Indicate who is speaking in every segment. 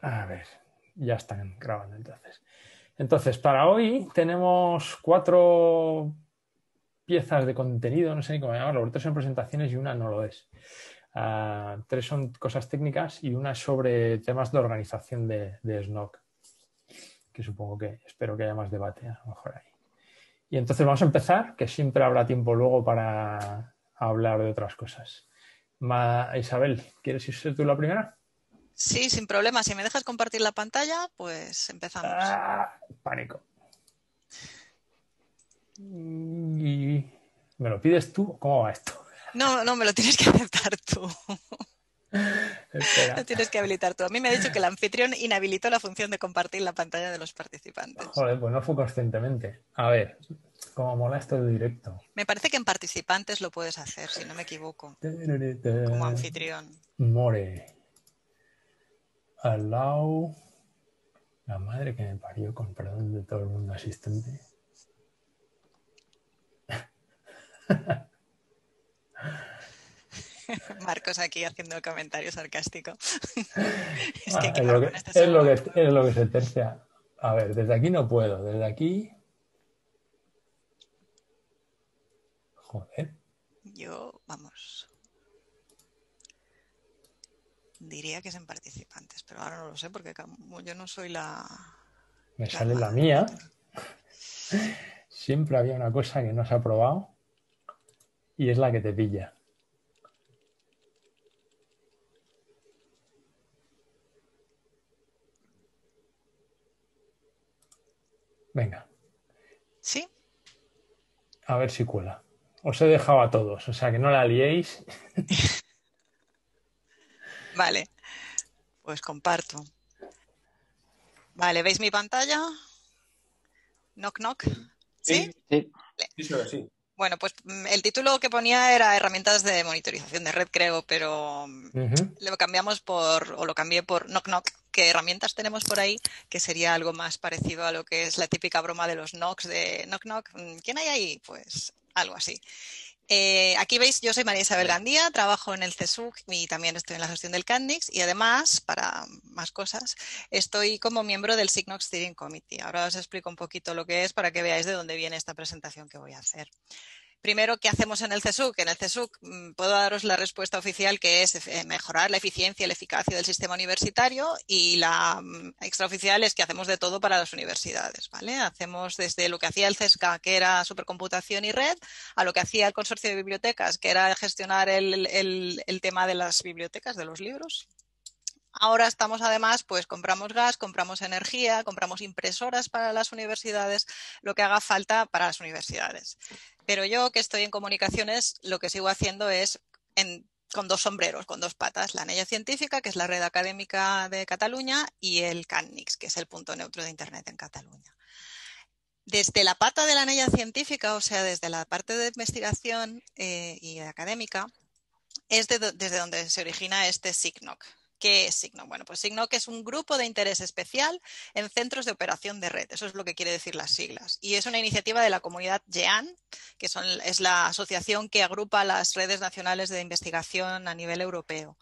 Speaker 1: A ver, ya están grabando entonces. Entonces, para hoy tenemos cuatro piezas de contenido, no sé ni cómo llamarlo, tres son presentaciones y una no lo es. Ah, tres son cosas técnicas y una sobre temas de organización de, SNOC, que supongo que espero que haya más debate a lo mejor ahí. Y entonces vamos a empezar, que siempre habrá tiempo luego para hablar de otras cosas. Isabel, ¿quieres ir tú la primera?
Speaker 2: Sí, sin problema. Si me dejas compartir la pantalla, pues empezamos.
Speaker 1: Ah, pánico. ¿Me lo pides tú? ¿Cómo va esto?
Speaker 2: No, no, me lo tienes que aceptar tú. Lo tienes que habilitar tú. A mí me ha dicho que el anfitrión inhabilitó la función de compartir la pantalla de los participantes.
Speaker 1: Joder, pues no fue conscientemente. A ver, ¿cómo mola esto de directo?
Speaker 2: Me parece que en participantes lo puedes hacer, si no me equivoco. Como anfitrión.
Speaker 1: More. Allow. La madre que me parió con perdón de todo el mundo asistente.
Speaker 2: Marcos aquí haciendo el comentario sarcástico.
Speaker 1: es, que, es, lo que, es, lo que, es lo que se tercia. A ver, desde aquí no puedo. Desde aquí. Joder.
Speaker 2: Yo, vamos. Diría que es en participantes, pero ahora no lo sé porque como yo no soy la.
Speaker 1: Me sale la mía. Siempre había una cosa que no se ha probado y es la que te pilla. Venga.
Speaker 2: ¿Sí?
Speaker 1: A ver si cuela. Os he dejado a todos, o sea que no la liéis.
Speaker 2: vale, pues comparto. Vale, ¿veis mi pantalla? Knock, knock.
Speaker 3: Sí, sí. sí.
Speaker 2: Bueno, pues mm, el título que ponía era herramientas de monitorización de red, creo, pero mm, lo cambiamos por, o lo cambié por knock knock, qué herramientas tenemos por ahí, que sería algo más parecido a lo que es la típica broma de los knocks de knock knock. Mm, ¿Quién hay ahí? Pues algo así. Eh, aquí veis, yo soy María Isabel Gandía, trabajo en el CSUC y también estoy en la gestión del CANDIX y además, para más cosas, estoy como miembro del SIGNOX Steering Committee. Ahora os explico un poquito lo que es para que veáis de dónde viene esta presentación que voy a hacer. Primero, ¿qué hacemos en el CSUC? En el CSUC mm, puedo daros la respuesta oficial que es eh, mejorar la eficiencia y la eficacia del sistema universitario y la mm, extraoficial es que hacemos de todo para las universidades. ¿vale? Hacemos desde lo que hacía el CESCA, que era supercomputación y red, a lo que hacía el consorcio de bibliotecas, que era gestionar el tema de las bibliotecas, de los libros, Ahora estamos además, pues compramos gas, compramos energía, compramos impresoras para las universidades, lo que haga falta para las universidades. Pero yo que estoy en comunicaciones, lo que sigo haciendo es con dos sombreros, con dos patas, la anella científica, que es la red académica de Cataluña, y el CANNIX, que es el punto neutro de Internet en Cataluña. Desde la pata de la anella científica, o sea, desde la parte de investigación eh, y académica, es desde donde se origina este SIGNOC, ¿Qué es Signo? Bueno, pues Signo que es un grupo de interés especial en centros de operación de red. Eso es lo que quiere decir las siglas. Y es una iniciativa de la comunidad GEAN, que es la asociación que agrupa las redes nacionales de investigación a nivel europeo.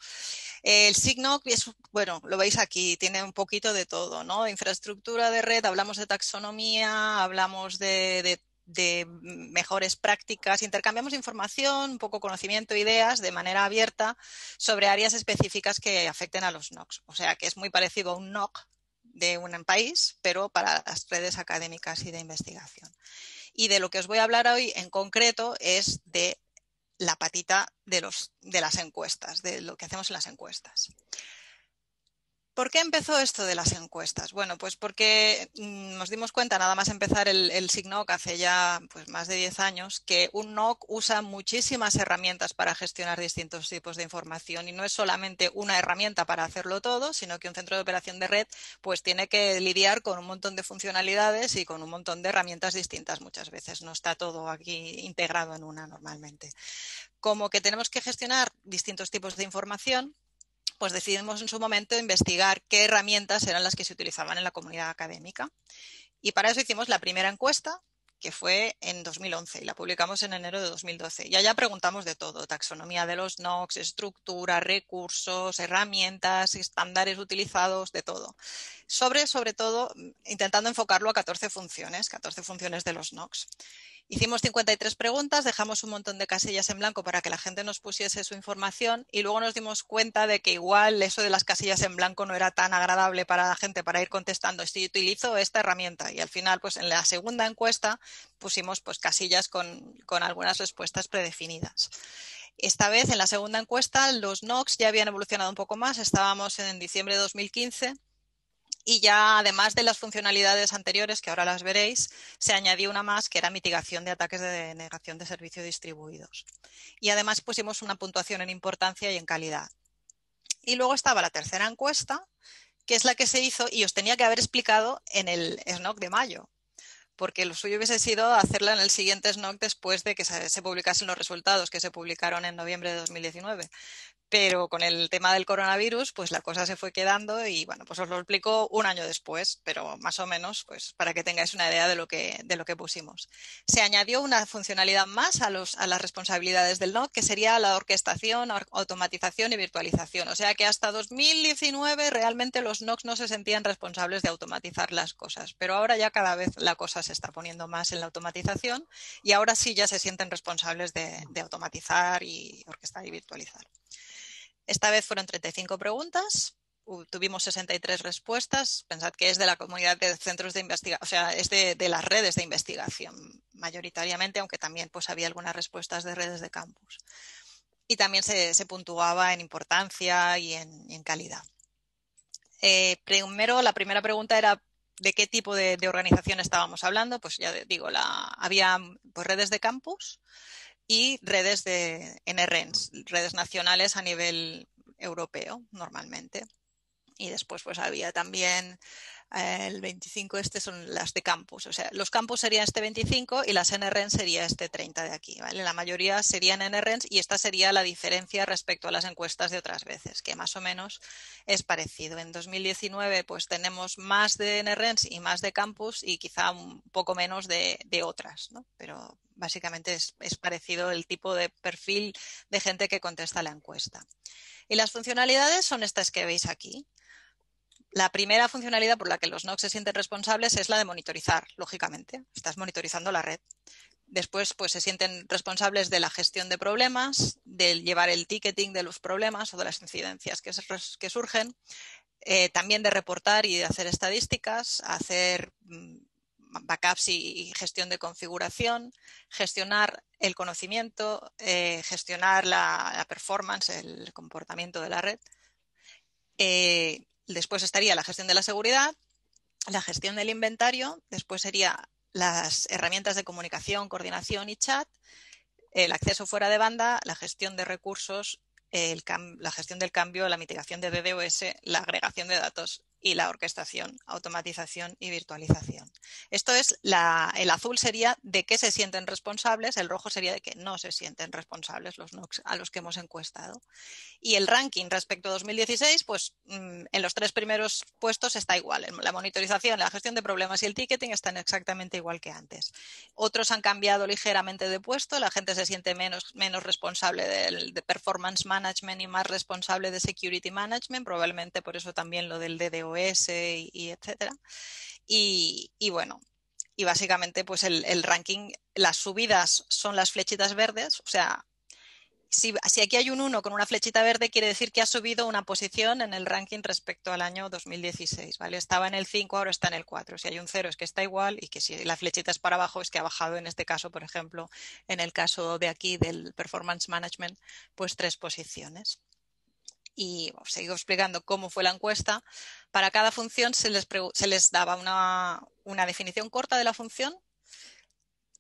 Speaker 2: El Signo es, bueno, lo veis aquí, tiene un poquito de todo, ¿no? Infraestructura de red, hablamos de taxonomía, hablamos de, de de mejores prácticas, intercambiamos información, un poco conocimiento, ideas de manera abierta sobre áreas específicas que afecten a los NOCs. O sea que es muy parecido a un NOC de un país, pero para las redes académicas y de investigación. Y de lo que os voy a hablar hoy en concreto es de la patita de, los, de las encuestas, de lo que hacemos en las encuestas. ¿Por qué empezó esto de las encuestas? Bueno, pues porque mm, nos dimos cuenta, nada más empezar el, el SIGNOC hace ya pues, más de 10 años, que un NOC usa muchísimas herramientas para gestionar distintos tipos de información y no es solamente una herramienta para hacerlo todo, sino que un centro de operación de red pues tiene que lidiar con un montón de funcionalidades y con un montón de herramientas distintas muchas veces. No está todo aquí integrado en una normalmente. Como que tenemos que gestionar distintos tipos de información, pues decidimos en su momento investigar qué herramientas eran las que se utilizaban en la comunidad académica. Y para eso hicimos la primera encuesta, que fue en 2011 y la publicamos en enero de 2012. Y allá preguntamos de todo, taxonomía de los NOx, estructura, recursos, herramientas, estándares utilizados, de todo. Sobre, sobre todo, intentando enfocarlo a 14 funciones, 14 funciones de los NOx. Hicimos 53 preguntas, dejamos un montón de casillas en blanco para que la gente nos pusiese su información y luego nos dimos cuenta de que igual eso de las casillas en blanco no era tan agradable para la gente para ir contestando si utilizo esta herramienta y al final pues en la segunda encuesta pusimos pues casillas con, con algunas respuestas predefinidas. Esta vez en la segunda encuesta los NOx ya habían evolucionado un poco más, estábamos en diciembre de 2015 y ya, además de las funcionalidades anteriores, que ahora las veréis, se añadió una más que era mitigación de ataques de negación de servicio distribuidos. Y además pusimos una puntuación en importancia y en calidad. Y luego estaba la tercera encuesta, que es la que se hizo y os tenía que haber explicado en el SNOC de mayo, porque lo suyo hubiese sido hacerla en el siguiente SNOC después de que se, publicasen los resultados que se publicaron en noviembre de 2019 pero con el tema del coronavirus, pues la cosa se fue quedando y bueno, pues os lo explico un año después, pero más o menos, pues para que tengáis una idea de lo que, de lo que pusimos. Se añadió una funcionalidad más a, los, a las responsabilidades del NOC, que sería la orquestación, automatización y virtualización. O sea que hasta 2019 realmente los NOCs no se sentían responsables de automatizar las cosas, pero ahora ya cada vez la cosa se está poniendo más en la automatización y ahora sí ya se sienten responsables de, de automatizar y orquestar y virtualizar. Esta vez fueron 35 preguntas, tuvimos 63 respuestas. Pensad que es de la comunidad de centros de investigación, o sea, es de, las redes de investigación mayoritariamente, aunque también pues, había algunas respuestas de redes de campus. Y también se, puntuaba en importancia y en, calidad. Eh, primero, la primera pregunta era de qué tipo de, organización estábamos hablando. Pues ya digo, había pues, redes de campus, y redes de NRENS, redes nacionales a nivel europeo normalmente. Y después pues había también eh, el 25, este son las de campus. O sea, los campus serían este 25 y las NRENS sería este 30 de aquí. ¿vale? La mayoría serían NRENS y esta sería la diferencia respecto a las encuestas de otras veces, que más o menos es parecido. En 2019 pues tenemos más de NRENS y más de campus y quizá un poco menos de, de otras, ¿no? Pero básicamente es, parecido el tipo de perfil de gente que contesta la encuesta. Y las funcionalidades son estas que veis aquí. La primera funcionalidad por la que los NOC se sienten responsables es la de monitorizar, lógicamente. Estás monitorizando la red. Después, pues se sienten responsables de la gestión de problemas, de llevar el ticketing de los problemas o de las incidencias que, que surgen, eh, también de reportar y de hacer estadísticas, hacer mm, backups y, gestión de configuración, gestionar el conocimiento, eh, gestionar la, performance, el comportamiento de la red. Eh, Después estaría la gestión de la seguridad, la gestión del inventario, después sería las herramientas de comunicación, coordinación y chat, el acceso fuera de banda, la gestión de recursos, la gestión del cambio, la mitigación de DDoS, la agregación de datos y la orquestación, automatización y virtualización. Esto es la, el azul sería de qué se sienten responsables, el rojo sería de que no se sienten responsables los NOx a los que hemos encuestado. Y el ranking respecto a 2016, pues mm, en los tres primeros puestos está igual. La monitorización, la gestión de problemas y el ticketing están exactamente igual que antes. Otros han cambiado ligeramente de puesto, la gente se siente menos, menos responsable del de performance management y más responsable de security management, probablemente por eso también lo del Y, etcétera. Y, bueno, y básicamente pues el, ranking, las subidas son las flechitas verdes, o sea, si, aquí hay un 1 con una flechita verde, quiere decir que ha subido una posición en el ranking respecto al año 2016, ¿vale? Estaba en el 5, ahora está en el 4. Si hay un 0 es que está igual y que si la flechita es para abajo es que ha bajado en este caso, por ejemplo, en el caso de aquí del Performance Management, pues tres posiciones y os sigo explicando cómo fue la encuesta. Para cada función se les, daba una, definición corta de la función,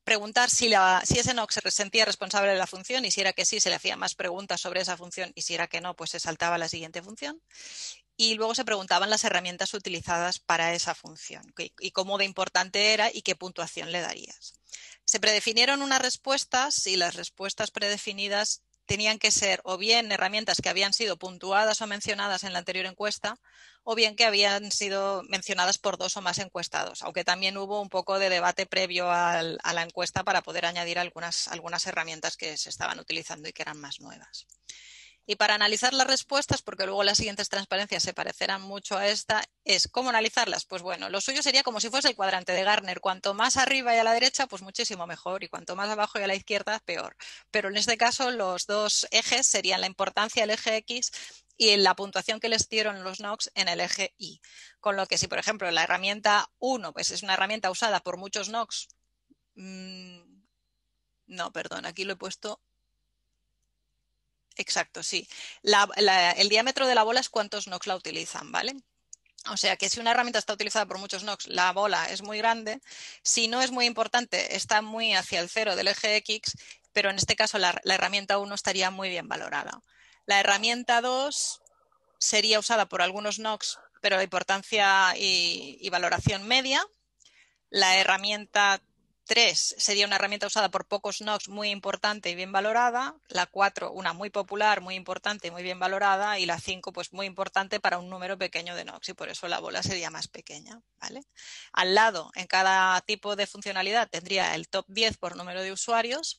Speaker 2: preguntar si, la, si ese NOC se sentía responsable de la función y si era que sí, se le hacían más preguntas sobre esa función y si era que no, pues se saltaba la siguiente función. Y luego se preguntaban las herramientas utilizadas para esa función y cómo de importante era y qué puntuación le darías. Se predefinieron unas respuestas y las respuestas predefinidas tenían que ser o bien herramientas que habían sido puntuadas o mencionadas en la anterior encuesta, o bien que habían sido mencionadas por dos o más encuestados, aunque también hubo un poco de debate previo a la encuesta para poder añadir algunas, herramientas que se estaban utilizando y que eran más nuevas. Y para analizar las respuestas, porque luego las siguientes transparencias se parecerán mucho a esta, es cómo analizarlas. Pues bueno, lo suyo sería como si fuese el cuadrante de Garner. Cuanto más arriba y a la derecha, pues muchísimo mejor. Y cuanto más abajo y a la izquierda, peor. Pero en este caso, los dos ejes serían la importancia del eje X y la puntuación que les dieron los NOx en el eje Y. Con lo que si, por ejemplo, la herramienta 1 pues es una herramienta usada por muchos NOx, mmm, no, perdón, aquí lo he puesto Exacto, sí. el diámetro de la bola es cuántos NOx la utilizan, ¿vale? O sea que si una herramienta está utilizada por muchos NOx, la bola es muy grande. Si no es muy importante, está muy hacia el cero del eje X, pero en este caso la, herramienta 1 estaría muy bien valorada. La herramienta 2 sería usada por algunos NOx, pero de importancia y, y valoración media. La herramienta 3 sería una herramienta usada por pocos NOx muy importante y bien valorada. La 4, una muy popular, muy importante y muy bien valorada. Y la 5, pues muy importante para un número pequeño de NOx y por eso la bola sería más pequeña. ¿vale? Al lado, en cada tipo de funcionalidad, tendría el top 10 por número de usuarios.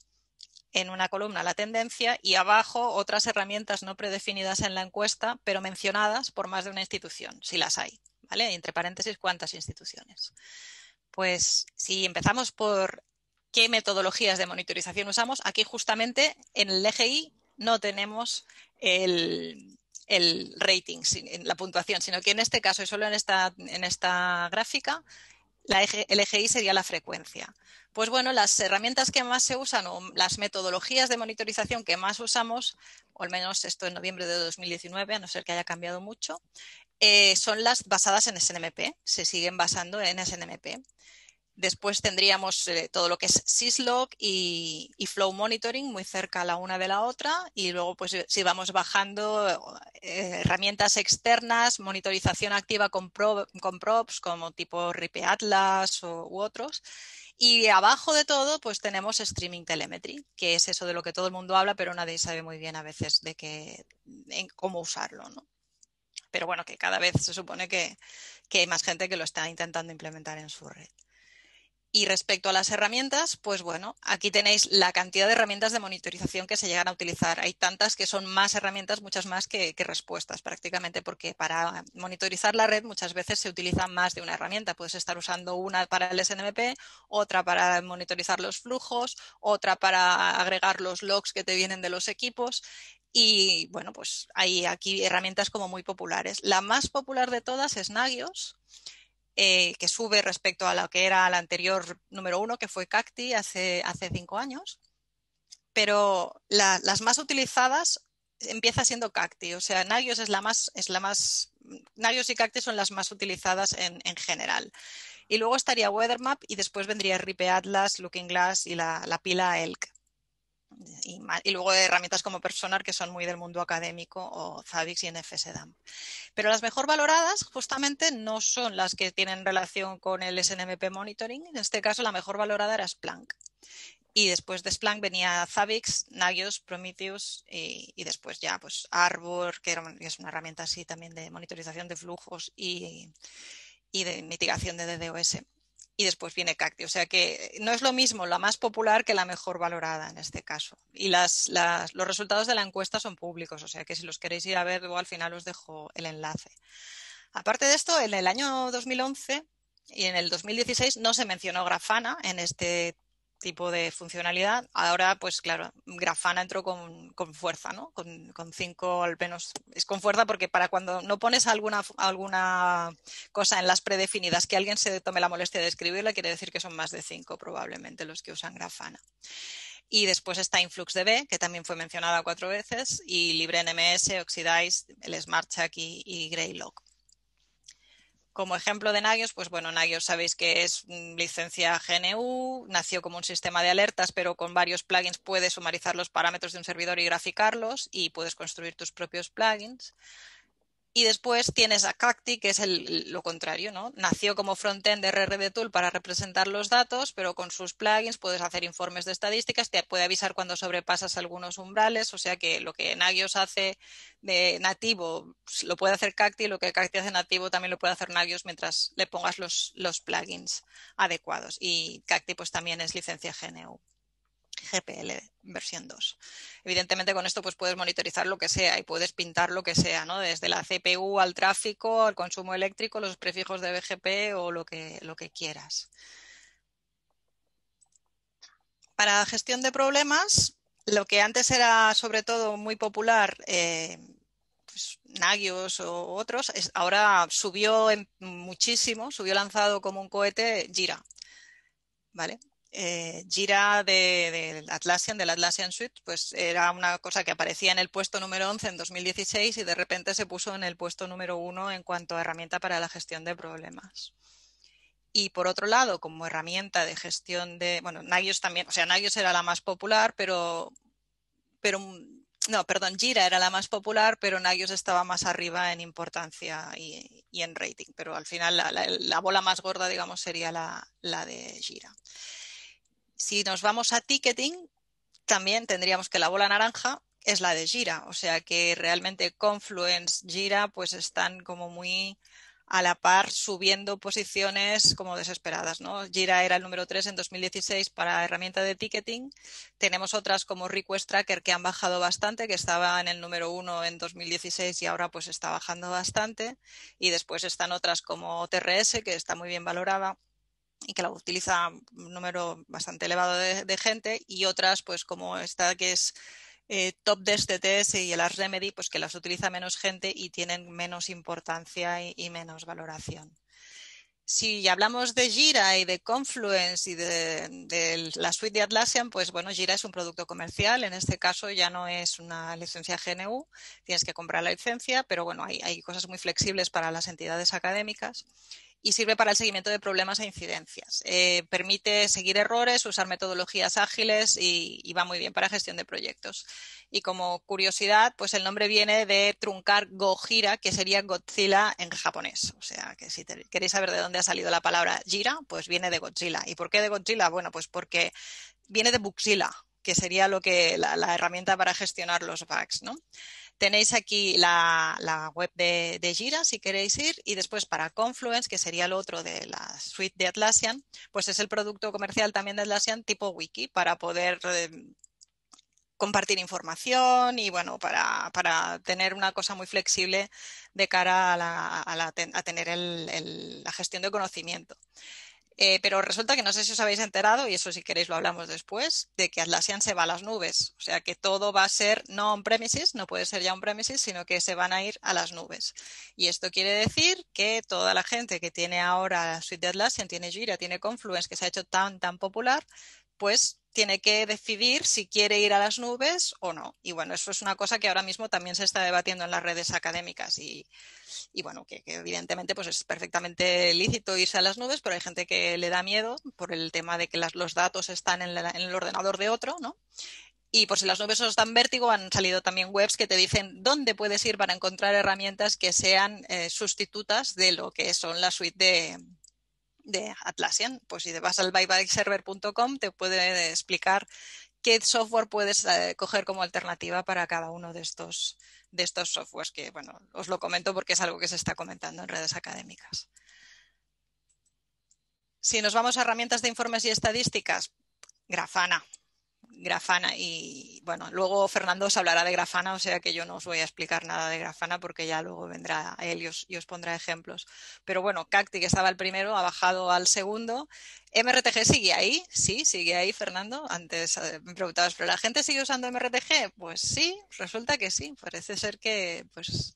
Speaker 2: En una columna la tendencia y abajo otras herramientas no predefinidas en la encuesta, pero mencionadas por más de una institución, si las hay. ¿vale? entre paréntesis, cuántas instituciones. Pues si empezamos por qué metodologías de monitorización usamos, aquí justamente en el Y no tenemos el, rating, la puntuación, sino que en este caso y solo en esta, en esta gráfica, el Y sería la frecuencia. Pues bueno, las herramientas que más se usan o las metodologías de monitorización que más usamos, o al menos esto en noviembre de 2019, a no ser que haya cambiado mucho, eh, son las basadas en SNMP, se siguen basando en SNMP. Después tendríamos eh, todo lo que es syslog y, Flow Monitoring muy cerca la una de la otra. Y luego, pues, eh, si vamos bajando herramientas externas, monitorización activa con, props como tipo RIPE Atlas u otros. Y abajo de todo, pues tenemos Streaming Telemetry, que es eso de lo que todo el mundo habla, pero nadie sabe muy bien a veces de qué, cómo usarlo, Pero bueno, que cada vez se supone que hay más gente que lo está intentando implementar en su red. Y respecto a las herramientas, pues bueno, aquí tenéis la cantidad de herramientas de monitorización que se llegan a utilizar. Hay tantas que son más herramientas, muchas más que, respuestas prácticamente, porque para monitorizar la red muchas veces se utiliza más de una herramienta. Puedes estar usando una para el SNMP, otra para monitorizar los flujos, otra para agregar los logs que te vienen de los equipos. Y bueno, pues hay aquí herramientas como muy populares. La más popular de todas es Nagios eh, que sube respecto a lo que era la anterior número uno, que fue Cacti hace, hace cinco años. Pero las más utilizadas empieza siendo Cacti, o sea, Nagios es la más, es la más, y Cacti son las más utilizadas en, en general. Y luego estaría Weathermap y después vendría Ripe Atlas, Looking Glass y la, la pila Elk y, luego herramientas como Personar que son muy del mundo académico o Zabbix y NFSDAM. Pero las mejor valoradas justamente no son las que tienen relación con el SNMP Monitoring. En este caso la mejor valorada era Splunk. Y después de Splunk venía Zabbix, Nagios, Prometheus y, después ya pues Arbor, que, es una herramienta así también de monitorización de flujos y, y de mitigación de DDoS y después viene Cacti. O sea que no es lo mismo la más popular que la mejor valorada en este caso. Y las, los resultados de la encuesta son públicos, o sea que si los queréis ir a ver, luego al final os dejo el enlace. Aparte de esto, en el año 2011 y en el 2016 no se mencionó Grafana en este tipo de funcionalidad. Ahora, pues claro, Grafana entró con, fuerza, ¿no? Con, cinco al menos. Es con fuerza porque para cuando no pones alguna, alguna cosa en las predefinidas que alguien se tome la molestia de escribirla, quiere decir que son más de cinco probablemente los que usan Grafana. Y después está InfluxDB, que también fue mencionada cuatro veces, y LibreNMS, Oxidize, el SmartCheck y, y Greylock. Como ejemplo de Nagios, pues bueno, Nagios sabéis que es licencia GNU, nació como un sistema de alertas, pero con varios plugins puedes sumarizar los parámetros de un servidor y graficarlos y puedes construir tus propios plugins. Y después tienes a Cacti, que es lo contrario, ¿no? Nació como frontend de RRD Tool para representar los datos, pero con sus plugins puedes hacer informes de estadísticas, te puede avisar cuando sobrepasas algunos umbrales, o sea que lo que Nagios hace de nativo pues, lo puede hacer Cacti, lo que Cacti hace nativo también lo puede hacer Nagios mientras le pongas los, los plugins adecuados. Y Cacti pues también es licencia GNU. GPL versión 2. Evidentemente con esto pues puedes monitorizar lo que sea y puedes pintar lo que sea, ¿no? Desde la CPU al tráfico, al consumo eléctrico, los prefijos de BGP o lo que, lo que quieras. Para gestión de problemas, lo que antes era sobre todo muy popular, eh, pues, Nagios o otros, ahora subió muchísimo, subió lanzado como un cohete Jira. ¿Vale? Eh, Jira de, de, Atlassian, del Atlassian Suite, pues era una cosa que aparecía en el puesto número 11 en 2016 y de repente se puso en el puesto número 1 en cuanto a herramienta para la gestión de problemas. Y por otro lado, como herramienta de gestión de, bueno, Nagios también, o sea, Nagios era la más popular, pero, pero no, perdón, Jira era la más popular, pero Nagios estaba más arriba en importancia y, en rating. Pero al final la, bola más gorda, digamos, sería la, la de Jira. Si nos vamos a ticketing, también tendríamos que la bola naranja es la de Gira, o sea que realmente Confluence, Gira, pues están como muy a la par subiendo posiciones como desesperadas. ¿no? Gira era el número 3 en 2016 para herramienta de ticketing. Tenemos otras como Request Tracker que han bajado bastante, que estaba en el número 1 en 2016 y ahora pues está bajando bastante. Y después están otras como TRS, que está muy bien valorada y que la utiliza un número bastante elevado de, gente y otras pues como esta que es eh, Top de TTS y el Ars Remedy pues que las utiliza menos gente y tienen menos importancia y, menos valoración. Si hablamos de Gira y de Confluence y de, la suite de Atlassian, pues bueno, Gira es un producto comercial. En este caso ya no es una licencia GNU, tienes que comprar la licencia, pero bueno, hay, hay cosas muy flexibles para las entidades académicas y sirve para el seguimiento de problemas e incidencias. Eh, permite seguir errores, usar metodologías ágiles y, va muy bien para gestión de proyectos. Y como curiosidad, pues el nombre viene de truncar Gojira, que sería Godzilla en japonés. O sea, que si queréis saber de dónde ha salido la palabra Jira, pues viene de Godzilla. ¿Y por qué de Godzilla? Bueno, pues porque viene de Buxila, que sería lo que la, la herramienta para gestionar los bugs, ¿no? Tenéis aquí la, web de, de, Gira si queréis ir y después para Confluence, que sería el otro de la suite de Atlassian, pues es el producto comercial también de Atlassian tipo wiki para poder eh, compartir información y bueno, para, tener una cosa muy flexible de cara a, tener la gestión de conocimiento. Eh, pero resulta que no sé si os habéis enterado, y eso si queréis lo hablamos después, de que Atlassian se va a las nubes. O sea que todo va a ser no on-premises, no puede ser ya on-premises, sino que se van a ir a las nubes. Y esto quiere decir que toda la gente que tiene ahora la suite de Atlassian, tiene Jira, tiene Confluence, que se ha hecho tan, tan popular, pues tiene que decidir si quiere ir a las nubes o no. Y bueno, eso es una cosa que ahora mismo también se está debatiendo en las redes académicas y, bueno, que, evidentemente pues es perfectamente lícito irse a las nubes, pero hay gente que le da miedo por el tema de que los datos están en, el ordenador de otro, ¿no? Y por si las nubes os dan vértigo, han salido también webs que te dicen dónde puedes ir para encontrar herramientas que sean eh, sustitutas de lo que son la suite de, de Atlassian. Pues si te vas al buybackserver.com te puede explicar qué software puedes eh, coger como alternativa para cada uno de estos, de estos softwares, que bueno, os lo comento porque es algo que se está comentando en redes académicas. Si nos vamos a herramientas de informes y estadísticas, Grafana. Grafana. Y bueno, luego Fernando os hablará de Grafana, o sea que yo no os voy a explicar nada de Grafana porque ya luego vendrá él y os, pondrá ejemplos. Pero bueno, Cacti, que estaba el primero, ha bajado al segundo. ¿MRTG sigue ahí? Sí, sigue ahí, Fernando. Antes eh, me preguntabas, ¿pero la gente sigue usando MRTG? Pues sí, resulta que sí. Parece ser que, pues,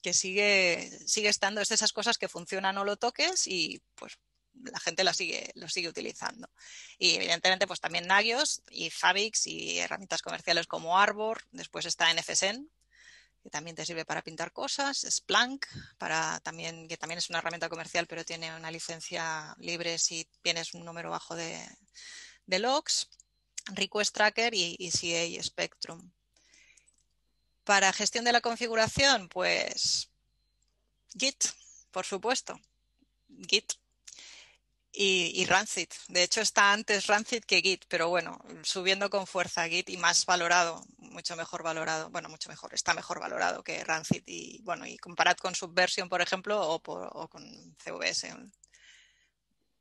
Speaker 2: que sigue, sigue estando. Es de esas cosas que funcionan, no lo toques y pues la gente lo sigue, lo sigue utilizando. Y evidentemente, pues también Nagios y Fabrics y herramientas comerciales como Arbor. Después está NFSN, que también te sirve para pintar cosas. Splunk, para también, que también es una herramienta comercial, pero tiene una licencia libre si tienes un número bajo de, logs. Request Tracker y, y Spectrum. Para gestión de la configuración, pues Git, por supuesto. Git y, Rancid. De hecho, está antes Rancid que Git, pero bueno, subiendo con fuerza Git y más valorado, mucho mejor valorado, bueno, mucho mejor, está mejor valorado que Rancid y bueno, y comparad con Subversion, por ejemplo, o, o con CVS.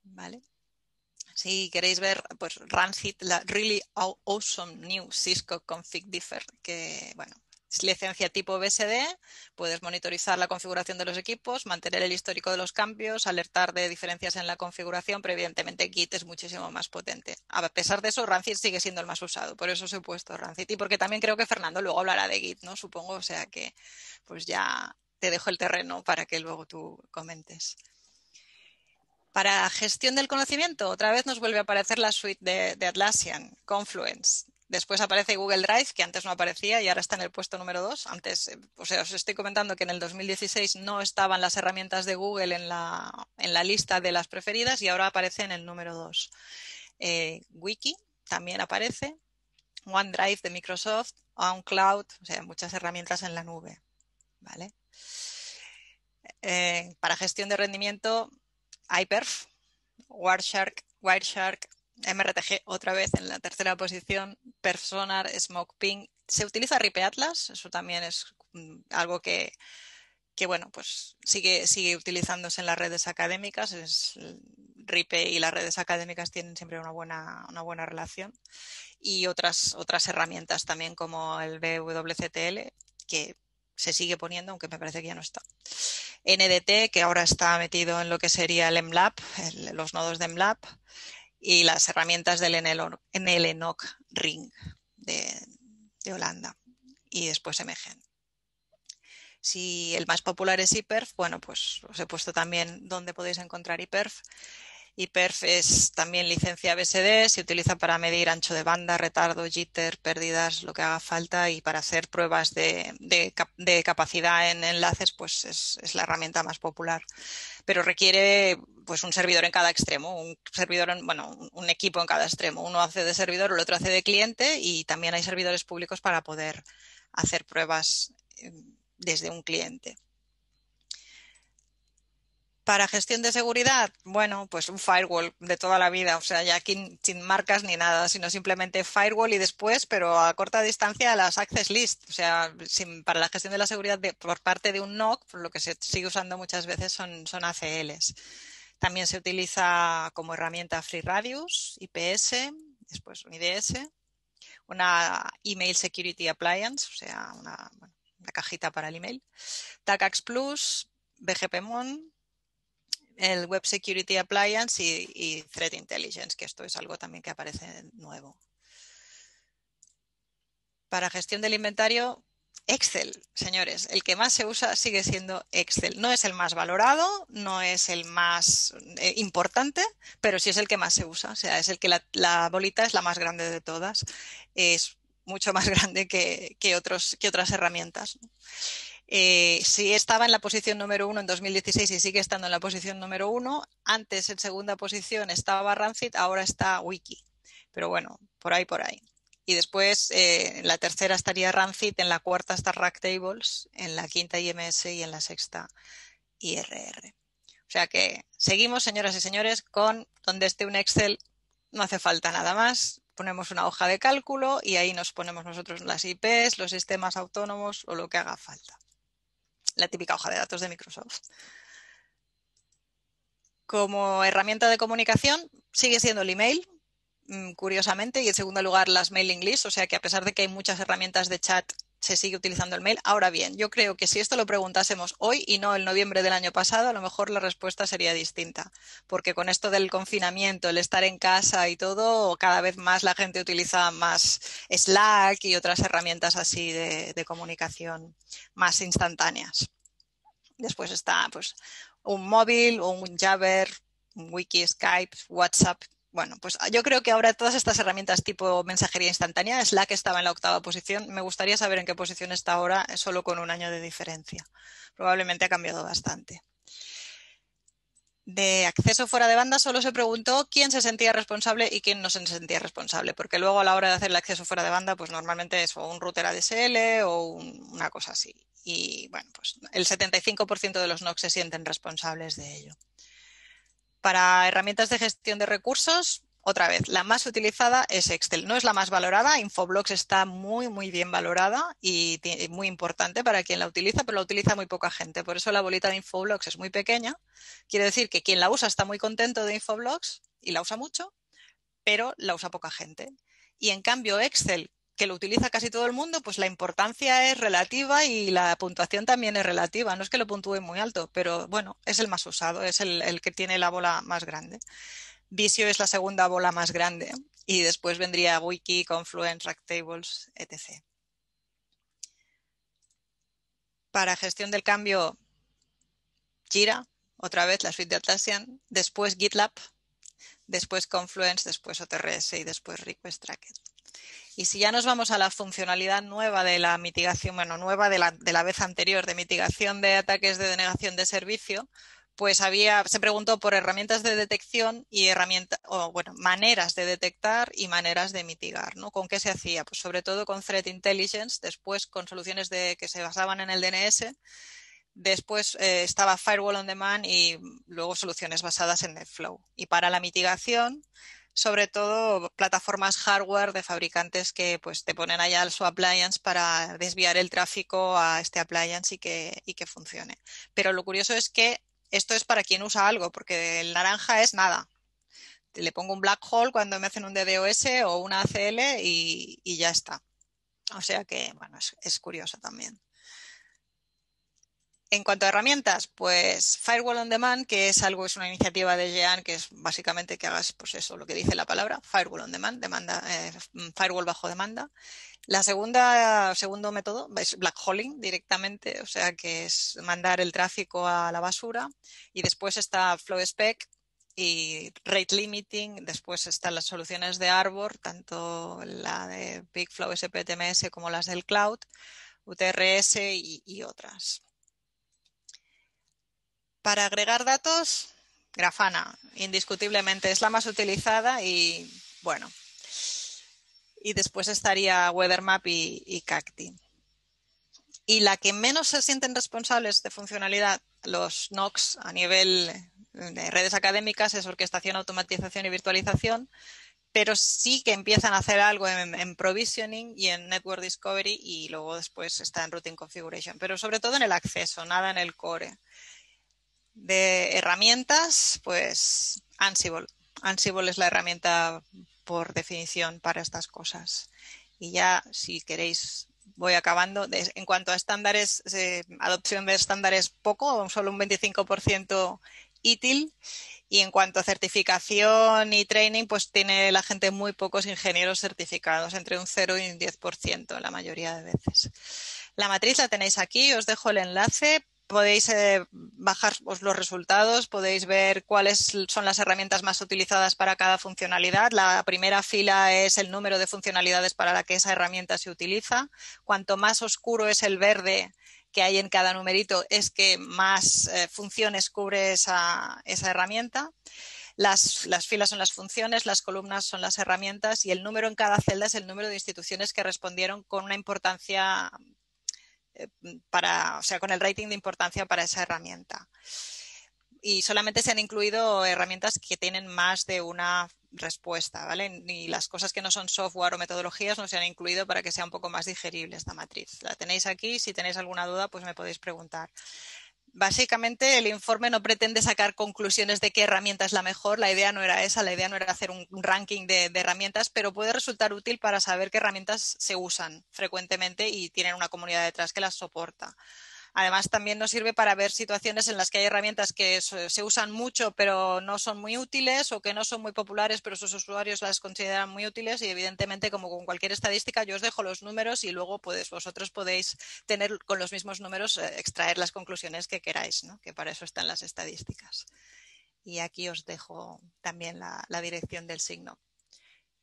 Speaker 2: ¿Vale? Si queréis ver, pues Rancid, la Really Awesome New Cisco Config Differ, que bueno, licencia tipo BSD, puedes monitorizar la configuración de los equipos, mantener el histórico de los cambios, alertar de diferencias en la configuración, pero evidentemente Git es muchísimo más potente. A pesar de eso, Rancid sigue siendo el más usado, por eso os he puesto Rancid y porque también creo que Fernando luego hablará de Git, ¿no? Supongo, o sea que pues ya te dejo el terreno para que luego tú comentes. Para gestión del conocimiento, otra vez nos vuelve a aparecer la suite de, de Atlassian, Confluence. Después aparece Google Drive, que antes no aparecía y ahora está en el puesto número 2. Antes, eh, o sea, os estoy comentando que en el 2016 no estaban las herramientas de Google en la, en la lista de las preferidas y ahora aparece en el número 2. Eh, Wiki también aparece. OneDrive de Microsoft, OnCloud, o sea, muchas herramientas en la nube. ¿Vale? Eh, para gestión de rendimiento, iPerf, Wireshark, Wireshark, MRTG otra vez en la tercera posición, Personar, Smoke Ping. Se utiliza Ripe Atlas, eso también es mm, algo que, que bueno, pues sigue, sigue utilizándose en las redes académicas. Es, Ripe y las redes académicas tienen siempre una buena, una buena relación. Y otras, otras herramientas también como el BWCTL, que se sigue poniendo, aunque me parece que ya no está. NDT, que ahora está metido en lo que sería el MLab, los nodos de MLab y las herramientas del NLNOC Ring de, Holanda y después Emergen. Si el más popular es IPERF, bueno, pues os he puesto también dónde podéis encontrar IPERF perf es también licencia BSD, se utiliza para medir ancho de banda, retardo, jitter, pérdidas, lo que haga falta y para hacer pruebas de, capacidad en enlaces, pues es, la herramienta más popular. Pero requiere pues un servidor en cada extremo, un servidor, bueno, un equipo en cada extremo. Uno hace de servidor, el otro hace de cliente y también hay servidores públicos para poder hacer pruebas eh, desde un cliente. Para gestión de seguridad, bueno, pues un firewall de toda la vida, o sea, ya sin marcas ni nada, sino simplemente firewall y después, pero a corta distancia, las access list, o sea, para la gestión de la seguridad por parte de un NOC, lo que se sigue usando muchas veces son, son ACLs. También se utiliza como herramienta FreeRadius, IPS, después un IDS, una Email Security Appliance, o sea, una, una cajita para el email, TACAX Plus, BGPMON, el Web Security Appliance y, Threat Intelligence, que esto es algo también que aparece nuevo. Para gestión del inventario, Excel, señores, el que más se usa sigue siendo Excel. No es el más valorado, no es el más eh, importante, pero sí es el que más se usa. O sea, es el que la, bolita es la más grande de todas. Es mucho más grande que, otros, que otras herramientas. Eh, si estaba en la posición número uno en 2016 y sigue estando en la posición número uno, antes en segunda posición estaba Rancid, ahora está Wiki. Pero bueno, por ahí, por ahí. Y después eh, en la tercera estaría Rancid, en la cuarta está Tables, en la quinta IMS y en la sexta IRR. O sea que seguimos, señoras y señores, con donde esté un Excel, no hace falta nada más. Ponemos una hoja de cálculo y ahí nos ponemos nosotros las IPs, los sistemas autónomos o lo que haga falta la típica hoja de datos de Microsoft. Como herramienta de comunicación sigue siendo el email, mm, curiosamente, y en segundo lugar las mailing lists, o sea que a pesar de que hay muchas herramientas de chat, se sigue utilizando el mail. Ahora bien, yo creo que si esto lo preguntásemos hoy y no en noviembre del año pasado, a lo mejor la respuesta sería distinta, porque con esto del confinamiento, el estar en casa y todo, cada vez más la gente utiliza más Slack y otras herramientas así de, comunicación más instantáneas. Después está pues, un móvil un Jabber, un Wiki, Skype, WhatsApp. Bueno, pues yo creo que ahora todas estas herramientas tipo mensajería instantánea, Slack estaba en la octava posición. Me gustaría saber en qué posición está ahora, solo con un año de diferencia. Probablemente ha cambiado bastante. de acceso fuera de banda solo se preguntó quién se sentía responsable y quién no se sentía responsable, porque luego a la hora de hacer el acceso fuera de banda, pues normalmente es un router ADSL o una cosa así. Y bueno, pues el 75% de los NOC se sienten responsables de ello. Para herramientas de gestión de recursos, otra vez, la más utilizada es Excel. No es la más valorada, Infoblox está muy, muy bien valorada y muy importante para quien la utiliza, pero la utiliza muy poca gente. Por eso la bolita de Infoblox es muy pequeña. Quiere decir que quien la usa está muy contento de Infoblox y la usa mucho, pero la usa poca gente. Y en cambio, Excel, que lo utiliza casi todo el mundo, pues la importancia es relativa y la puntuación también es relativa. No es que lo puntúe muy alto, pero bueno, es el más usado, es el, que tiene la bola más grande. Visio es la segunda bola más grande y después vendría Wiki, Confluence, Racktables, etc. Para gestión del cambio, Jira, otra vez la suite de Atlassian, después GitLab, después Confluence, después OTRS y después Request Tracker. Y si ya nos vamos a la funcionalidad nueva de la mitigación, bueno, nueva de la, de la vez anterior, de mitigación de ataques de denegación de servicio, pues había, se preguntó por herramientas de detección y herramientas, o bueno, maneras de detectar y maneras de mitigar, ¿no? ¿Con qué se hacía? Pues sobre todo con Threat Intelligence, después con soluciones de, que se basaban en el DNS, después eh, estaba Firewall on Demand y luego soluciones basadas en NetFlow. Y para la mitigación, sobre todo plataformas hardware de fabricantes que pues te ponen allá su appliance para desviar el tráfico a este appliance y que, y que funcione. Pero lo curioso es que esto es para quien usa algo, porque el naranja es nada. Le pongo un black hole cuando me hacen un DDoS o una ACL y, ya está. O sea que, bueno, es, curioso también. En cuanto a herramientas, pues Firewall on Demand, que es algo, es una iniciativa de Jean, que es básicamente que hagas, pues eso, lo que dice la palabra, Firewall on Demand, demanda, eh, Firewall bajo demanda. La segunda, segundo método es blackholing directamente, o sea que es mandar el tráfico a la basura. Y después está FlowSpec y Rate Limiting. Después están las soluciones de Arbor, tanto la de BigFlow SPTMS como las del Cloud, UTRS y otras. Para agregar datos, Grafana, indiscutiblemente es la más utilizada y bueno, y después estaría WeatherMap y, y Cacti. Y la que menos se sienten responsables de funcionalidad, los NOCs a nivel de redes académicas, es orquestación, automatización y virtualización, pero sí que empiezan a hacer algo en, provisioning y en network discovery y luego después está en routing configuration, pero sobre todo en el acceso, nada en el core. De herramientas, pues Ansible. Ansible es la herramienta por definición para estas cosas. Y ya, si queréis, voy acabando. en cuanto a estándares, adopción de estándares poco, solo un 25% ITIL. Y en cuanto a certificación y training, pues tiene la gente muy pocos ingenieros certificados, entre un 0 y un 10% la mayoría de veces. La matriz la tenéis aquí, os dejo el enlace podéis eh, bajar los resultados, podéis ver cuáles son las herramientas más utilizadas para cada funcionalidad. La primera fila es el número de funcionalidades para la que esa herramienta se utiliza. Cuanto más oscuro es el verde que hay en cada numerito, es que más eh, funciones cubre esa, esa herramienta. Las, las, filas son las funciones, las columnas son las herramientas y el número en cada celda es el número de instituciones que respondieron con una importancia para, o sea, con el rating de importancia para esa herramienta. Y solamente se han incluido herramientas que tienen más de una respuesta, ¿vale? Ni las cosas que no son software o metodologías no se han incluido para que sea un poco más digerible esta matriz. La tenéis aquí, si tenéis alguna duda, pues me podéis preguntar. Básicamente el informe no pretende sacar conclusiones de qué herramienta es la mejor, la idea no era esa, la idea no era hacer un ranking de, herramientas, pero puede resultar útil para saber qué herramientas se usan frecuentemente y tienen una comunidad detrás que las soporta. Además, también nos sirve para ver situaciones en las que hay herramientas que se usan mucho pero no son muy útiles o que no son muy populares pero sus usuarios las consideran muy útiles y evidentemente como con cualquier estadística yo os dejo los números y luego pues, vosotros podéis tener con los mismos números eh, extraer las conclusiones que queráis, ¿no? que para eso están las estadísticas. Y aquí os dejo también la, la dirección del signo.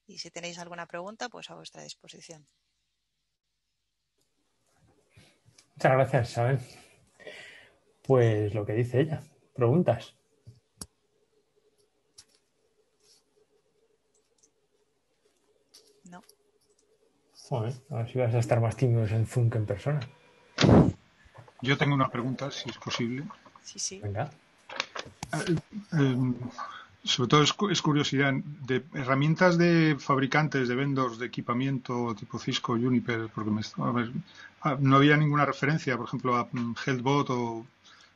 Speaker 2: Y si tenéis alguna pregunta, pues a vuestra disposición.
Speaker 1: Muchas gracias, Isabel. Pues lo que dice ella. Preguntas. No. Joder, a ver si vas a estar más tímidos en Zoom que en persona.
Speaker 4: Yo tengo una pregunta, si es posible.
Speaker 2: Sí, sí.
Speaker 1: Venga.
Speaker 4: Eh, eh, sobre todo es, curiosidad, de herramientas de fabricantes, de vendors de equipamiento tipo Cisco, Juniper, porque me, a ver, no había ninguna referencia, por ejemplo, a mm, Healthbot o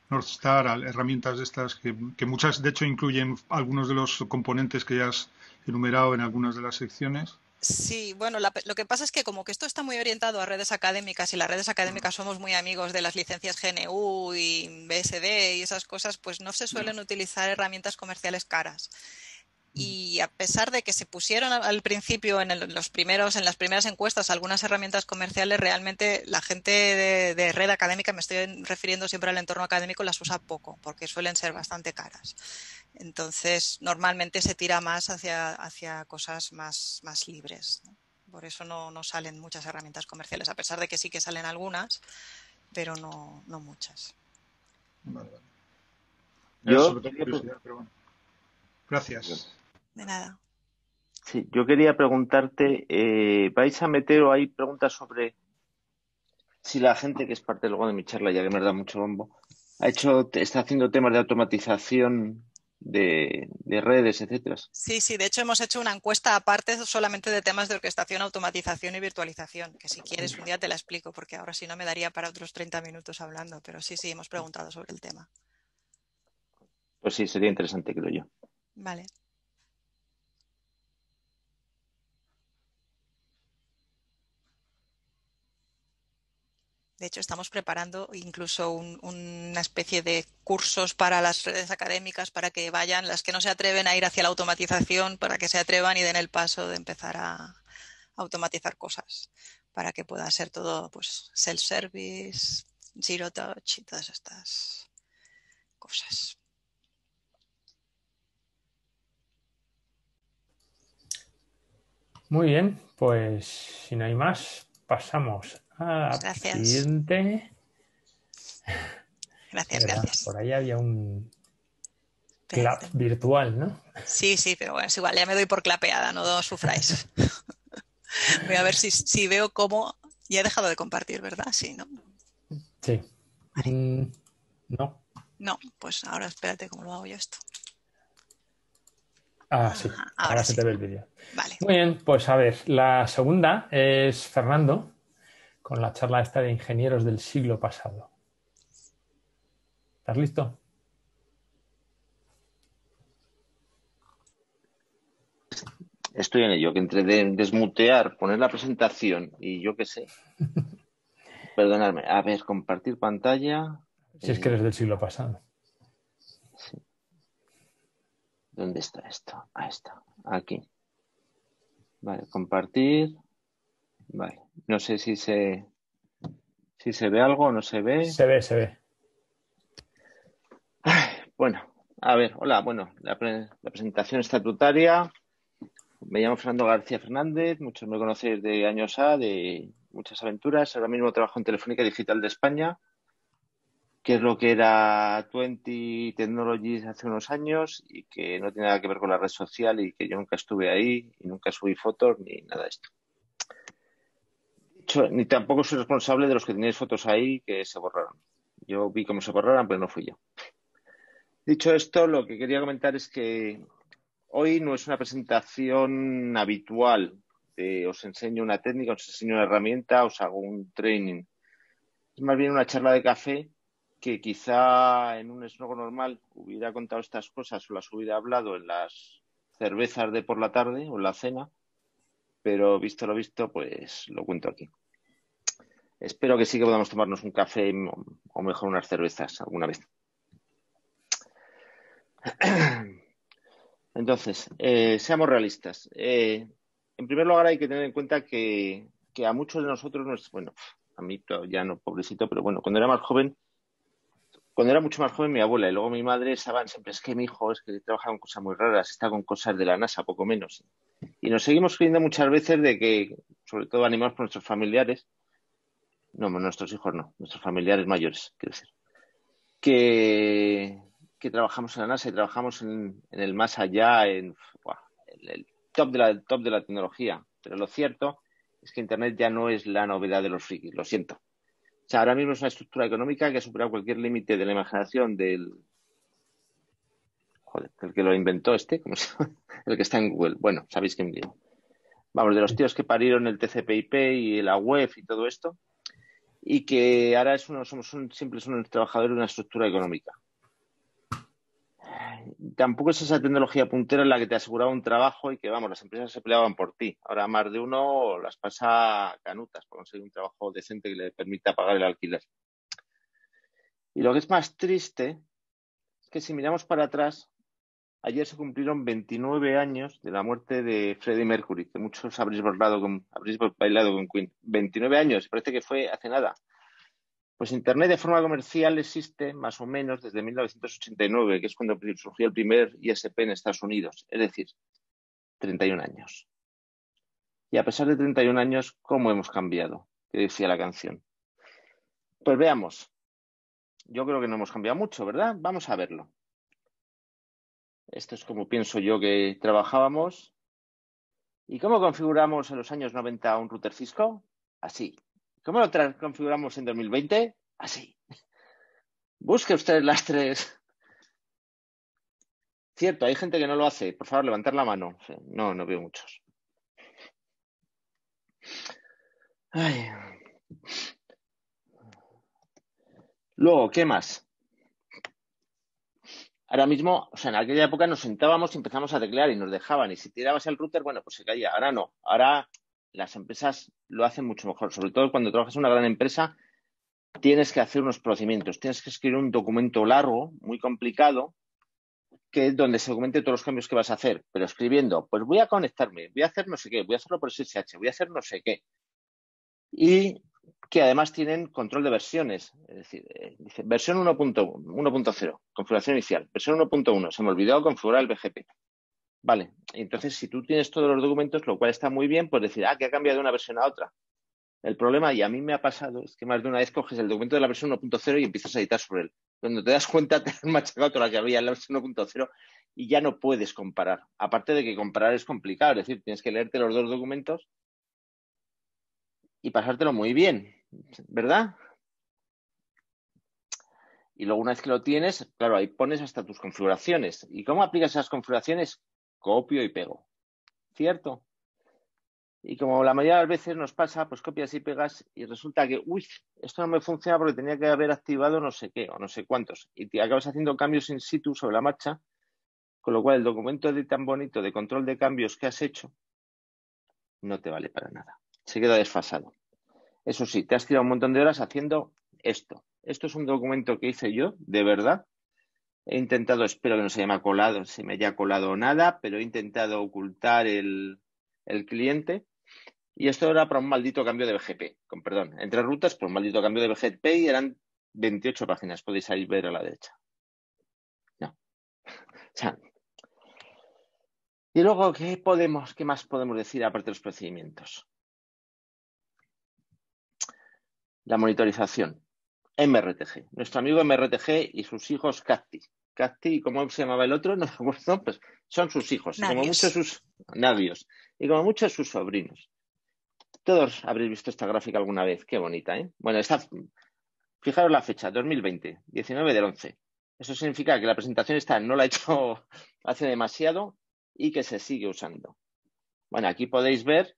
Speaker 4: Northstar, a herramientas de estas que, que, muchas, de hecho, incluyen algunos de los componentes que ya has enumerado en algunas de las secciones.
Speaker 2: Sí, bueno, lo que pasa es que como que esto está muy orientado a redes académicas y las redes académicas somos muy amigos de las licencias GNU y BSD y esas cosas, pues no se suelen utilizar herramientas comerciales caras. Y a pesar de que se pusieron al principio en los primeros, en las primeras encuestas algunas herramientas comerciales, realmente la gente de, de red académica, me estoy refiriendo siempre al entorno académico, las usa poco, porque suelen ser bastante caras. Entonces, normalmente se tira más hacia, hacia cosas más, más libres. Por eso no, no, salen muchas herramientas comerciales, a pesar de que sí que salen algunas, pero no, no muchas.
Speaker 4: Yo Gracias.
Speaker 2: De nada.
Speaker 5: Sí, yo quería preguntarte, eh, ¿vais a meter o hay preguntas sobre si la gente que es parte luego de mi charla, ya que me da mucho bombo, ha hecho, está haciendo temas de automatización de, redes, etcétera.
Speaker 2: Sí, sí, de hecho hemos hecho una encuesta aparte solamente de temas de orquestación, automatización y virtualización, que si quieres un día te la explico, porque ahora si no me daría para otros 30 minutos hablando, pero sí, sí, hemos preguntado sobre el tema.
Speaker 5: Pues sí, sería interesante, creo yo.
Speaker 2: Vale. De hecho, estamos preparando incluso una especie de cursos para las redes académicas para que vayan, las que no se atreven a ir hacia la automatización, para que se atrevan y den el paso de empezar a automatizar cosas, para que pueda ser todo pues self-service, zero touch y todas estas cosas.
Speaker 1: Muy bien, pues si no hay más, pasamos Ah,
Speaker 2: gracias.
Speaker 1: Siguiente.
Speaker 2: Gracias, gracias.
Speaker 1: Por ahí había un clap virtual, ¿no?
Speaker 2: Sí, sí, pero bueno, es igual, ya me doy por clapeada, no sufráis. Voy a ver si, veo cómo. Ya he dejado de compartir, ¿verdad? Sí, ¿no?
Speaker 1: Sí. Mm, no.
Speaker 2: No, pues ahora espérate cómo lo hago yo esto.
Speaker 1: Ah, sí. ahora, se te ve el vídeo.
Speaker 2: Vale.
Speaker 1: Muy bien, pues a ver, la segunda es Fernando con la charla esta de ingenieros del siglo pasado. ¿Estás listo?
Speaker 5: Estoy en ello, que entre desmutear, poner la presentación y yo qué sé. Perdonadme. A ver, compartir pantalla.
Speaker 1: Si es que eres del siglo pasado.
Speaker 5: Sí. ¿Dónde está esto? Ahí está. Aquí. Vale, compartir. Vale. No sé si se, si se ve algo o no se ve.
Speaker 1: Se ve, se ve.
Speaker 5: bueno, a ver, hola, bueno, la, presentación estatutaria. Me llamo Fernando García Fernández, muchos me conocéis de años A, de muchas aventuras. Ahora mismo trabajo en Telefónica Digital de España, que es lo que era 20 Technologies hace unos años y que no tiene nada que ver con la red social y que yo nunca estuve ahí y nunca subí fotos ni nada de esto ni tampoco soy responsable de los que tenéis fotos ahí que se borraron. Yo vi cómo se borraron, pero no fui yo. Dicho esto, lo que quería comentar es que hoy no es una presentación habitual de os enseño una técnica, os enseño una herramienta, os hago un training. Es más bien una charla de café que quizá en un esnogo normal hubiera contado estas cosas o las hubiera hablado en las cervezas de por la tarde o en la cena pero visto lo visto, pues lo cuento aquí. Espero que sí que podamos tomarnos un café o mejor unas cervezas alguna vez. Entonces, eh, seamos realistas. Eh, en primer lugar, hay que tener en cuenta que, a muchos de nosotros, bueno, a mí ya no pobrecito, pero bueno, cuando era más joven, cuando era mucho más joven, mi abuela y luego mi madre estaban siempre, es que mi hijo es que trabaja con cosas muy raras, está con cosas de la NASA, poco menos. Y nos seguimos creyendo muchas veces de que, sobre todo animados por nuestros familiares, no, nuestros hijos no, nuestros familiares mayores, quiero decir, que, que trabajamos en la NASA y trabajamos en, el más allá, en, el top de, la, top de la tecnología. Pero lo cierto Es que Internet ya no es la novedad de los frikis, lo siento. O sea, ahora mismo es una estructura económica que ha superado cualquier límite de la imaginación del. Joder, el que lo inventó este, ¿cómo se llama? El que está en Google. Bueno, sabéis quién digo. Vamos, de los tíos que parieron el TCP/IP y la web y todo esto. Y que ahora somos un, siempre son trabajadores de una estructura económica tampoco es esa tecnología puntera en la que te aseguraba un trabajo y que, vamos, las empresas se peleaban por ti. Ahora más de uno las pasa canutas por conseguir un trabajo decente que le permita pagar el alquiler. Y lo que es más triste es que si miramos para atrás, ayer se cumplieron 29 años de la muerte de Freddie Mercury, que muchos habréis, con, habréis bailado con Queen. 29 años, parece que fue hace nada. Pues Internet de forma comercial existe más o menos desde 1989, que es cuando surgió el primer ISP en Estados Unidos, es decir, 31 años. Y a pesar de 31 años, ¿cómo hemos cambiado? Que decía la canción. Pues veamos. Yo creo que no hemos cambiado mucho, ¿verdad? Vamos a verlo. Esto es como pienso yo que trabajábamos. ¿Y cómo configuramos en los años 90 un router Cisco? Así. ¿Cómo lo configuramos en 2020? Así. Busque usted las tres. Cierto, hay gente que no lo hace. Por favor, levantar la mano. No, no veo muchos. Luego, ¿qué más? Ahora mismo, o sea, en aquella época nos sentábamos y empezamos a teclear y nos dejaban. Y si tirabas el router, bueno, pues se caía. Ahora no. Ahora las empresas lo hacen mucho mejor. Sobre todo cuando trabajas en una gran empresa, tienes que hacer unos procedimientos, tienes que escribir un documento largo, muy complicado, que es donde se documente todos los cambios que vas a hacer, pero escribiendo, pues voy a conectarme, voy a hacer no sé qué, voy a hacerlo por SSH, voy a hacer no sé qué. Y que además tienen control de versiones, es decir, eh, dice versión 1.0, configuración inicial, versión 1.1, se me olvidó configurar el BGP. Vale, entonces si tú tienes todos los documentos, lo cual está muy bien, pues decir, ah, que ha cambiado de una versión a otra. El problema, y a mí me ha pasado, es que más de una vez coges el documento de la versión 1.0 y empiezas a editar sobre él. Cuando te das cuenta, te has machacado toda la que había en la versión 1.0 y ya no puedes comparar. Aparte de que comparar es complicado, es decir, tienes que leerte los dos documentos y pasártelo muy bien, ¿verdad? Y luego una vez que lo tienes, claro, ahí pones hasta tus configuraciones. ¿Y cómo aplicas esas configuraciones? Copio y pego. ¿Cierto? Y como la mayoría de las veces nos pasa, pues copias y pegas y resulta que, uy, esto no me funciona porque tenía que haber activado no sé qué o no sé cuántos. Y te acabas haciendo cambios in situ sobre la marcha, con lo cual el documento de tan bonito de control de cambios que has hecho no te vale para nada. Se queda desfasado. Eso sí, te has tirado un montón de horas haciendo esto. Esto es un documento que hice yo, de verdad, He intentado, espero que no se haya colado, se me haya colado nada, pero he intentado ocultar el, cliente. Y esto era para un maldito cambio de BGP, con perdón, entre rutas por un maldito cambio de BGP y eran 28 páginas, podéis ahí ver a la derecha. No. y luego, ¿qué podemos, qué más podemos decir aparte de los procedimientos? La monitorización. MRTG. Nuestro amigo MRTG y sus hijos Cacti. Cacti, ¿cómo se llamaba el otro? No me acuerdo, pues son sus hijos, como muchos sus navios, y como muchos sus sobrinos. Todos habréis visto esta gráfica alguna vez, qué bonita, ¿eh? Bueno, está, fijaros la fecha, 2020, 19 del 11. Eso significa que la presentación esta no la he hecho hace demasiado y que se sigue usando. Bueno, aquí podéis ver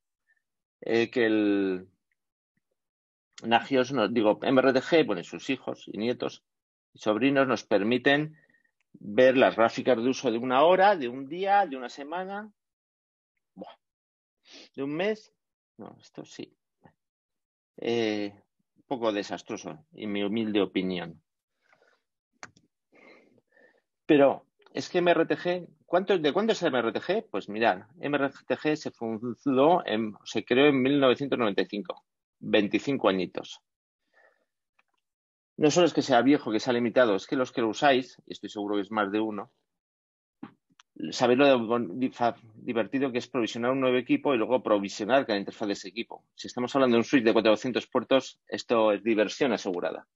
Speaker 5: eh, que el Nagios, digo, MRTG, bueno, sus hijos y nietos y sobrinos nos permiten ver las gráficas de uso de una hora, de un día, de una semana, de un mes. No, esto sí. Eh, un poco desastroso, en mi humilde opinión. Pero es que MRTG, ¿cuánto, ¿de cuándo es MRTG? Pues mirad, MRTG se fundó, en, se creó en 1995, 25 añitos no solo es que sea viejo, que sea limitado, es que los que lo usáis, y estoy seguro que es más de uno, sabéis lo divertido que es provisionar un nuevo equipo y luego provisionar cada interfaz de ese equipo. Si estamos hablando de un switch de 400 puertos, esto es diversión asegurada.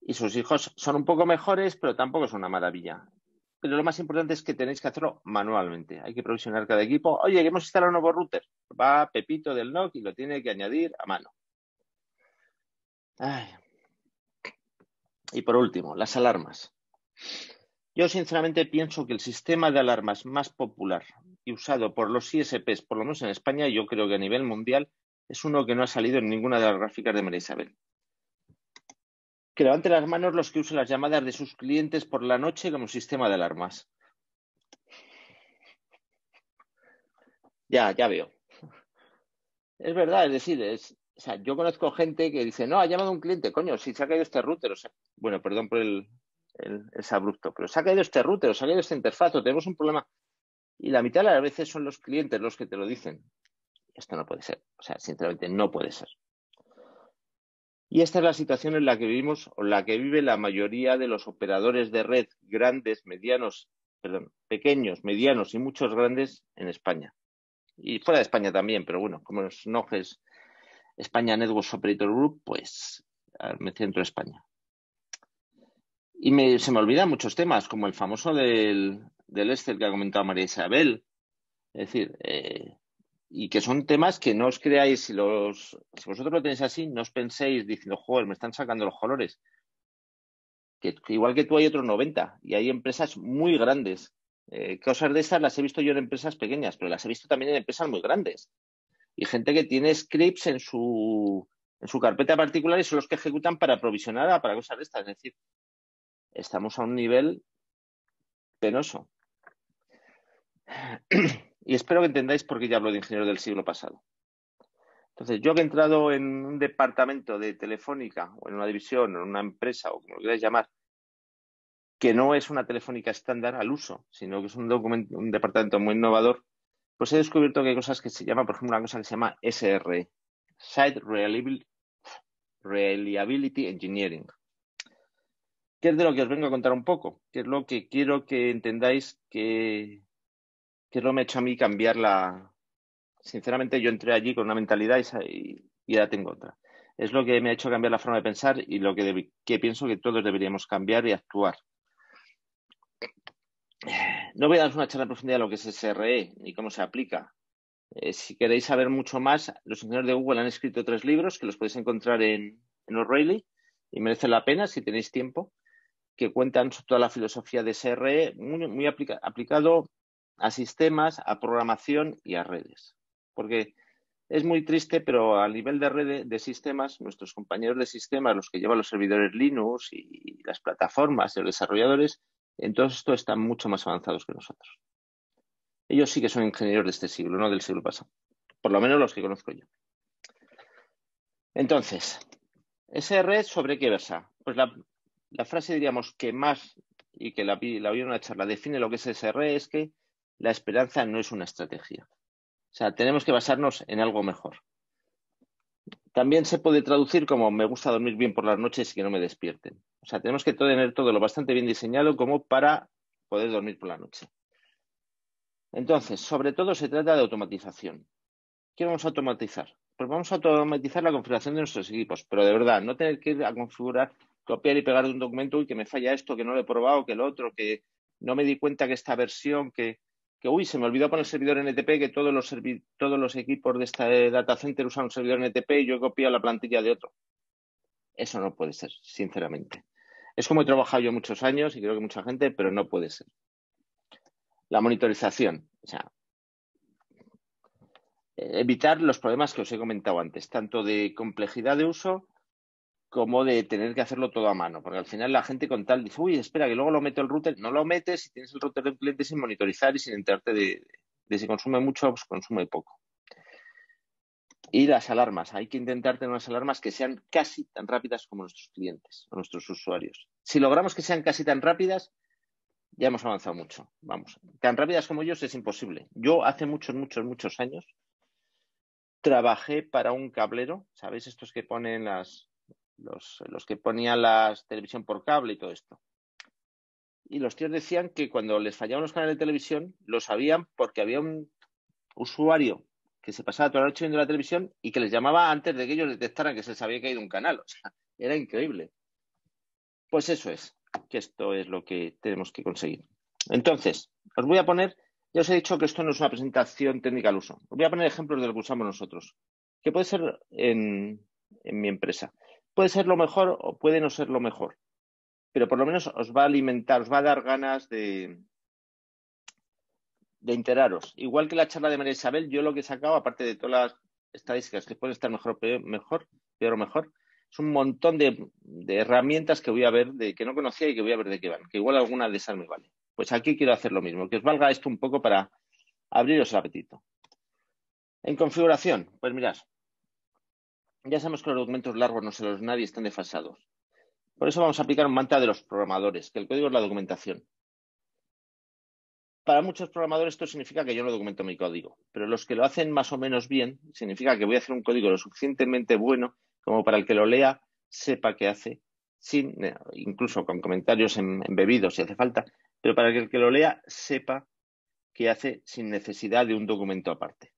Speaker 5: Y sus hijos son un poco mejores, pero tampoco es una maravilla. Pero lo más importante es que tenéis que hacerlo manualmente. Hay que provisionar cada equipo. Oye, hemos instalado un nuevo router. Va Pepito del NOC y lo tiene que añadir a mano. Y por último, las alarmas. Yo sinceramente pienso que el sistema de alarmas más popular y usado por los ISPs, por lo menos en España, yo creo que a nivel mundial, es uno que no ha salido en ninguna de las gráficas de María Isabel que levante las manos los que usen las llamadas de sus clientes por la noche como sistema de alarmas. Ya, ya veo. Es verdad, es decir, es, o sea, yo conozco gente que dice, no, ha llamado un cliente, coño, si se ha caído este router, o sea, bueno, perdón por el, el, abrupto, pero se ha caído este router, o se ha caído este interfaz, tenemos un problema. Y la mitad de las veces son los clientes los que te lo dicen. Esto no puede ser. O sea, sinceramente, no puede ser. Y esta es la situación en la que vivimos o la que vive la mayoría de los operadores de red grandes, medianos, perdón, pequeños, medianos y muchos grandes en España. Y fuera de España también, pero bueno, como es NOGES España Network Operator Group, pues me centro en España. Y se me olvidan muchos temas, como el famoso del, del que ha comentado María Isabel. Es decir, eh, y que son temas que no os creáis, si, los, si vosotros lo tenéis así, no os penséis diciendo, joder, me están sacando los colores. Que, igual que tú hay otros 90 y hay empresas muy grandes. Eh, cosas de estas las he visto yo en empresas pequeñas, pero las he visto también en empresas muy grandes. Y gente que tiene scripts en su, en su carpeta particular y son los que ejecutan para provisionar para cosas de estas. Es decir, estamos a un nivel penoso. Y espero que entendáis por qué ya hablo de ingeniero del siglo pasado. Entonces, yo que he entrado en un departamento de telefónica o en una división o en una empresa o como lo queráis llamar, que no es una telefónica estándar al uso, sino que es un, un departamento muy innovador, pues he descubierto que hay cosas que se llaman, por ejemplo, una cosa que se llama SRE, Site Reliability Engineering, que es de lo que os vengo a contar un poco, que es lo que quiero que entendáis que que lo me ha hecho a mí cambiar la... Sinceramente, yo entré allí con una mentalidad y, y tengo otra. Es lo que me ha hecho cambiar la forma de pensar y lo que, pienso que todos deberíamos cambiar y actuar. No voy a daros una charla en profundidad de lo que es SRE ni cómo se aplica. Eh, si queréis saber mucho más, los ingenieros de Google han escrito tres libros que los podéis encontrar en, O'Reilly y merece la pena si tenéis tiempo, que cuentan toda la filosofía de SRE muy aplicado a sistemas, a programación y a redes. Porque es muy triste, pero a nivel de red de sistemas, nuestros compañeros de sistemas, los que llevan los servidores Linux y las plataformas y los desarrolladores, en todo esto están mucho más avanzados que nosotros. Ellos sí que son ingenieros de este siglo, no del siglo pasado. Por lo menos los que conozco yo. Entonces, ¿ese red sobre qué versa? Pues la, frase, diríamos, que más y que la, la en una charla define lo que es SRE es que la esperanza no es una estrategia. O sea, tenemos que basarnos en algo mejor. También se puede traducir como me gusta dormir bien por las noches y que no me despierten. O sea, tenemos que tener todo lo bastante bien diseñado como para poder dormir por la noche. Entonces, sobre todo se trata de automatización. ¿Qué vamos a automatizar? Pues vamos a automatizar la configuración de nuestros equipos, pero de verdad, no tener que ir a configurar, copiar y pegar de un documento y que me falla esto, que no lo he probado, que lo otro, que no me di cuenta que esta versión, que que, uy, se me olvidó poner el servidor NTP, que todos los, todos los equipos de este data center usan un servidor NTP y yo he copiado la plantilla de otro. Eso no puede ser, sinceramente. Es como he trabajado yo muchos años y creo que mucha gente, pero no puede ser. La monitorización, o sea, evitar los problemas que os he comentado antes, tanto de complejidad de uso como de tener que hacerlo todo a mano, porque al final la gente con tal dice, uy, espera, que luego lo meto el router, no lo metes y tienes el router del cliente sin monitorizar y sin enterarte de, si consume mucho o pues consume poco. Y las alarmas, hay que intentar tener unas alarmas que sean casi tan rápidas como nuestros clientes o nuestros usuarios. Si logramos que sean casi tan rápidas, ya hemos avanzado mucho. Vamos, tan rápidas como ellos es imposible. Yo hace muchos, muchos, muchos años trabajé para un cablero, ¿sabéis? Estos que ponen las, los, que ponían la televisión por cable y todo esto. Y los tíos decían que cuando les fallaban los canales de televisión, lo sabían porque había un usuario que se pasaba toda la noche viendo la televisión y que les llamaba antes de que ellos detectaran que se les había caído un canal. O sea, era increíble. Pues eso es, que esto es lo que tenemos que conseguir. Entonces, os voy a poner, ya os he dicho que esto no es una presentación técnica al uso. Os voy a poner ejemplos de lo que usamos nosotros, que puede ser en, en mi empresa. Puede ser lo mejor o puede no ser lo mejor, pero por lo menos os va a alimentar, os va a dar ganas de, de enteraros. Igual que la charla de María Isabel, yo lo que he sacado, aparte de todas las estadísticas que pueden estar mejor peor, mejor, peor o mejor, es un montón de, herramientas que voy a ver, de que no conocía y que voy a ver de qué van, que igual alguna de esas me vale. Pues aquí quiero hacer lo mismo, que os valga esto un poco para abriros el apetito. En configuración, pues mirad, ya sabemos que los documentos largos no se los nadie están desfasados. Por eso vamos a aplicar un mantra de los programadores, que el código es la documentación. Para muchos programadores esto significa que yo no documento mi código, pero los que lo hacen más o menos bien significa que voy a hacer un código lo suficientemente bueno como para el que lo lea sepa qué hace, sin, eh, incluso con comentarios embebidos si hace falta, pero para que el que lo lea sepa qué hace sin necesidad de un documento aparte.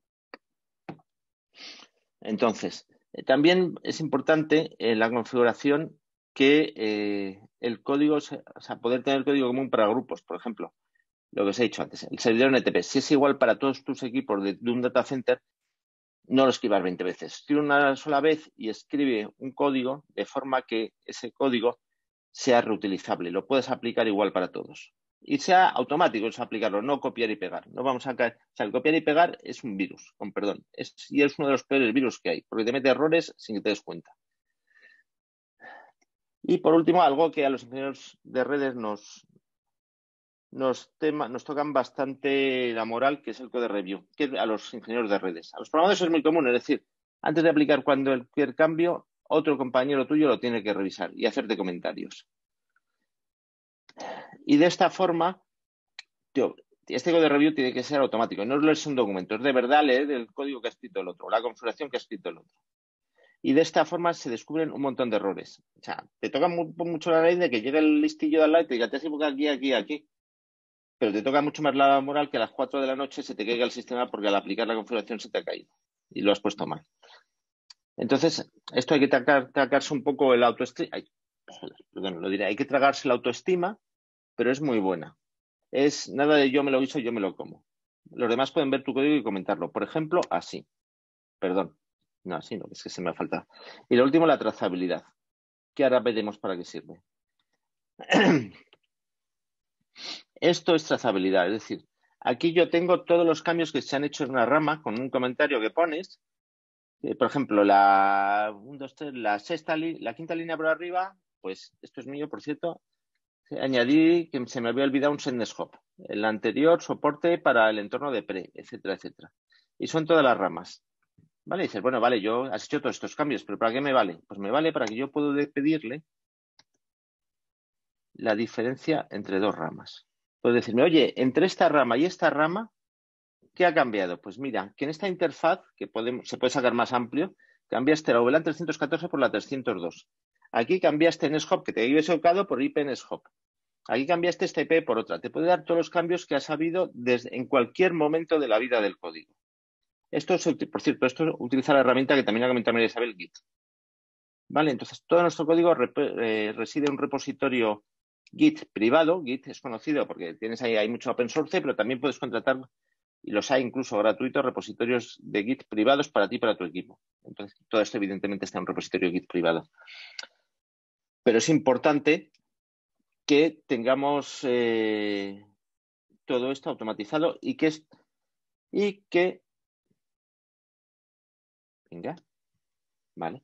Speaker 5: Entonces, también es importante en la configuración que eh, el código, o sea, poder tener código común para grupos, por ejemplo, lo que os he dicho antes, el servidor NTP, si es igual para todos tus equipos de, un data center, no lo escribas 20 veces. Escribe una sola vez y escribe un código de forma que ese código sea reutilizable, lo puedes aplicar igual para todos. Y sea automático es aplicarlo, no copiar y pegar. No vamos a caer. O sea, el copiar y pegar es un virus, con perdón. Es, y es uno de los peores virus que hay, porque te mete errores sin que te des cuenta. Y por último, algo que a los ingenieros de redes nos, nos, tocan bastante la moral, que es el code review, que a los ingenieros de redes. A los programadores es muy común, es decir, antes de aplicar cualquier cambio, otro compañero tuyo lo tiene que revisar y hacerte comentarios. Y de esta forma, este code review tiene que ser automático. No es un documento, es de verdad leer el código que ha escrito el otro, la configuración que ha escrito el otro. Y de esta forma se descubren un montón de errores. O sea, te toca mucho la ley de que llegue el listillo de al lado y te diga, te has equivocado aquí, aquí, aquí. Pero te toca mucho más la moral que a las 4 de la noche se te caiga el sistema porque al aplicar la configuración se te ha caído y lo has puesto mal. Entonces, esto hay que tragarse un poco el autoestima. Perdón, lo diré. Hay que tragarse la autoestima, pero es muy buena. Es nada de yo me lo hizo, yo me lo como. Los demás pueden ver tu código y comentarlo. Por ejemplo, así. Perdón. No, así no, es que se me ha faltado. Y lo último, la trazabilidad. Que ahora veremos para qué sirve. Esto es trazabilidad, es decir, aquí yo tengo todos los cambios que se han hecho en una rama con un comentario que pones. Eh, por ejemplo, la, la sexta, la quinta línea por arriba, pues esto es mío, por cierto. Añadí que se me había olvidado un senders hop. El anterior soporte para el entorno de pre, etcétera, etcétera. Y son todas las ramas. ¿Vale? Y dices, bueno, vale, yo has hecho todos estos cambios, pero ¿para qué me vale? Pues me vale para que yo pueda pedirle la diferencia entre dos ramas. Puedes decirme, oye, entre esta rama y esta rama, ¿qué ha cambiado? Pues mira, que en esta interfaz, que podemos, se puede sacar más amplio, cambiaste la VLAN 314 por la 302. Aquí cambiaste NSHOP, que te había equivocado, por IP NSHOP. Aquí cambiaste esta IP por otra. Te puede dar todos los cambios que has habido en cualquier momento de la vida del código. Esto es, por cierto, esto utiliza la herramienta que también ha comentado María Isabel, Git. ¿Vale? Entonces, todo nuestro código eh, reside en un repositorio Git privado, Git es conocido porque tienes ahí hay mucho open source, pero también puedes contratar, y los hay incluso gratuitos, repositorios de Git privados para ti y para tu equipo. Entonces, todo esto evidentemente está en un repositorio Git privado. Pero es importante que tengamos eh, todo esto automatizado y que, es, y que venga, vale,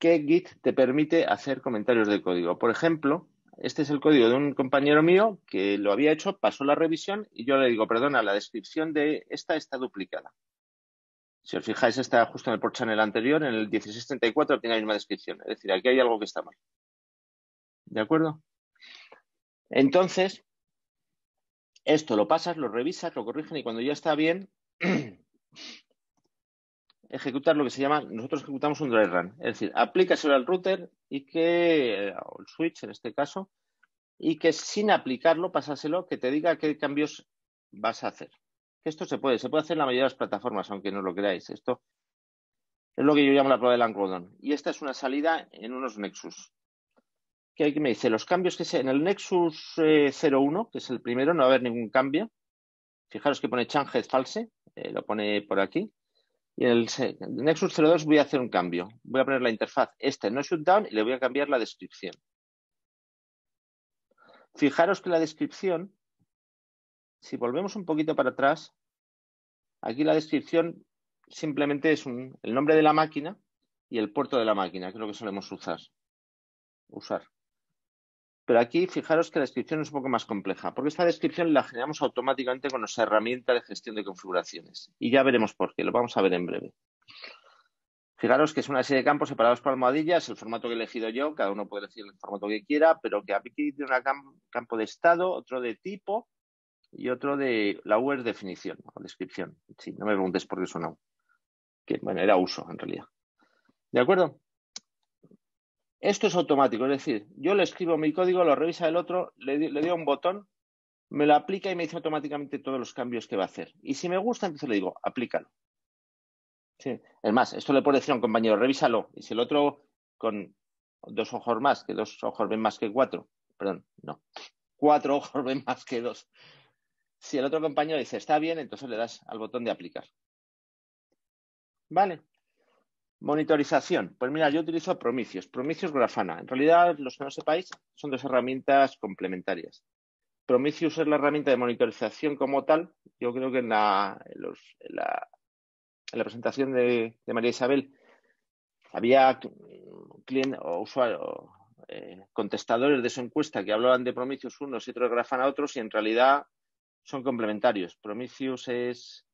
Speaker 5: que Git te permite hacer comentarios de código. Por ejemplo, este es el código de un compañero mío que lo había hecho, pasó la revisión y yo le digo, perdona, la descripción de esta está duplicada. Si os fijáis, está justo en el port channel anterior, en el 1634 tiene la misma descripción. Es decir, aquí hay algo que está mal. ¿De acuerdo? Entonces, esto lo pasas, lo revisas, lo corrigen y cuando ya está bien, ejecutar lo que se llama, nosotros ejecutamos un dry run, es decir, aplícaselo al router y que, o el switch en este caso, y que sin aplicarlo, pasáselo, que te diga qué cambios vas a hacer. Esto se puede, se puede hacer en la mayoría de las plataformas, aunque no lo creáis. Esto es lo que yo llamo la prueba del algodón. Y esta es una salida en unos Nexus, que aquí me dice los cambios que se en el Nexus 01, eh, que es el primero, no va a haber ningún cambio. Fijaros que pone change false, eh, lo pone por aquí. Y en el, Nexus 02 voy a hacer un cambio. Voy a poner la interfaz este no shutdown y le voy a cambiar la descripción. Fijaros que la descripción, si volvemos un poquito para atrás, aquí la descripción simplemente es el nombre de la máquina y el puerto de la máquina, que es lo que solemos usar. usar. Pero aquí fijaros que la descripción es un poco más compleja, porque esta descripción la generamos automáticamente con nuestra herramienta de gestión de configuraciones. Y ya veremos por qué, lo vamos a ver en breve. Fijaros que es una serie de campos separados por almohadillas, el formato que he elegido yo, cada uno puede elegir el formato que quiera, pero que aquí tiene un campo de estado, otro de tipo y otro de la UR definición o descripción. Sí, no me preguntes por qué eso no. Que, bueno, era uso en realidad. ¿De acuerdo? Esto es automático, es decir, yo le escribo mi código, lo revisa el otro, le, le doy un botón, me lo aplica y me dice automáticamente todos los cambios que va a hacer. Y si me gusta, entonces le digo, aplícalo. Sí. Es más, esto le puedo decir a un compañero, revísalo. Y si el otro con dos ojos más, que dos ojos ven más que cuatro, perdón, no, cuatro ojos ven más que dos. Si el otro compañero dice está bien, entonces le das al botón de aplicar. Vale. Monitorización. Pues mira, yo utilizo Prometheus, Prometheus Grafana. En realidad, los que no sepáis, son dos herramientas complementarias. Prometheus es la herramienta de monitorización como tal. Yo creo que en la, presentación de, María Isabel había cliente o usuario, eh, contestadores de su encuesta que hablaban de Prometheus unos y otros de Grafana otros y en realidad son complementarios. Prometheus es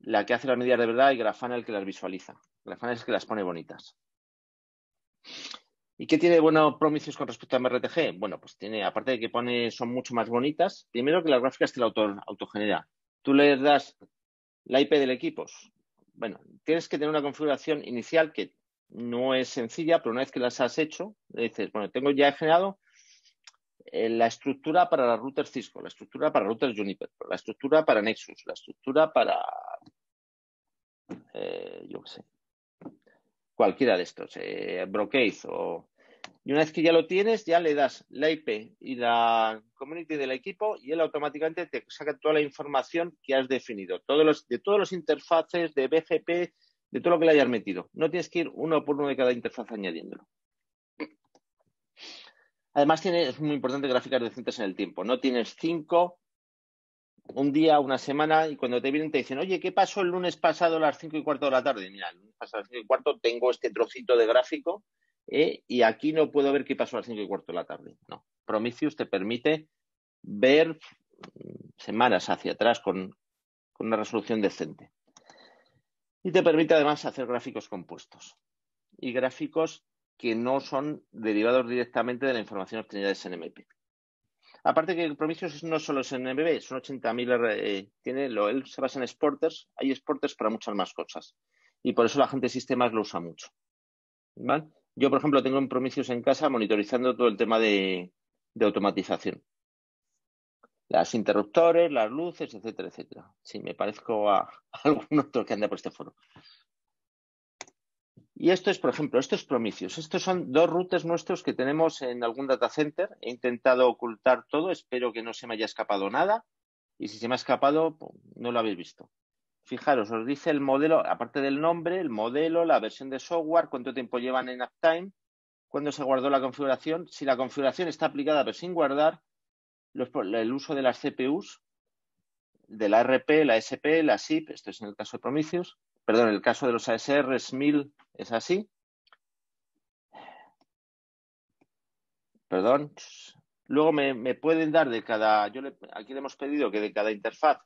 Speaker 5: la que hace las medidas de verdad y Grafana el que las visualiza. Grafana es el que las pone bonitas. ¿Y qué tiene bueno con respecto a MRTG? Bueno, pues tiene, aparte de que pone, son mucho más bonitas, primero que las gráficas te la auto, autogenera. Tú le das la IP del equipo. Bueno, tienes que tener una configuración inicial que no es sencilla, pero una vez que las has hecho, le dices, bueno, tengo ya generado eh, la estructura para la router Cisco, la estructura para routers Juniper, la estructura para Nexus, la estructura para, eh, yo qué sé, cualquiera de estos, eh, Brocade o... Y una vez que ya lo tienes, ya le das la IP y la community del equipo y él automáticamente te saca toda la información que has definido, todos los, de todos los interfaces, de BGP, de todo lo que le hayas metido. No tienes que ir uno por uno de cada interfaz añadiéndolo. Además, tiene, es muy importante gráficas decentes en el tiempo. No tienes cinco, un día, una semana, y cuando te vienen te dicen, oye, ¿qué pasó el lunes pasado a las cinco y cuarto de la tarde? Mira, el lunes pasado a las cinco y cuarto tengo este trocito de gráfico ¿eh? y aquí no puedo ver qué pasó a las cinco y cuarto de la tarde. No. Prometheus te permite ver semanas hacia atrás con, con una resolución decente. Y te permite además hacer gráficos compuestos. Y gráficos que no son derivados directamente de la información obtenida de SNMP. Aparte que Prometheus no solo es NMB, son 80.000, eh, tiene, él se basa en exporters, hay exporters para muchas más cosas. Y por eso la gente de sistemas lo usa mucho. Yo, por ejemplo, tengo un Prometheus en casa monitorizando todo el tema de, automatización. Las interruptores, las luces, etcétera, etcétera. Sí, me parezco a, a algún otro que anda por este foro. Y esto es, por ejemplo, esto es Prometheus. Estos son dos routers nuestros que tenemos en algún data center. He intentado ocultar todo, espero que no se me haya escapado nada. Y si se me ha escapado, pues, no lo habéis visto. Fijaros, os dice el modelo, aparte del nombre, el modelo, la versión de software, cuánto tiempo llevan en uptime, cuándo se guardó la configuración, si la configuración está aplicada pero sin guardar, el uso de las CPUs, de la RP, la SP, la SIP, esto es en el caso de Prometheus, perdón, el caso de los ASR es 1000, es así. Perdón. Luego me, pueden dar de cada, yo aquí le hemos pedido que de cada interfaz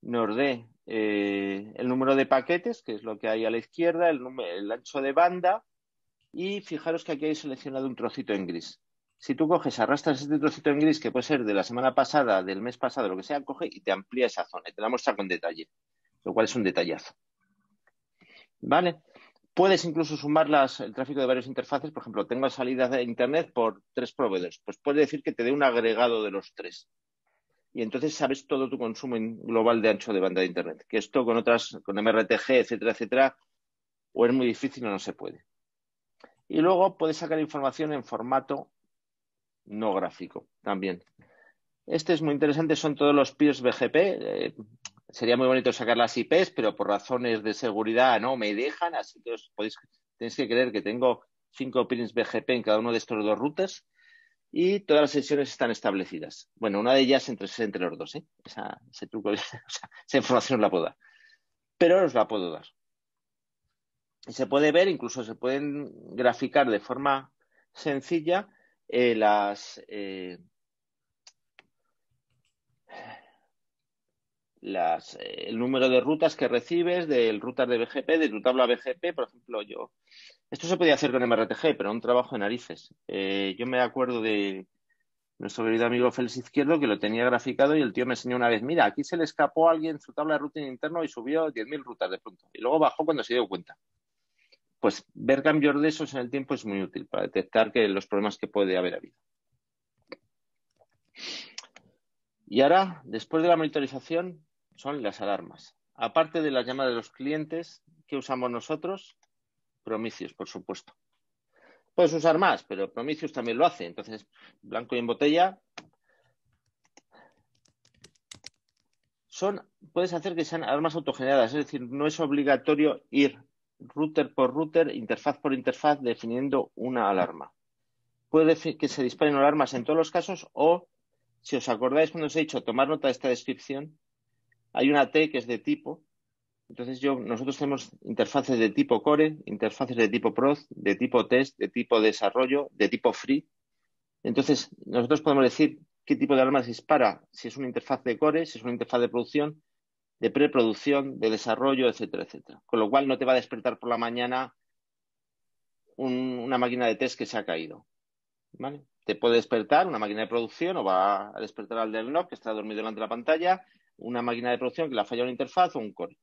Speaker 5: nos dé eh, el número de paquetes, que es lo que hay a la izquierda, el, el ancho de banda, y fijaros que aquí hay seleccionado un trocito en gris. Si tú coges, arrastras este trocito en gris, que puede ser de la semana pasada, del mes pasado, lo que sea, coge y te amplía esa zona y te la muestra con detalle, lo cual es un detallazo. ¿Vale? Puedes incluso sumar el tráfico de varias interfaces. Por ejemplo, tengo salidas de Internet por tres proveedores. Pues puede decir que te dé un agregado de los tres. Y entonces sabes todo tu consumo global de ancho de banda de Internet. Que esto con otras, con MRTG, etcétera, etcétera, o es muy difícil o no se puede. Y luego puedes sacar información en formato no gráfico también. Este es muy interesante, son todos los peers BGP. Eh, sería muy bonito sacar las IPs, pero por razones de seguridad no me dejan, así que os podéis, tenéis que creer que tengo cinco peers BGP en cada uno de estos dos routers y todas las sesiones están establecidas. Bueno, una de ellas entre, entre los dos, ¿eh? ese truco, esa información la puedo dar. Pero os la puedo dar. Y se puede ver, incluso se pueden graficar de forma sencilla eh, las, eh, las, eh, el número de rutas que recibes del router de BGP, de tu tabla BGP, por ejemplo, yo. Esto se podía hacer con MRTG, pero un trabajo de narices. yo me acuerdo de nuestro querido amigo Félix Izquierdo que lo tenía graficado y el tío me enseñó una vez, mira, aquí se le escapó a alguien su tabla de routing interno y subió 10.000 rutas de pronto. Y luego bajó cuando se dio cuenta pues ver cambios de esos en el tiempo es muy útil para detectar que los problemas que puede haber habido. Y ahora, después de la monitorización, son las alarmas. Aparte de las llamadas de los clientes, ¿qué usamos nosotros? Promicios, por supuesto. Puedes usar más, pero Prometheus también lo hace. Entonces, blanco y en botella. Son, puedes hacer que sean alarmas autogeneradas, es decir, no es obligatorio ir router por router, interfaz por interfaz, definiendo una alarma. Puede que se disparen alarmas en todos los casos o, si os acordáis cuando os he dicho tomar nota de esta descripción, hay una T que es de tipo. Entonces yo, nosotros tenemos interfaces de tipo core, interfaces de tipo prod, de tipo test, de tipo desarrollo, de tipo free. Entonces nosotros podemos decir qué tipo de alarma se dispara, si es una interfaz de core, si es una interfaz de producción, de preproducción, de desarrollo, etcétera, etcétera. Con lo cual no te va a despertar por la mañana una máquina de test que se ha caído. ¿vale? Te puede despertar una máquina de producción o va a despertar al del NOC que está dormido delante de la pantalla, una máquina de producción que le ha fallado una interfaz o un core.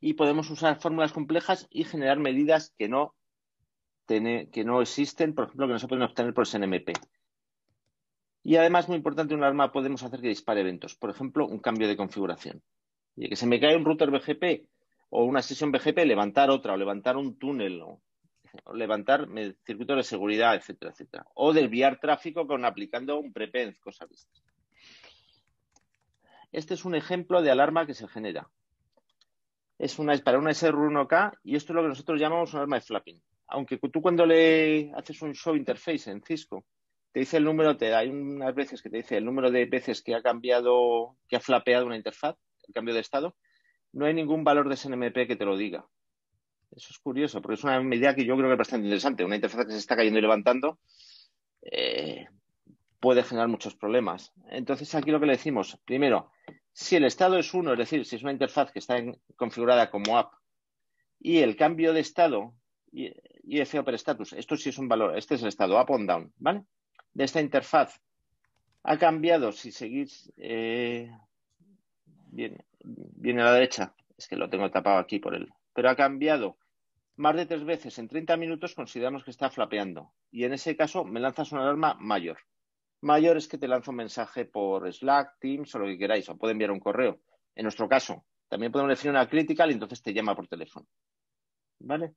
Speaker 5: Y podemos usar fórmulas complejas y generar medidas que no, que no existen, por ejemplo, que no se pueden obtener por SNMP. Y además, muy importante, un alarma podemos hacer que dispare eventos. Por ejemplo, un cambio de configuración. Y que se me cae un router BGP o una sesión BGP, levantar otra o levantar un túnel o, levantar circuitos de seguridad, etcétera, etcétera. O desviar tráfico con aplicando un prepend, cosas de. Este es un ejemplo de alarma que se genera. Es una, para una SR1K y esto es lo que nosotros llamamos un alarma de flapping. Aunque tú cuando le haces un show interface en Cisco te dice el número, te hay unas veces que te dice el número de veces que ha cambiado, que ha flapeado una interfaz, el cambio de estado, no hay ningún valor de SNMP que te lo diga. Eso es curioso, porque es una medida que yo creo que es bastante interesante. Una interfaz que se está cayendo y levantando eh, puede generar muchos problemas. Entonces, aquí lo que le decimos, primero, si el estado es uno, es decir, si es una interfaz que está configurada como app y el cambio de estado, IF Oper Status, esto sí es un valor, este es el estado, up o down, ¿vale? de esta interfaz ha cambiado, si seguís, eh, viene, a la derecha, es que lo tengo tapado aquí por él, pero ha cambiado más de tres veces en 30 minutos, consideramos que está flapeando. Y en ese caso me lanzas una alarma mayor. Mayor es que te lanzo un mensaje por Slack, Teams o lo que queráis, o puede enviar un correo. En nuestro caso, también podemos definir una crítica y entonces te llama por teléfono. ¿Vale?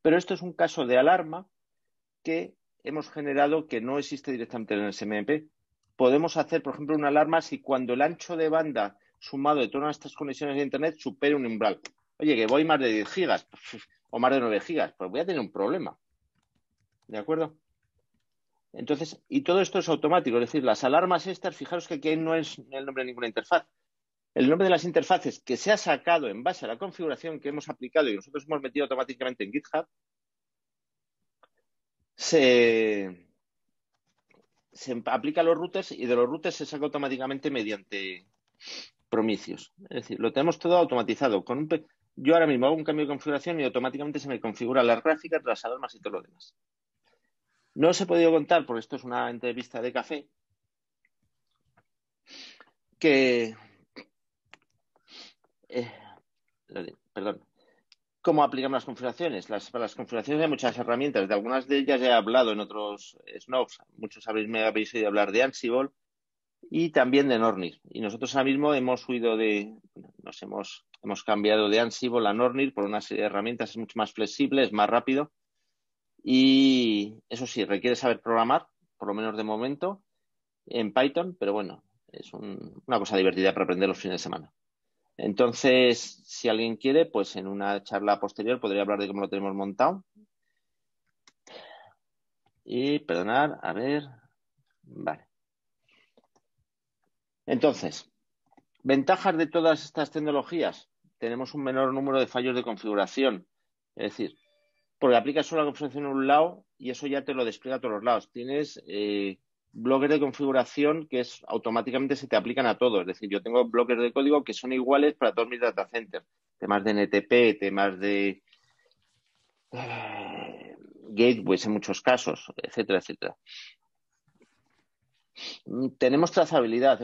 Speaker 5: Pero esto es un caso de alarma que hemos generado que no existe directamente en el SMMP. Podemos hacer, por ejemplo, una alarma si cuando el ancho de banda sumado de todas estas conexiones de Internet supere un umbral. Oye, que voy más de 10 gigas o más de 9 gigas, pues voy a tener un problema. ¿De acuerdo? Entonces, y todo esto es automático, es decir, las alarmas estas, fijaros que aquí no es el nombre de ninguna interfaz. El nombre de las interfaces que se ha sacado en base a la configuración que hemos aplicado y nosotros hemos metido automáticamente en GitHub se, aplica a los routers y de los routers se saca automáticamente mediante promicios. Es decir, lo tenemos todo automatizado. Con yo ahora mismo hago un cambio de configuración y automáticamente se me configura las gráficas, las alarmas y todo lo demás. No os he podido contar, porque esto es una entrevista de café, que... Eh, perdón cómo aplicamos las configuraciones. Las, para las configuraciones hay muchas herramientas. De algunas de ellas he hablado en otros snobs. Muchos habéis, me habéis oído hablar de Ansible y también de Nornir. Y nosotros ahora mismo hemos huido de, nos hemos, hemos cambiado de Ansible a Nornir por una serie de herramientas, es mucho más flexible, es más rápido. Y eso sí, requiere saber programar, por lo menos de momento, en Python, pero bueno, es una cosa divertida para aprender los fines de semana. Entonces, si alguien quiere, pues en una charla posterior podría hablar de cómo lo tenemos montado. Y perdonar, a ver. Vale. Entonces, ventajas de todas estas tecnologías. Tenemos un menor número de fallos de configuración. Es decir, porque aplicas solo la configuración en un lado y eso ya te lo despliega a todos los lados. Tienes eh, bloques de configuración que es automáticamente se te aplican a todos. Es decir, yo tengo bloques de código que son iguales para todos mis data centers. Temas de NTP, temas de eh, gateways en muchos casos, etcétera, etcétera. Tenemos trazabilidad.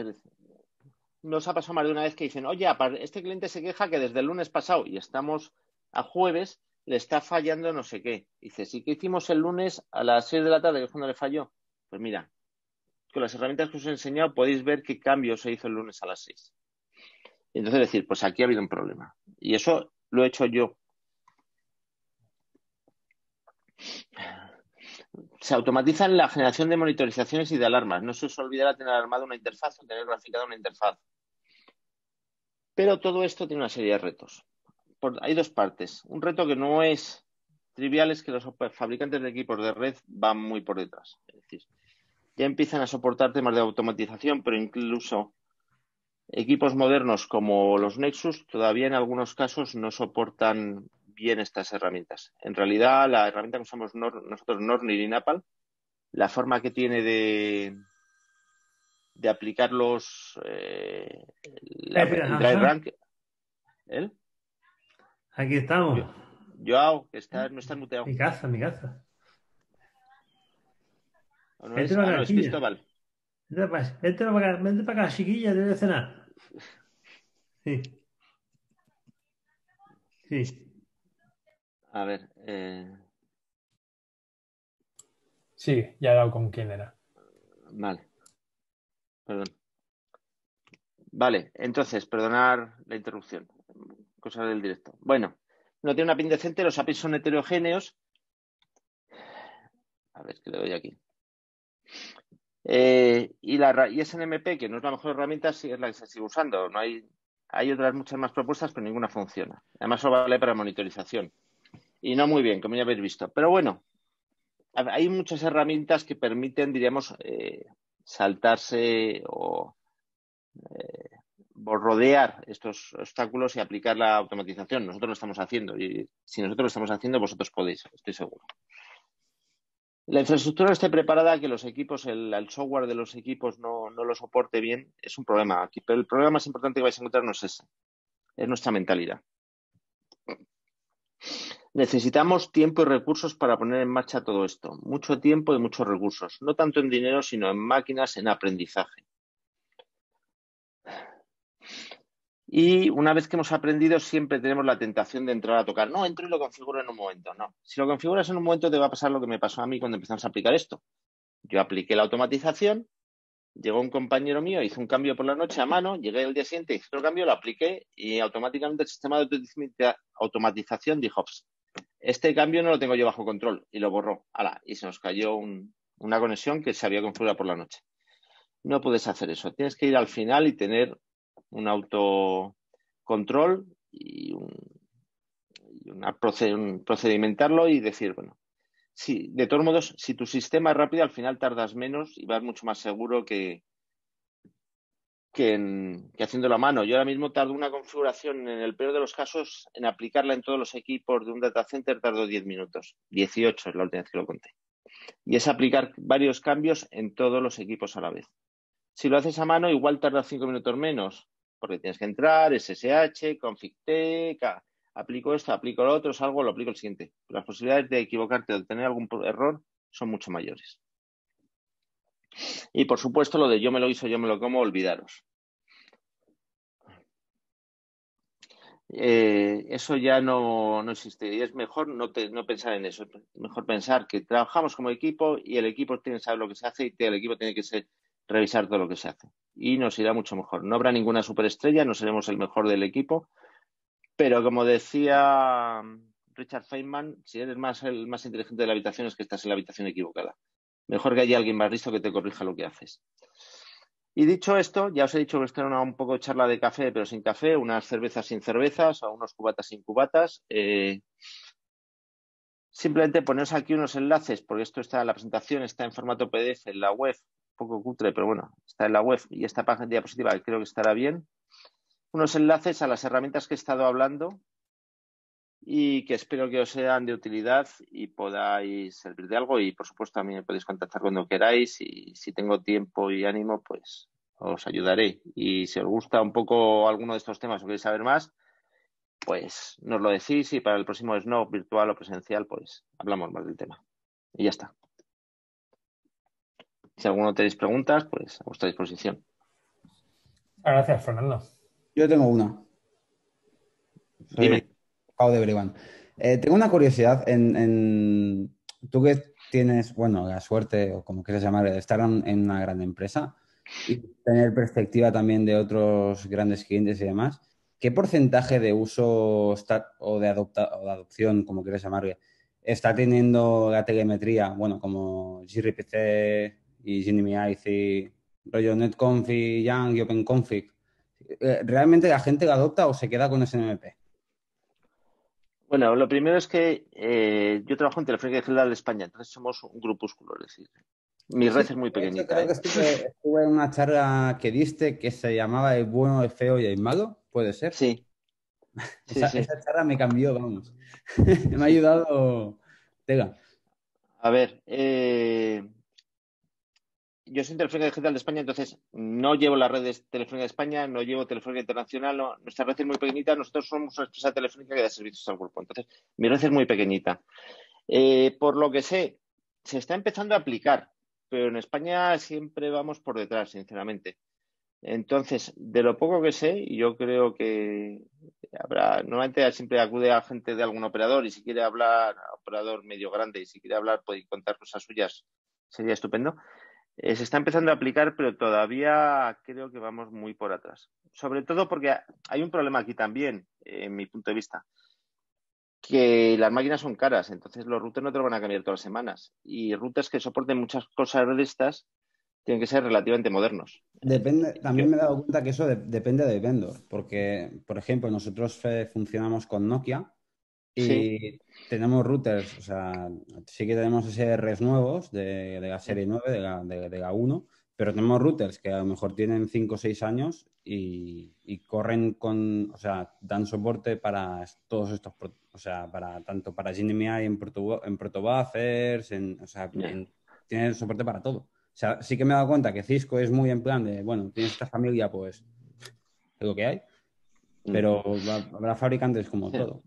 Speaker 5: Nos ha pasado más de una vez que dicen, oye, este cliente se queja que desde el lunes pasado y estamos a jueves, le está fallando no sé qué. Dice, sí que hicimos el lunes a las 6 de la tarde, que es cuando le falló. Pues mira, con las herramientas que os he enseñado podéis ver qué cambio se hizo el lunes a las 6. Y entonces decir, pues aquí ha habido un problema. Y eso lo he hecho yo. Se automatiza la generación de monitorizaciones y de alarmas. No se os olvidará tener armada una interfaz o tener graficada una interfaz. Pero todo esto tiene una serie de retos. Hay dos partes. Un reto que no es trivial es que los fabricantes de equipos de red van muy por detrás. Es decir, ya empiezan a soportar temas de automatización, pero incluso equipos modernos como los Nexus todavía en algunos casos no soportan bien estas herramientas. En realidad, la herramienta que usamos nosotros, Nornir y Napal, la forma que tiene de, de aplicar los eh,
Speaker 6: la, el. ¿El? Aquí estamos.
Speaker 5: Joao, que está, no está muteado.
Speaker 6: Mi casa, mi casa.
Speaker 5: No, es, ah, no, es Cristóbal.
Speaker 6: Vente para, vente para acá, vente para acá, chiquilla, debe cenar. Sí. Sí.
Speaker 5: A ver. Eh...
Speaker 1: Sí, ya he dado con quién era.
Speaker 5: Vale. Perdón. Vale, entonces, perdonar la interrupción. Cosas del directo. Bueno, no tiene una pin decente, los APIs son heterogéneos. A ver, ¿qué le doy aquí? Eh, y la y SNMP, que no es la mejor herramienta, sí es la que se sigue usando. No hay, hay otras muchas más propuestas, pero ninguna funciona. Además, solo vale para monitorización. Y no muy bien, como ya habéis visto. Pero bueno, hay muchas herramientas que permiten, diríamos, eh, saltarse o eh, rodear estos obstáculos y aplicar la automatización. Nosotros lo estamos haciendo y si nosotros lo estamos haciendo, vosotros podéis, estoy seguro. La infraestructura no esté preparada, que los equipos, el, software de los equipos no, lo soporte bien, es un problema aquí. Pero el problema más importante que vais a encontrar no es ese, es nuestra mentalidad. Necesitamos tiempo y recursos para poner en marcha todo esto. Mucho tiempo y muchos recursos. No tanto en dinero, sino en máquinas, en aprendizaje. Y una vez que hemos aprendido, siempre tenemos la tentación de entrar a tocar. No, entro y lo configuro en un momento. No. Si lo configuras en un momento, te va a pasar lo que me pasó a mí cuando empezamos a aplicar esto. Yo apliqué la automatización, llegó un compañero mío, hizo un cambio por la noche a mano, llegué el día siguiente, hice otro cambio, lo apliqué y automáticamente el sistema de automatización dijo, este cambio no lo tengo yo bajo control y lo borró. y se nos cayó una conexión que se había configurado por la noche. No puedes hacer eso. Tienes que ir al final y tener un autocontrol y un, procedimentarlo y decir, bueno, sí, de todos modos, si tu sistema es rápido, al final tardas menos y vas mucho más seguro que, que, en, que haciéndolo a mano. Yo ahora mismo tardo una configuración, en el peor de los casos, en aplicarla en todos los equipos de un data center, tardo 10 minutos. 18 es la última vez que lo conté. Y es aplicar varios cambios en todos los equipos a la vez. Si lo haces a mano, igual tarda 5 minutos menos, porque tienes que entrar, SSH, config aplico esto, aplico lo otro, salgo, lo aplico el siguiente. Las posibilidades de equivocarte o de tener algún error son mucho mayores. Y por supuesto, lo de yo me lo hizo, yo me lo como, olvidaros. Eh, eso ya no, existe y es mejor no, no, pensar en eso, es mejor pensar que trabajamos como equipo y el equipo tiene que saber lo que se hace y el equipo tiene que ser, revisar todo lo que se hace y nos irá mucho mejor. No habrá ninguna superestrella, no seremos el mejor del equipo, pero como decía Richard Feynman, si eres más el más inteligente de la habitación es que estás en la habitación equivocada. Mejor que haya alguien más listo que te corrija lo que haces. Y dicho esto, ya os he dicho que esto era un poco charla de café, pero sin café, unas cervezas sin cervezas o unos cubatas sin cubatas. Eh, simplemente poneros aquí unos enlaces, porque esto está, la presentación está en formato PDF en la web, poco cutre, pero bueno, está en la web y esta página de diapositiva creo que estará bien. Unos enlaces a las herramientas que he estado hablando y que espero que os sean de utilidad y podáis servir de algo. Y por supuesto a mí me podéis contactar cuando queráis y si tengo tiempo y ánimo pues os ayudaré. Y si os gusta un poco alguno de estos temas o queréis saber más pues nos lo decís y para el próximo Snow virtual o presencial pues hablamos más del tema. Y ya está si alguno tenéis preguntas pues a vuestra disposición
Speaker 1: gracias Fernando
Speaker 7: yo tengo una
Speaker 5: Dime.
Speaker 7: Pau de Brevan. Eh, tengo una curiosidad. En, tú que tienes, bueno, la suerte, o como quieras llamar, de estar en, una gran empresa y tener perspectiva también de otros grandes clientes y demás, ¿qué porcentaje de uso o, de adopción, como quieras llamarle, está teniendo la telemetría, bueno, como gRPC y GNMI y rollo NetConf y Yang y OpenConfig? Eh, ¿Realmente la gente la adopta o se queda con SNMP?
Speaker 5: Bueno, lo primero es que eh, yo trabajo en Telefónica General de España, entonces somos un grupúsculo, es decir, mi red es muy pequeñita.
Speaker 7: Creo que ¿eh? estuve, en una charla que diste que se llamaba El bueno, el feo y el malo, ¿puede ser?
Speaker 5: Sí.
Speaker 7: esa, esa, charla me cambió, vamos. me ha ayudado. Tega.
Speaker 5: A ver, eh, yo soy Telefónica Digital de España, entonces no llevo las redes Telefónica de España, no llevo Telefónica Internacional, nuestra red es muy pequeñita, nosotros somos una empresa telefónica que da servicios al grupo. Entonces, mi red es muy pequeñita. Eh, por lo que sé, se está empezando a aplicar, pero en España siempre vamos por detrás, sinceramente. Entonces, de lo poco que sé, yo creo que habrá, normalmente siempre acude a gente de algún operador y si quiere hablar, operador medio grande, y si quiere hablar puede contar cosas suyas, sería estupendo. Eh, se está empezando a aplicar, pero todavía creo que vamos muy por atrás. Sobre todo porque hay un problema aquí también, en mi punto de vista, que las máquinas son caras, entonces los routers no te lo van a cambiar todas las semanas. Y routers que soporten muchas cosas de estas tienen que ser relativamente modernos.
Speaker 7: Depende, también me he dado cuenta que eso depende del vendor, porque, por ejemplo, nosotros eh, funcionamos con Nokia y tenemos routers, o sea, sí que tenemos SRs nuevos de, la serie 9, de la, de, 1, pero tenemos routers que a lo mejor tienen 5 o 6 años y, corren con, o sea, dan soporte para todos estos, o sea, para tanto para GNMI en, proto, en protobuffers, en, o sea, tienen soporte para todo. O sea, sí que me he dado cuenta que Cisco es muy en plan de, bueno, tienes esta familia, pues es lo que hay, pero habrá fabricantes como todo.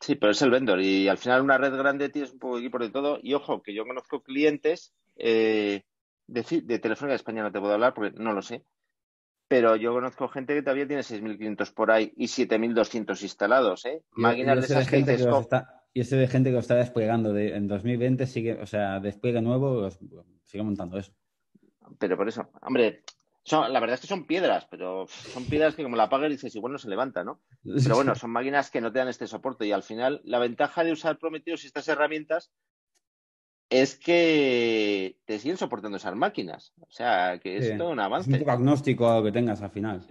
Speaker 5: Sí, pero es el vendor y al final una red grande tienes un poco de equipo de todo y ojo, que yo conozco clientes eh, de, de Telefónica de España no te puedo hablar porque no lo sé, pero yo conozco gente que todavía tiene 6.500 por ahí y 7.200 instalados, ¿eh?
Speaker 7: Máquinas de esas gente que está, Y ese de gente que lo está desplegando de, en 2020 sigue, o sea, despliegue nuevo, sigue montando eso.
Speaker 5: Pero por eso, hombre, la verdad es que son piedras, pero son piedras que como la apagas dices, igual no se levanta, ¿no? Pero bueno, son máquinas que no te dan este soporte y al final la ventaja de usar Prometheus y estas herramientas es que te siguen soportando esas máquinas. O sea, que es todo un avance.
Speaker 7: Es un agnóstico a lo que tengas al final.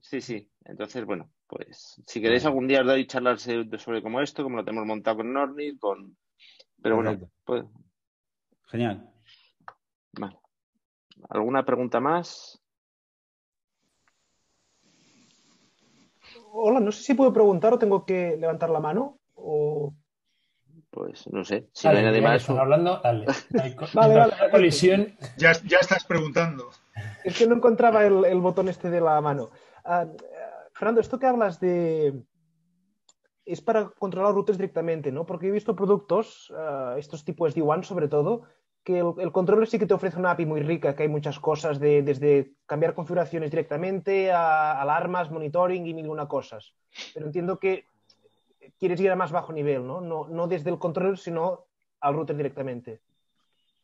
Speaker 5: Sí, sí. Entonces, bueno, pues si queréis algún día os doy charlas sobre cómo esto, como lo tenemos montado con Nornil, con... Pero bueno, pues...
Speaker 7: Genial.
Speaker 5: ¿Alguna pregunta más?
Speaker 8: Hola, no sé si puedo preguntar o tengo que levantar la mano o...
Speaker 5: Pues no sé. Si no hay nadie más.
Speaker 1: hablando, dale. vale, vale, colisión.
Speaker 4: Ya, ya, estás preguntando.
Speaker 8: Es que no encontraba el, botón este de la mano. Ah, Fernando, esto que hablas de. Es para controlar routers directamente, ¿no? Porque he visto productos, uh, estos tipos de one sobre todo, que el, control sí que te ofrece una API muy rica, que hay muchas cosas de, desde cambiar configuraciones directamente a alarmas, monitoring y mil una cosas. Pero entiendo que quieres ir a más bajo nivel, ¿no? No, no desde el control, sino al router directamente.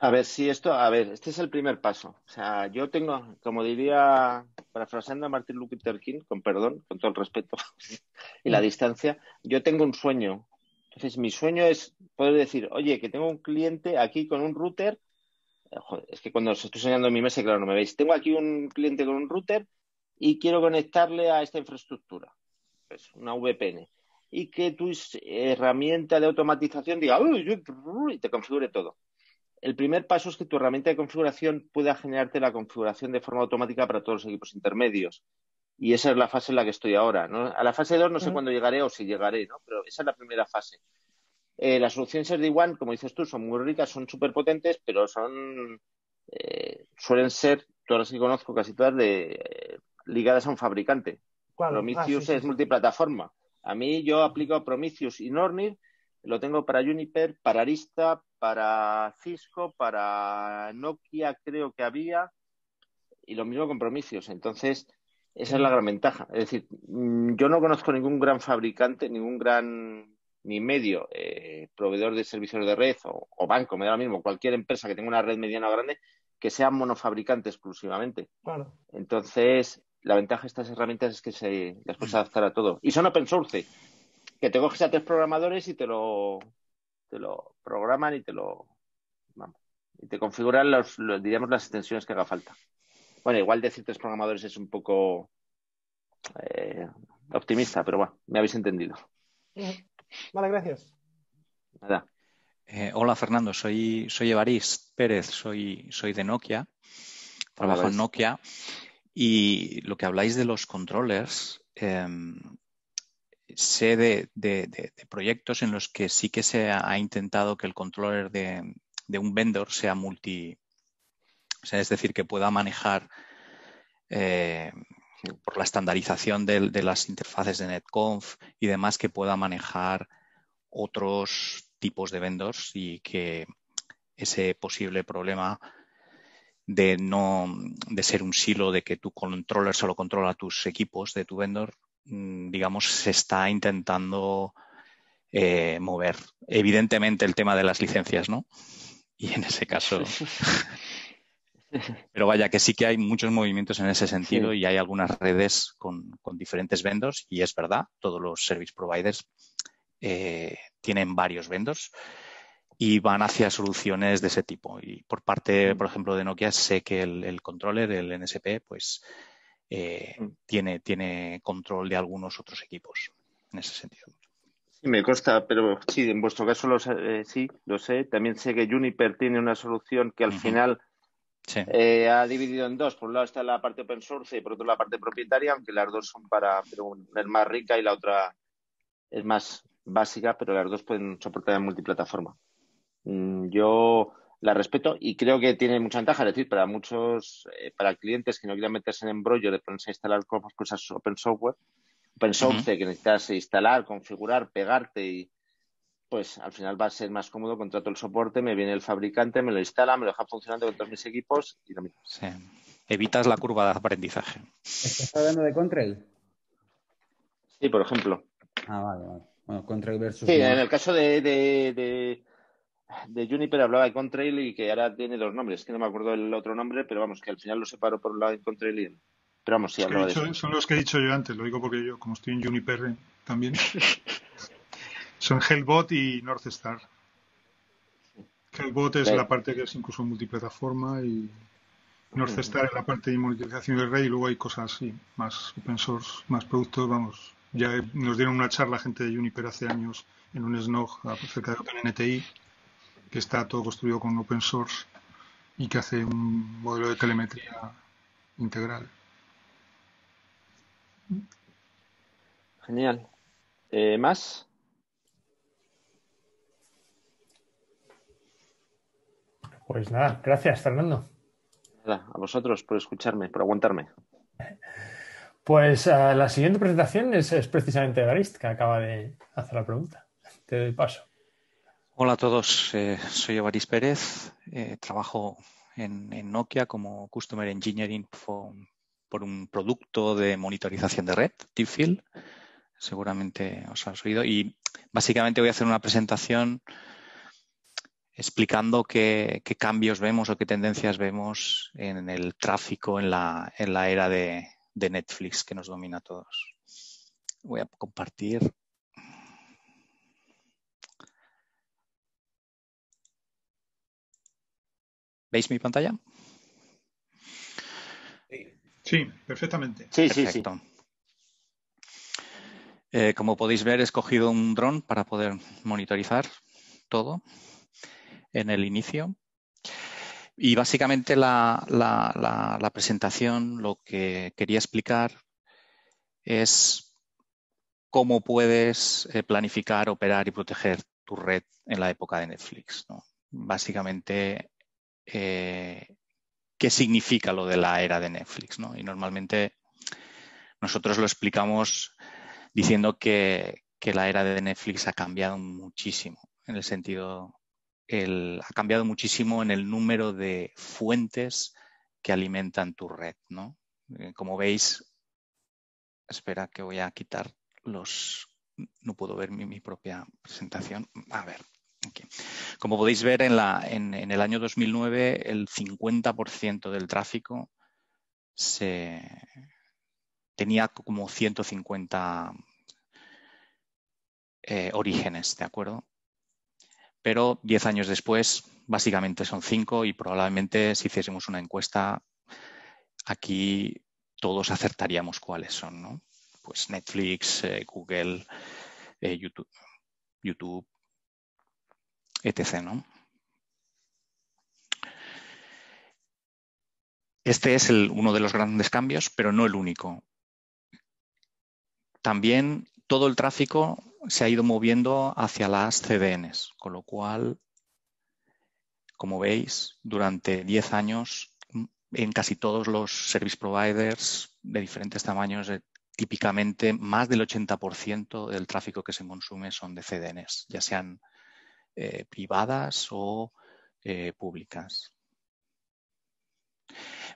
Speaker 5: A ver, sí, esto, a ver, este es el primer paso. O sea, yo tengo, como diría, parafraseando a Martin Luther King, con perdón, con todo el respeto y la mm. distancia, yo tengo un sueño Entonces, mi sueño es poder decir, oye, que tengo un cliente aquí con un router. Eh, es que cuando os estoy enseñando en mi mesa, claro, no me veis. Tengo aquí un cliente con un router y quiero conectarle a esta infraestructura. Pues una VPN. Y que tu herramienta de automatización diga, y te configure todo. El primer paso es que tu herramienta de configuración pueda generarte la configuración de forma automática para todos los equipos intermedios. Y esa es la fase en la que estoy ahora. A la fase 2 no sé cuándo llegaré o si llegaré, ¿no? pero esa es la primera fase. Eh, las soluciones SD-WAN, como dices tú, son muy ricas, son súper potentes, pero son eh, suelen ser, todas las que conozco, casi todas, de, ligadas a un fabricante. Prometheus ah, es multiplataforma. A mí yo aplico Prometheus y Nornir, lo tengo para Juniper, para Arista, para Cisco, para Nokia creo que había, y lo mismo con Prometheus. Entonces, esa es la gran ventaja. Es decir, mm, yo no conozco ningún gran fabricante, ningún gran ni medio eh, proveedor de servicios de red o, banco, me da lo mismo, cualquier empresa que tenga una red mediana o grande, que sea monofabricante exclusivamente.
Speaker 8: Claro.
Speaker 5: Entonces, la ventaja de estas herramientas es que se las puedes adaptar a todo. Y son open source, que te coges a tres programadores y te lo, te lo programan y te lo y te configuran los, diríamos las extensiones que haga falta. Bueno, igual decir tres programadores es un poco eh, optimista, pero bueno, me habéis entendido.
Speaker 8: Vale, gracias.
Speaker 5: Nada.
Speaker 9: Eh, hola Fernando, soy, soy Evarist Pérez, soy, soy de Nokia, trabajo en Nokia y lo que habláis de los controllers, em, sé de, proyectos en los que sí que se ha, intentado que el controller de, un vendor sea multi, es decir, que pueda manejar eh, por la estandarización de, las interfaces de NetConf y demás, que pueda manejar otros tipos de vendors y que ese posible problema de no de ser un silo de que tu controller solo controla tus equipos de tu vendor, mm, digamos, se está intentando eh, mover. Evidentemente el tema de las licencias, ¿no? Y en ese caso. Pero vaya, que sí que hay muchos movimientos en ese sentido y hay algunas redes con, diferentes vendors y es verdad, todos los service providers eh, tienen varios vendors y van hacia soluciones de ese tipo. Y por parte, por ejemplo, de Nokia, sé que el, controller, el NSP, pues eh, tiene, tiene control de algunos otros equipos en ese sentido.
Speaker 5: Sí, me consta, pero sí, en vuestro caso lo, eh, sí, lo sé. También sé que Juniper tiene una solución que al final eh, ha dividido en dos. Por un lado está la parte open source y por otro la parte propietaria, aunque las dos son para, pero una es más rica y la otra es más básica, pero las dos pueden soportar en multiplataforma. Mm, yo la respeto y creo que tiene mucha ventaja, es decir, para muchos, eh, para clientes que no quieran meterse en embrollo de ponerse a instalar cosas open software, open source que necesitas instalar, configurar, pegarte y, pues al final va a ser más cómodo, contrato el soporte, me viene el fabricante, me lo instala, me lo deja funcionando con todos mis equipos y lo mismo.
Speaker 9: Sí. Evitas la curva de aprendizaje.
Speaker 7: ¿Estás hablando de Contrail?
Speaker 5: Sí, por ejemplo.
Speaker 7: Ah, vale, vale. Bueno, Contrail versus...
Speaker 5: Sí, en el caso de, de, de, Juniper hablaba de Contrail y que ahora tiene dos nombres, que no me acuerdo el otro nombre, pero vamos, que al final lo separo por un lado de Contrail y... Pero vamos, sí, hablaba de eso.
Speaker 4: Son los que he dicho yo antes, lo digo porque yo, como estoy en Juniper eh, también... Son Hellbot y Northstar. Hellbot es la parte que es incluso multiplataforma y Northstar es la parte de monitorización del red y luego hay cosas así, más open source, más productos, vamos. Ya nos dieron una charla gente de Juniper hace años en un SNOG acerca de OpenNTI, que está todo construido con open source y que hace un modelo de telemetría integral.
Speaker 5: Genial. Eh, ¿Más?
Speaker 1: Pues nada, gracias, Fernando.
Speaker 5: Nada, a vosotros por escucharme, por aguantarme.
Speaker 1: Pues uh, la siguiente presentación es, precisamente Garist, que acaba de hacer la pregunta. Te doy paso.
Speaker 9: Hola a todos, eh, soy Evarist Pérez, eh, trabajo en, en, Nokia como Customer Engineering for, por un producto de monitorización de red, Tipfield. Seguramente os has oído. Y básicamente voy a hacer una presentación explicando qué, cambios vemos o qué tendencias vemos en el tráfico en la, era de, Netflix que nos domina a todos. Voy a compartir. ¿Veis mi pantalla?
Speaker 4: Sí, perfectamente.
Speaker 5: Sí, Perfecto. sí, sí.
Speaker 9: Eh, como podéis ver, he escogido un dron para poder monitorizar todo en el inicio. Y básicamente la, presentación lo que quería explicar es cómo puedes eh, planificar, operar y proteger tu red en la época de Netflix. Básicamente, eh, qué significa lo de la era de Netflix. Y normalmente nosotros lo explicamos diciendo que, la era de Netflix ha cambiado muchísimo, en el sentido, ha cambiado muchísimo en el número de fuentes que alimentan tu red. ¿no? Eh, como veis, espera que voy a quitar los, no puedo ver mi, propia presentación. A ver, como podéis ver, en, el año 2009 el 50% del tráfico se, tenía como 150 eh, orígenes, ¿de acuerdo? Pero 10 años después, básicamente son 5 y probablemente si hiciésemos una encuesta, aquí todos acertaríamos cuáles son, ¿no? Pues Netflix, eh, Google, eh, YouTube, YouTube, etc., ¿no? Este es uno de los grandes cambios, pero no el único. También todo el tráfico se ha ido moviendo hacia las CDNs, con lo cual, como veis, durante 10 años en casi todos los service providers de diferentes tamaños, eh, típicamente más del 80% del tráfico que se consume son de CDNs, ya sean eh, privadas o eh, públicas.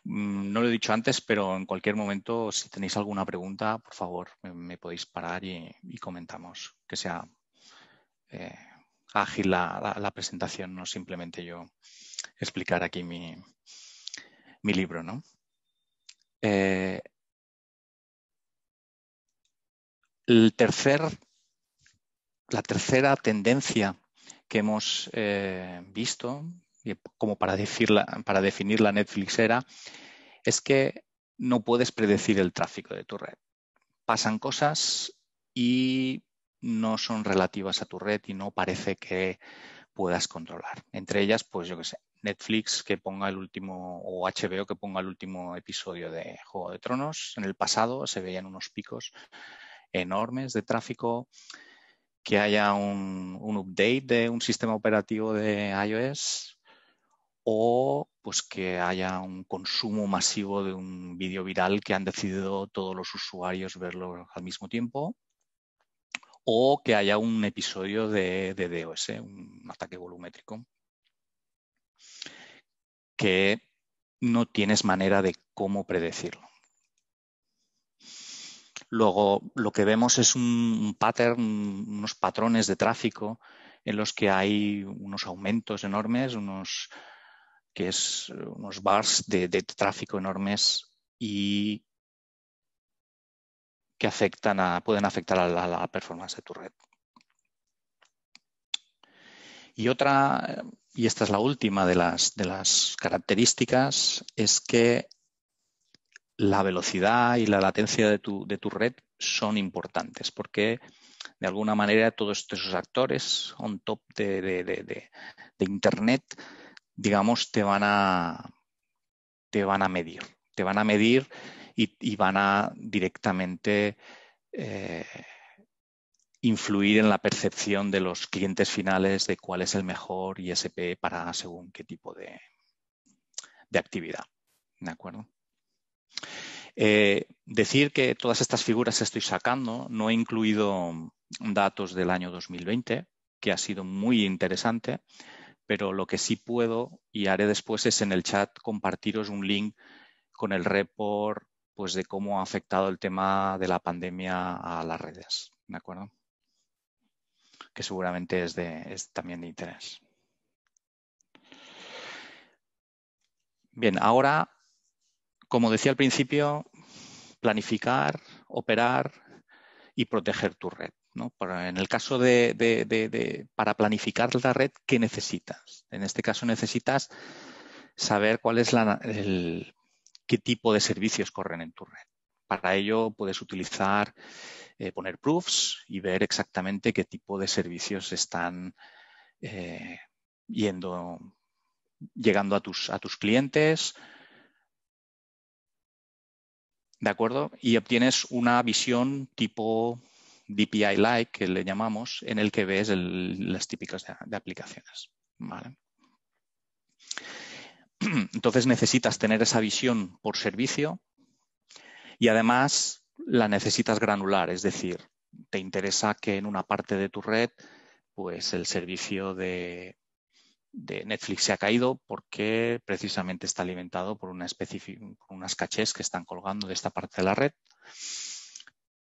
Speaker 9: Mm, no lo he dicho antes, pero en cualquier momento, si tenéis alguna pregunta, por favor, me, podéis parar y, comentamos. Que sea eh, ágil la, presentación, no simplemente yo explicar aquí mi, libro, ¿no? Eh, el tercer, la tercera tendencia que hemos eh, visto como para, para definir la Netflix era, es que no puedes predecir el tráfico de tu red. Pasan cosas y no son relativas a tu red y no parece que puedas controlar. Entre ellas, pues yo qué sé, Netflix que ponga el último, o HBO que ponga el último episodio de Juego de Tronos. En el pasado se veían unos picos enormes de tráfico, que haya un update de un sistema operativo de iOS o pues que haya un consumo masivo de un vídeo viral que han decidido todos los usuarios verlo al mismo tiempo o que haya un episodio de, DOS, un ataque volumétrico, que no tienes manera de cómo predecirlo. Luego, lo que vemos es un pattern, unos patrones de tráfico en los que hay unos aumentos enormes, unos, que es unos bars de, tráfico enormes y que afectan a, pueden afectar a la, performance de tu red. Y otra, y esta es la última de las, de las características, es que la velocidad y la latencia de tu, de tu red son importantes porque de alguna manera todos estos actores on top de, de Internet digamos, te van a, te van a medir. Te van a medir y, van a directamente eh, influir en la percepción de los clientes finales de cuál es el mejor ISP para según qué tipo de, de actividad. ¿De acuerdo? Eh, decir que todas estas figuras estoy sacando, no he incluido datos del año 2020, que ha sido muy interesante, pero lo que sí puedo y haré después es en el chat compartiros un link con el report pues, de cómo ha afectado el tema de la pandemia a las redes. ¿De acuerdo? Que seguramente es, también de interés. Bien, ahora, como decía al principio, planificar, operar y proteger tu red en el caso de, para planificar la red, ¿qué necesitas? En este caso necesitas saber cuál es la, qué tipo de servicios corren en tu red. Para ello puedes utilizar, eh, poner proofs y ver exactamente qué tipo de servicios están eh, yendo, llegando a tus, a tus clientes. ¿De acuerdo? Y obtienes una visión tipo DPI-like, que le llamamos, en el que ves las típicas de, aplicaciones. Entonces necesitas tener esa visión por servicio y además la necesitas granular, es decir, te interesa que en una parte de tu red pues el servicio de, Netflix se ha caído porque precisamente está alimentado por, una por unas cachés que están colgando de esta parte de la red.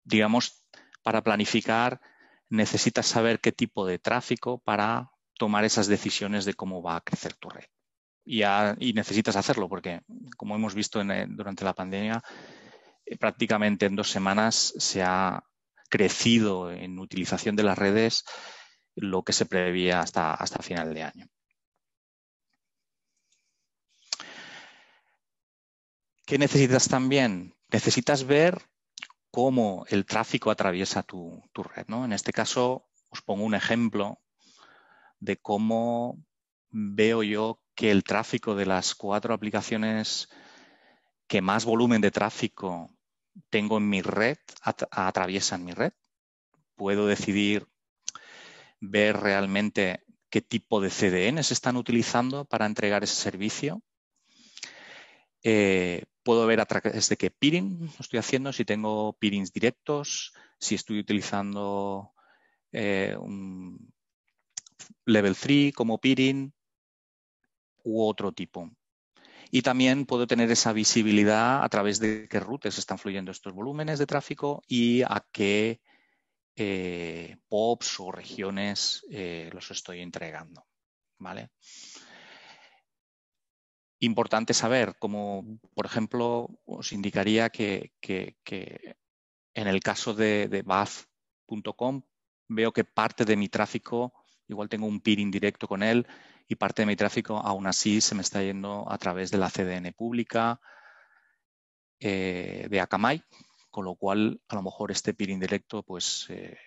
Speaker 9: Digamos, para planificar necesitas saber qué tipo de tráfico para tomar esas decisiones de cómo va a crecer tu red. Y, necesitas hacerlo porque, como hemos visto eh, durante la pandemia, eh, prácticamente en dos semanas se ha crecido en utilización de las redes lo que se prevía hasta, hasta final de año. ¿Qué necesitas también? Necesitas ver cómo el tráfico atraviesa tu, red. En este caso, os pongo un ejemplo de cómo veo yo que el tráfico de las cuatro aplicaciones que más volumen de tráfico tengo en mi red atraviesan mi red. Puedo decidir ver realmente qué tipo de CDN se están utilizando para entregar ese servicio. Eh, puedo ver a través de qué peering estoy haciendo, si tengo peerings directos, si estoy utilizando eh, un level 3 como peering u otro tipo. Y también puedo tener esa visibilidad a través de qué routes están fluyendo estos volúmenes de tráfico y a qué eh, POPs o regiones eh, los estoy entregando. ¿vale? Importante saber, como por ejemplo os indicaría que, en el caso de, de BAF.com veo que parte de mi tráfico, igual tengo un peer indirecto con él y parte de mi tráfico aún así se me está yendo a través de la CDN pública eh, de Akamai, con lo cual a lo mejor este peer indirecto pues eh,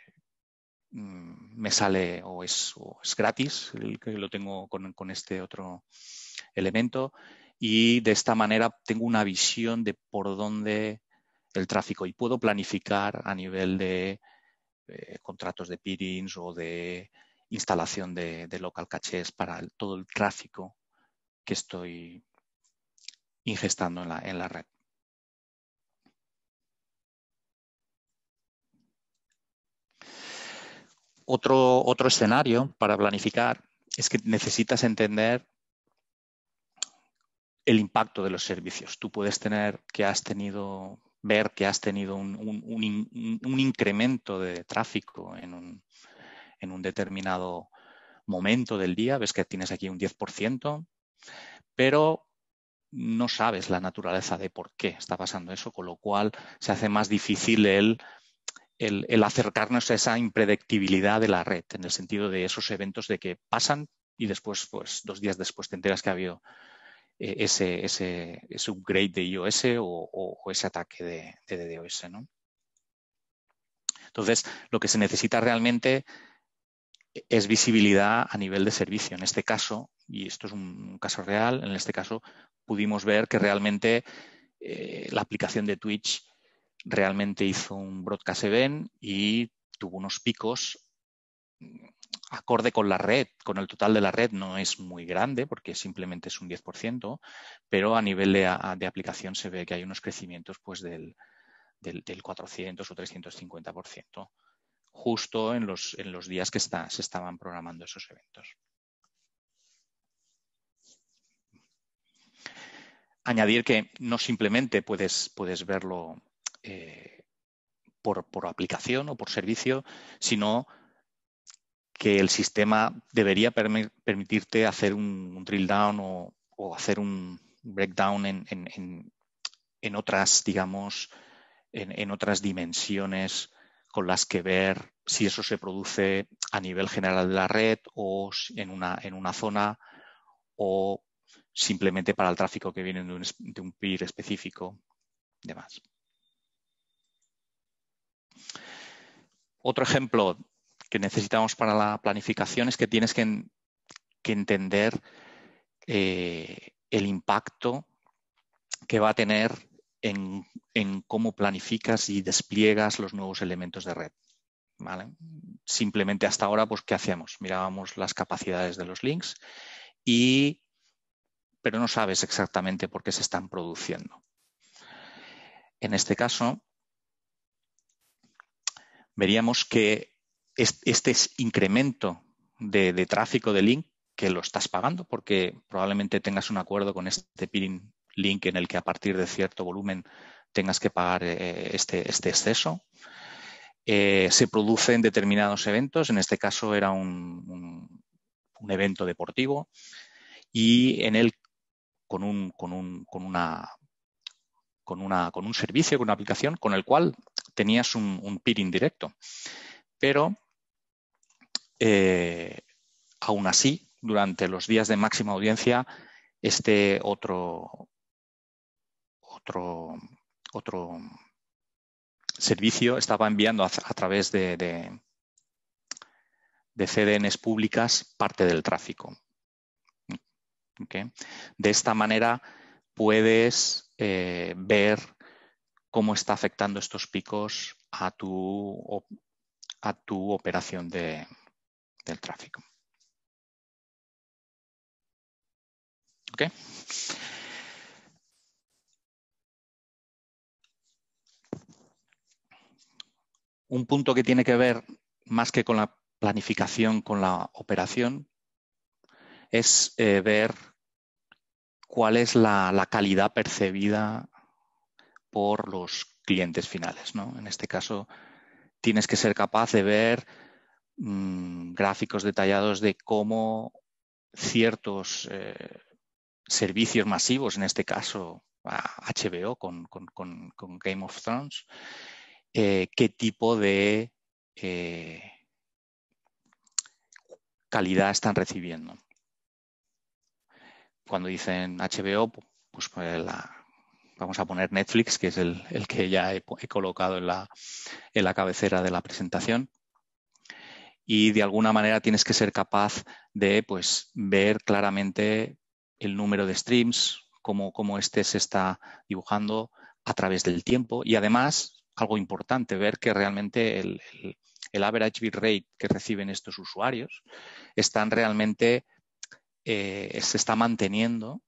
Speaker 9: mm, me sale o es, es gratis, el que lo tengo con, este otro elemento y de esta manera tengo una visión de por dónde el tráfico y puedo planificar a nivel de eh, contratos de peerings o de instalación de, local cachés para todo el tráfico que estoy ingestando en la, en la red. Otro, otro escenario para planificar es que necesitas entender el impacto de los servicios. Tú puedes tener que has tenido, ver que has tenido un, un incremento de tráfico en un, en un determinado momento del día, ves que tienes aquí un 10%, pero no sabes la naturaleza de por qué está pasando eso, con lo cual se hace más difícil el, el, acercarnos a esa impredictibilidad de la red, en el sentido de esos eventos de que pasan y después, pues dos días después te enteras que ha habido eh, ese, ese, upgrade de iOS o, ese ataque de, de DDoS. ¿no? Entonces, lo que se necesita realmente es visibilidad a nivel de servicio. En este caso, y esto es un caso real, en este caso pudimos ver que realmente eh, la aplicación de Twitch realmente hizo un broadcast event y tuvo unos picos acorde con la red, con el total de la red no es muy grande porque simplemente es un 10%, pero a nivel de, aplicación se ve que hay unos crecimientos pues del, del, del 400 o 350% justo en los, en los días que se estaban programando esos eventos. Añadir que no simplemente puedes, puedes verlo eh, por, aplicación o por servicio, sino que el sistema debería permitirte hacer un, drill down o, hacer un breakdown en, otras, digamos, en, otras dimensiones con las que ver si eso se produce a nivel general de la red o en una, en una zona o simplemente para el tráfico que viene de un, de específico demás. Otro ejemplo que necesitamos para la planificación es que tienes que, entender eh, el impacto que va a tener en, cómo planificas y despliegas los nuevos elementos de red. Simplemente hasta ahora, pues, ¿qué hacíamos? Mirábamos las capacidades de los links, y, pero no sabes exactamente por qué se están produciendo. En este caso, veríamos que este incremento de, tráfico de link que lo estás pagando porque probablemente tengas un acuerdo con este peering link en el que a partir de cierto volumen tengas que pagar eh, este, este, exceso. Eh, se produce en determinados eventos, en este caso era un, evento deportivo y en él con un, con un, con una, con, una, con un servicio, con una aplicación con el cual tenías un, un peering directo. Pero eh, aún así, durante los días de máxima audiencia, este otro, otro, otro servicio estaba enviando a, través de, de, CDNs públicas parte del tráfico. De esta manera puedes eh, ver cómo está afectando estos picos a tu, a tu operación de, del tráfico. Un punto que tiene que ver más que con la planificación, con la operación, es eh, ver cuál es la, calidad percibida por los clientes finales. ¿no? En este caso, tienes que ser capaz de ver Mm, gráficos detallados de cómo ciertos eh, servicios masivos, en este caso HBO con, Game of Thrones, eh, qué tipo de eh, calidad están recibiendo. Cuando dicen HBO, pues, vamos a poner Netflix, que es el, que ya he, colocado en la cabecera de la presentación y de alguna manera tienes que ser capaz de pues, ver claramente el número de streams, cómo, cómo este se está dibujando a través del tiempo y además, algo importante, ver que realmente el, el, average bitrate que reciben estos usuarios están realmente, eh, se está manteniendo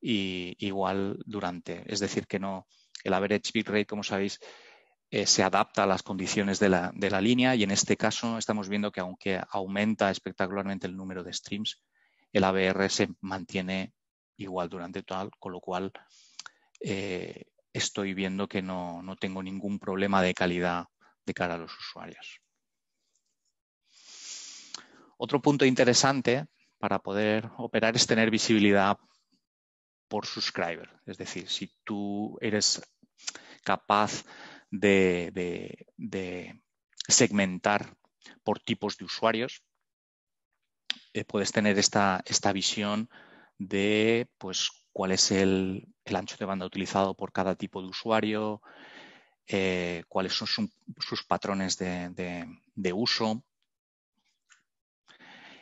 Speaker 9: y igual durante, es decir, que no, el average bitrate, como sabéis, eh, se adapta a las condiciones de la, línea y en este caso estamos viendo que aunque aumenta espectacularmente el número de streams, el ABR se mantiene igual durante todo, con lo cual eh, estoy viendo que no, no tengo ningún problema de calidad de cara a los usuarios. Otro punto interesante para poder operar es tener visibilidad por subscriber. Es decir, si tú eres capaz de, segmentar por tipos de usuarios. Eh, puedes tener esta, esta, visión de pues, cuál es el, ancho de banda utilizado por cada tipo de usuario, eh, cuáles son sus patrones de, uso.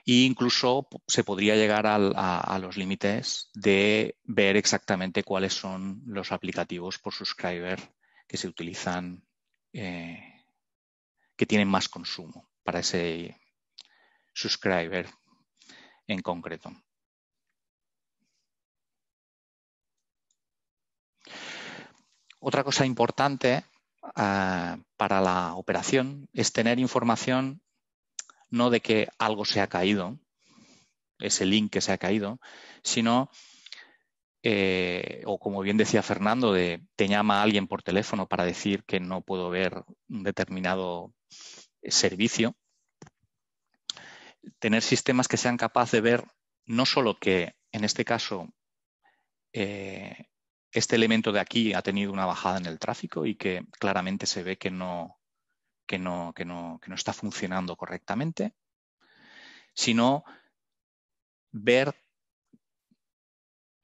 Speaker 9: E incluso se podría llegar a, los límites de ver exactamente cuáles son los aplicativos por subscriber que se utilizan, eh, que tienen más consumo para ese subscriber en concreto. Otra cosa importante ah, para la operación es tener información no de que algo se ha caído, ese link que se ha caído, sino eh, o como bien decía Fernando, de te llama alguien por teléfono para decir que no puedo ver un determinado servicio, tener sistemas que sean capaces de ver no solo que en este caso eh, este elemento de aquí ha tenido una bajada en el tráfico y que claramente se ve que no, que no, que no, que no está funcionando correctamente, sino ver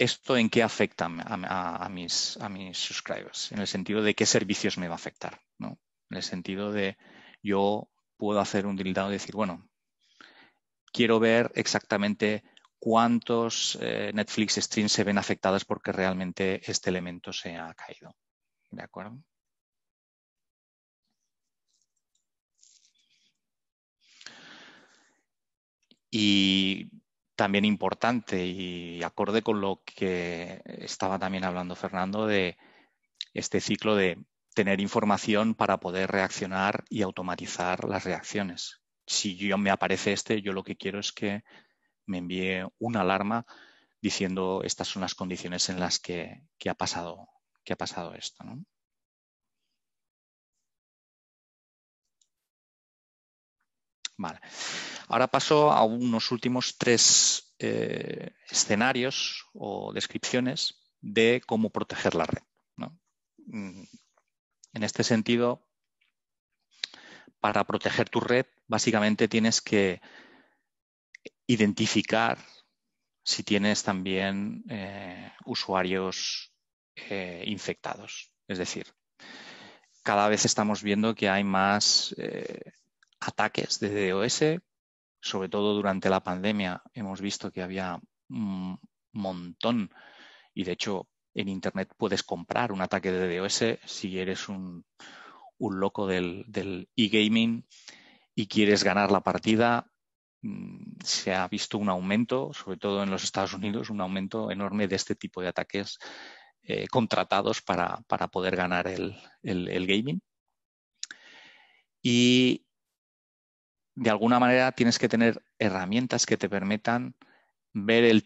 Speaker 9: ¿esto en qué afecta a, mis, a mis subscribers? En el sentido de qué servicios me va a afectar, ¿no? En el sentido de yo puedo hacer un drill y decir, bueno, quiero ver exactamente cuántos eh, Netflix streams se ven afectados porque realmente este elemento se ha caído. ¿De acuerdo? Y también importante y acorde con lo que estaba también hablando Fernando de este ciclo de tener información para poder reaccionar y automatizar las reacciones. Si yo me aparece este, yo lo que quiero es que me envíe una alarma diciendo estas son las condiciones en las que, ha, pasado, que ha pasado esto. Vale. Ahora paso a unos últimos tres eh, escenarios o descripciones de cómo proteger la red. Mm, en este sentido, para proteger tu red, básicamente tienes que identificar si tienes también eh, usuarios eh, infectados. Es decir, cada vez estamos viendo que hay más ataques de DOS, sobre todo durante la pandemia, hemos visto que había un montón y de hecho en Internet puedes comprar un ataque de DOS si eres un, loco del, e-gaming y quieres ganar la partida. Mm, se ha visto un aumento, sobre todo en los Estados Unidos, un aumento enorme de este tipo de ataques eh, contratados para, poder ganar el, el gaming. Y de alguna manera tienes que tener herramientas que te permitan ver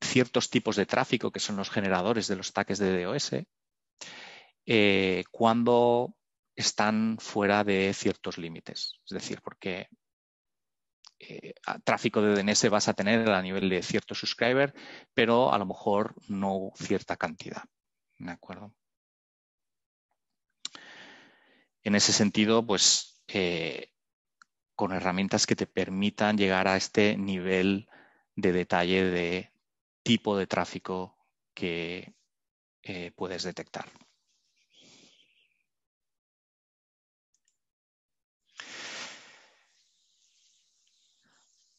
Speaker 9: ciertos tipos de tráfico que son los generadores de los ataques de DOS eh, cuando están fuera de ciertos límites. Es decir, porque eh, tráfico de DNS vas a tener a nivel de cierto subscriber, pero a lo mejor no cierta cantidad. ¿De acuerdo? En ese sentido, pues eh, con herramientas que te permitan llegar a este nivel de detalle de tipo de tráfico que eh, puedes detectar.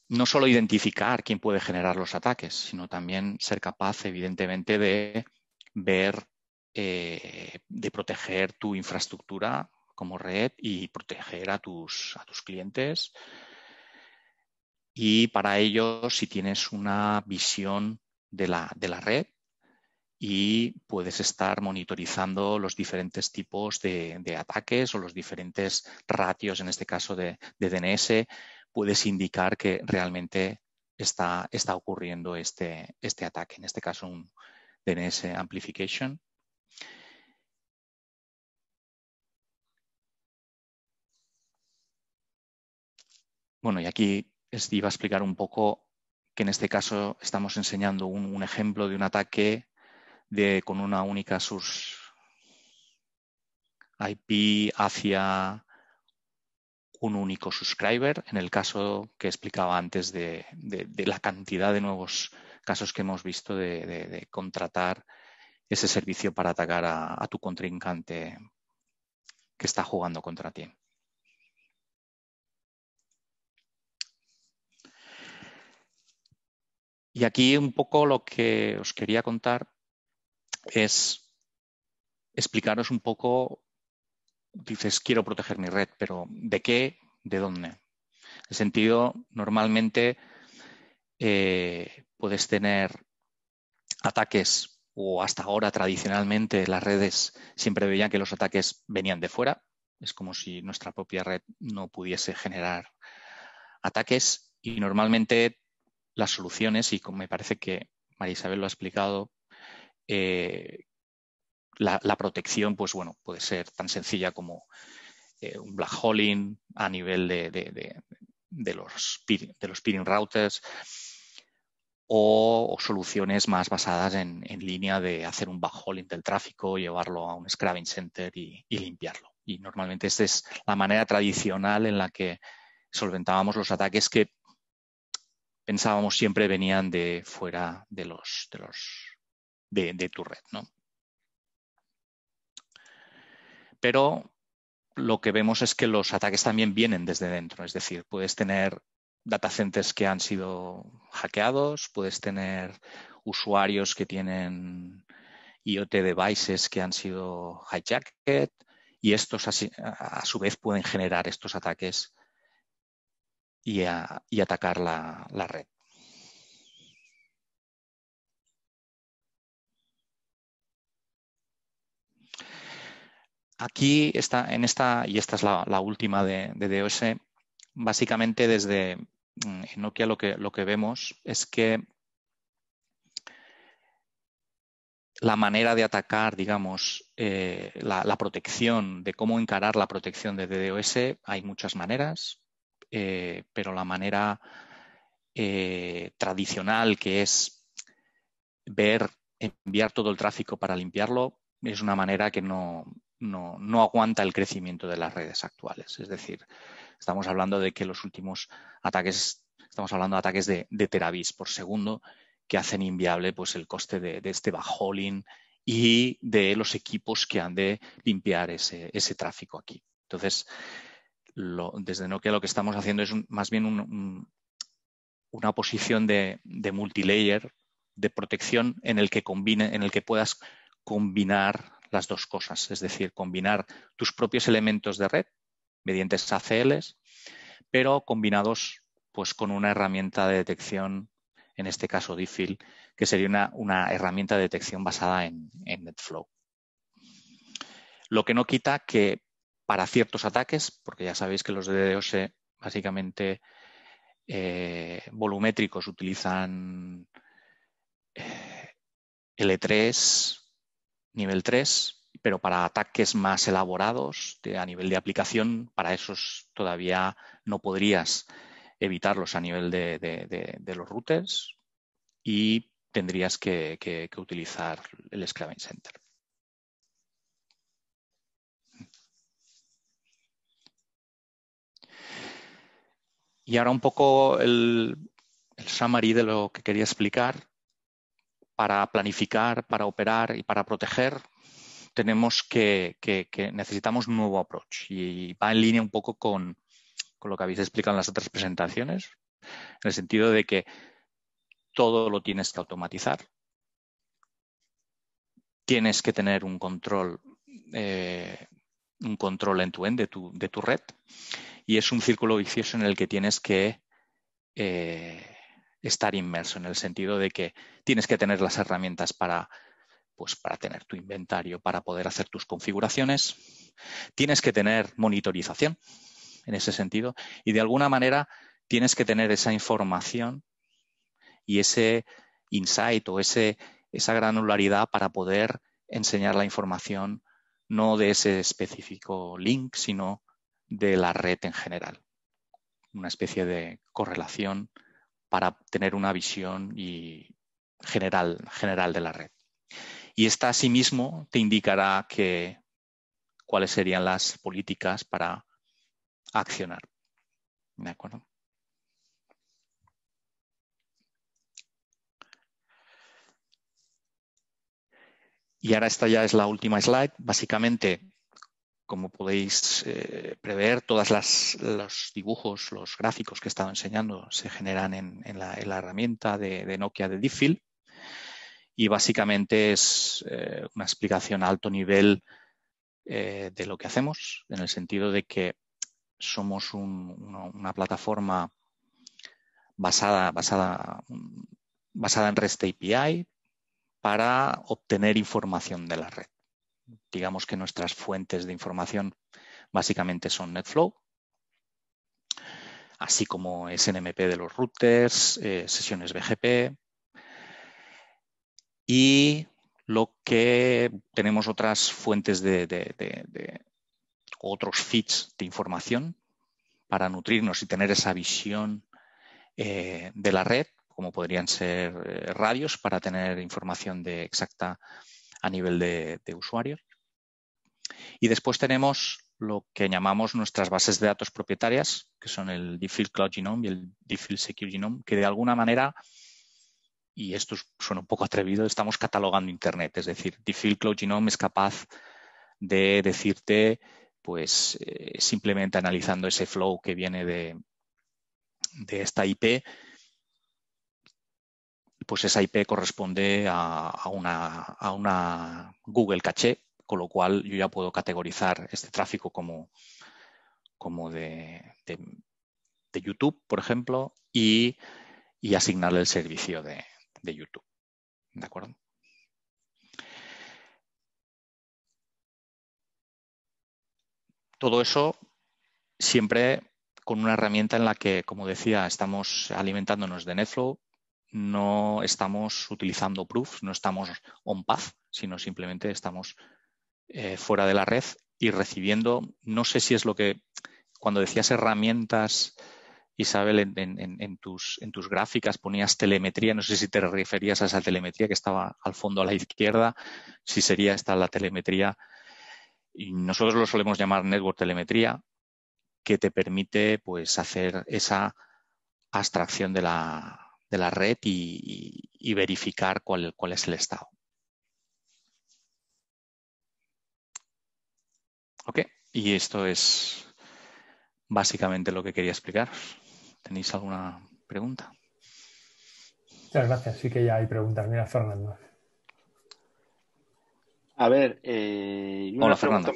Speaker 9: No solo identificar quién puede generar los ataques, sino también ser capaz, evidentemente, de ver, eh, de proteger tu infraestructura como red y proteger a tus, a tus clientes. Y para ello, si tienes una visión de la, de la red y puedes estar monitorizando los diferentes tipos de, ataques o los diferentes ratios, en este caso de, DNS, puedes indicar que realmente está, está ocurriendo este, este ataque, en este caso un DNS amplification. Bueno, y aquí iba a explicar un poco que en este caso estamos enseñando un, ejemplo de un ataque de, con una única source IP hacia un único subscriber, en el caso que explicaba antes de, la cantidad de nuevos casos que hemos visto de, contratar ese servicio para atacar a tu contrincante que está jugando contra ti. Y aquí un poco lo que os quería contar es explicaros un poco, dices, quiero proteger mi red, pero ¿de qué? ¿De dónde? En el sentido, normalmente eh, puedes tener ataques o hasta ahora tradicionalmente las redes siempre veían que los ataques venían de fuera. Es como si nuestra propia red no pudiese generar ataques y normalmente las soluciones y como me parece que María Isabel lo ha explicado, eh, la, protección, pues bueno, puede ser tan sencilla como eh, un black holing a nivel de, los, de los peering routers o, soluciones más basadas en, línea de hacer un backholing del tráfico, llevarlo a un scrubbing center y, y limpiarlo. Y normalmente esta es la manera tradicional en la que solventábamos los ataques que pensábamos siempre venían de fuera de los, de tu red. ¿no? Pero lo que vemos es que los ataques también vienen desde dentro, es decir, puedes tener data centers que han sido hackeados, puedes tener usuarios que tienen IoT devices que han sido hijacked y estos a, su vez pueden generar estos ataques y, atacar la, red. Aquí está, en esta, y esta es la, última de, de, DOS, básicamente desde mm, Nokia lo que, lo que vemos es que la manera de atacar, digamos, eh, la, protección, de cómo encarar la protección de DDoS, hay muchas maneras, eh, pero la manera eh, tradicional, que es ver, enviar todo el tráfico para limpiarlo, es una manera que no, aguanta el crecimiento de las redes actuales. Es decir, estamos hablando de que los últimos ataques, estamos hablando de ataques de, de terabits por segundo, que hacen inviable pues, el coste de, este backhauling y de los equipos que han de limpiar ese, tráfico aquí. Entonces, desde Nokia lo que estamos haciendo es más bien una posición de, multilayer de protección en el que combine, en el que puedas combinar las dos cosas, es decir, combinar tus propios elementos de red mediante ACLs, pero combinados pues con una herramienta de detección en este caso DFIL, que sería una, herramienta de detección basada en, NetFlow. Lo que no quita que para ciertos ataques, porque ya sabéis que los DDoS básicamente eh, volumétricos utilizan eh, L3, nivel 3, pero para ataques más elaborados a nivel de aplicación, para esos todavía no podrías evitarlos a nivel de, los routers y tendrías que, utilizar el Scraving Center. Y ahora un poco el, summary de lo que quería explicar. Para planificar, para operar y para proteger, tenemos que, que necesitamos un nuevo approach. Y va en línea un poco con, con lo que habéis explicado en las otras presentaciones, en el sentido de que todo lo tienes que automatizar, tienes que tener un control, eh, un control en tu end de tu, de tu red y es un círculo vicioso en el que tienes que eh, estar inmerso, en el sentido de que tienes que tener las herramientas para, pues, para tener tu inventario, para poder hacer tus configuraciones, tienes que tener monitorización, en ese sentido. Y de alguna manera tienes que tener esa información y ese insight o ese, esa granularidad para poder enseñar la información no de ese específico link, sino de la red en general. Una especie de correlación para tener una visión y general, general de la red. Y esta asimismo te indicará cuáles serían las políticas para accionar. ¿De acuerdo? Y ahora esta ya es la última slide. Básicamente, como podéis eh, prever, todos los dibujos, los gráficos que he estado enseñando se generan en, la, herramienta de, Nokia de Diffil. Y básicamente es eh, una explicación a alto nivel eh, de lo que hacemos, en el sentido de que somos una, plataforma basada, en REST API para obtener información de la red. Digamos que nuestras fuentes de información básicamente son NetFlow, así como SNMP de los routers, eh, sesiones BGP y lo que tenemos otras fuentes de, otros feeds de información para nutrirnos y tener esa visión eh, de la red, como podrían ser eh, radios para tener información de exacta a nivel de, usuarios. Y después tenemos lo que llamamos nuestras bases de datos propietarias, que son el Default Cloud Genome y el Default Secure Genome, que de alguna manera y esto suena un poco atrevido, estamos catalogando Internet. Es decir, Difffield Cloud Genome es capaz de decirte, pues eh, simplemente analizando ese flow que viene de, de esta IP, pues esa IP corresponde a, una, Google Caché, con lo cual yo ya puedo categorizar este tráfico como, de, YouTube, por ejemplo, y, asignarle el servicio de, de YouTube. ¿De acuerdo? Todo eso siempre con una herramienta en la que, como decía, estamos alimentándonos de NetFlow, no estamos utilizando proofs, no estamos on path, sino simplemente estamos eh, fuera de la red y recibiendo, no sé si es lo que, cuando decías herramientas, Isabel, en, tus, en tus gráficas ponías telemetría, no sé si te referías a esa telemetría que estaba al fondo a la izquierda, si sería esta la telemetría, y nosotros lo solemos llamar network telemetría, que te permite pues hacer esa abstracción de la, de la red y, verificar cuál, cuál, es el estado. Ok, y esto es básicamente lo que quería explicar. ¿Tenéis alguna pregunta?
Speaker 1: Muchas gracias. Sí que ya hay preguntas. Mira, Fernando.
Speaker 5: A ver, eh,
Speaker 9: hola, Fernando.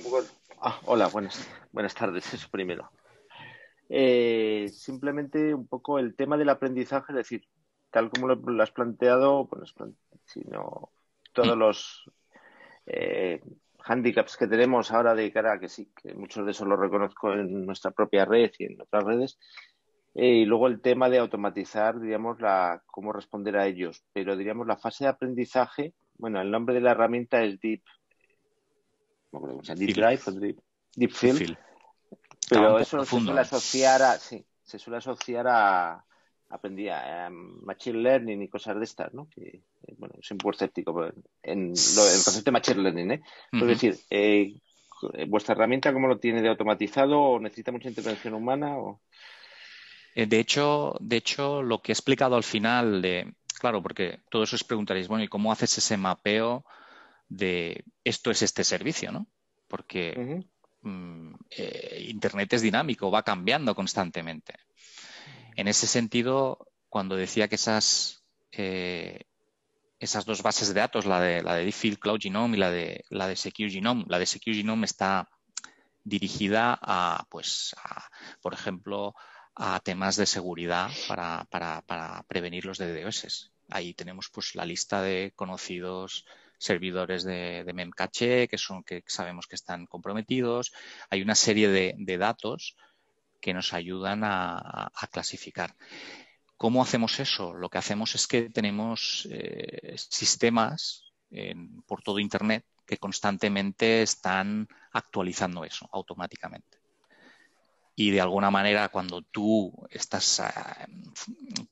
Speaker 5: Ah, hola, buenas, buenas tardes. Eso primero. Eh, simplemente un poco el tema del aprendizaje, es decir, tal como lo, has planteado, pues, sino todos mm. los eh, handicaps que tenemos ahora de cara a que sí, que muchos de esos los reconozco en nuestra propia red y en otras redes. Eh, y luego el tema de automatizar, diríamos, la, cómo responder a ellos. Pero, diríamos, la fase de aprendizaje, bueno, el nombre de la herramienta es Deep, Deep Drive o Deep, Deep Field. Pero eso se suele asociar a, sí, se suele asociar a, aprendía Machine Learning y cosas de estas, ¿no? Que, eh, bueno, soy un poco escéptico en lo, el concepto de Machine Learning, ¿eh? Es decir, eh, ¿vuestra herramienta cómo lo tiene de automatizado o necesita mucha intervención humana? O...
Speaker 9: Eh, de hecho, de hecho, lo que he explicado al final de, claro, porque todo eso os preguntaréis, bueno, ¿y cómo haces ese mapeo de esto es este servicio, ¿no? Porque mm, Internet es dinámico, va cambiando constantemente. En ese sentido, cuando decía que esas, eh, esas dos bases de datos, la de, la de Field Cloud Genome y la de, la de Secure Genome, la de Secure Genome está dirigida a, pues, por ejemplo, a temas de seguridad para, prevenir los DDoS. Ahí tenemos pues la lista de conocidos servidores de, Memcache que son que sabemos que están comprometidos. Hay una serie de datos que nos ayudan a, clasificar. ¿Cómo hacemos eso? Lo que hacemos es que tenemos eh, sistemas por todo Internet que constantemente están actualizando eso automáticamente. Y de alguna manera, cuando tú estás, ah,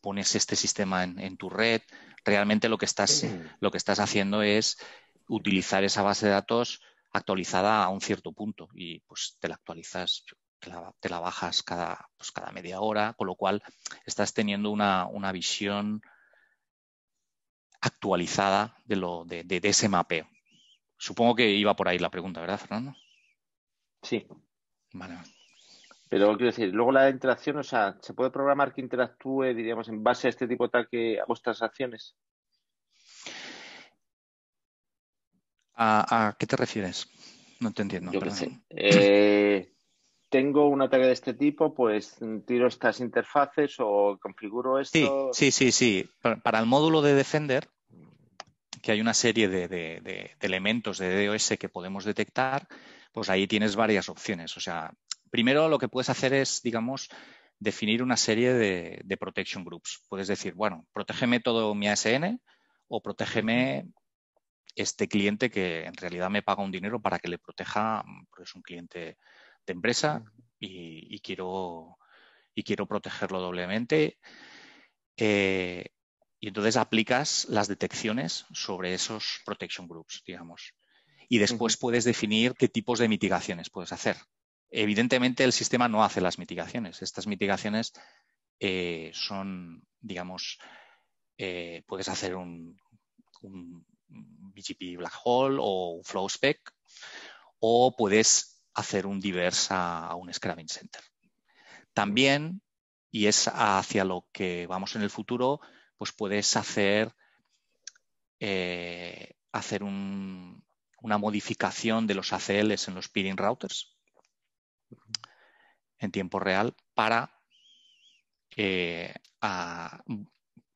Speaker 9: pones este sistema en, tu red, realmente lo que, estás, lo que estás haciendo es utilizar esa base de datos actualizada a un cierto punto y pues te la actualizas te la, bajas cada, pues cada media hora, con lo cual estás teniendo una, visión actualizada de, lo, de, ese mapeo. Supongo que iba por ahí la pregunta, ¿verdad, Fernando?
Speaker 5: Sí.
Speaker 9: Vale.
Speaker 5: Pero quiero decir, luego la interacción, o sea, ¿se puede programar que interactúe, diríamos, en base a este tipo de ataque a vuestras acciones?
Speaker 9: ¿A, qué te refieres? No te entiendo.
Speaker 5: Yo eh, tengo un ataque de este tipo, pues tiro estas interfaces o configuro esto.
Speaker 9: Sí, sí, sí, Para el módulo de Defender, que hay una serie de, elementos de DOS que podemos detectar, pues ahí tienes varias opciones. O sea, primero lo que puedes hacer es, digamos, definir una serie de, protection groups. Puedes decir, bueno, protégeme todo mi ASN o protégeme este cliente que en realidad me paga un dinero para que le proteja, pues un cliente empresa y, quiero, y quiero protegerlo doblemente. Eh, y entonces aplicas las detecciones sobre esos protection groups, digamos. Y después puedes definir qué tipos de mitigaciones puedes hacer. Evidentemente el sistema no hace las mitigaciones. Estas mitigaciones eh, son, digamos, eh, puedes hacer un, un, BGP Black Hole o un Flow Spec o puedes hacer un diverse a, un Scrubbing Center. También, y es hacia lo que vamos en el futuro, pues puedes hacer, eh, hacer una modificación de los ACLs en los peering routers en tiempo real para eh,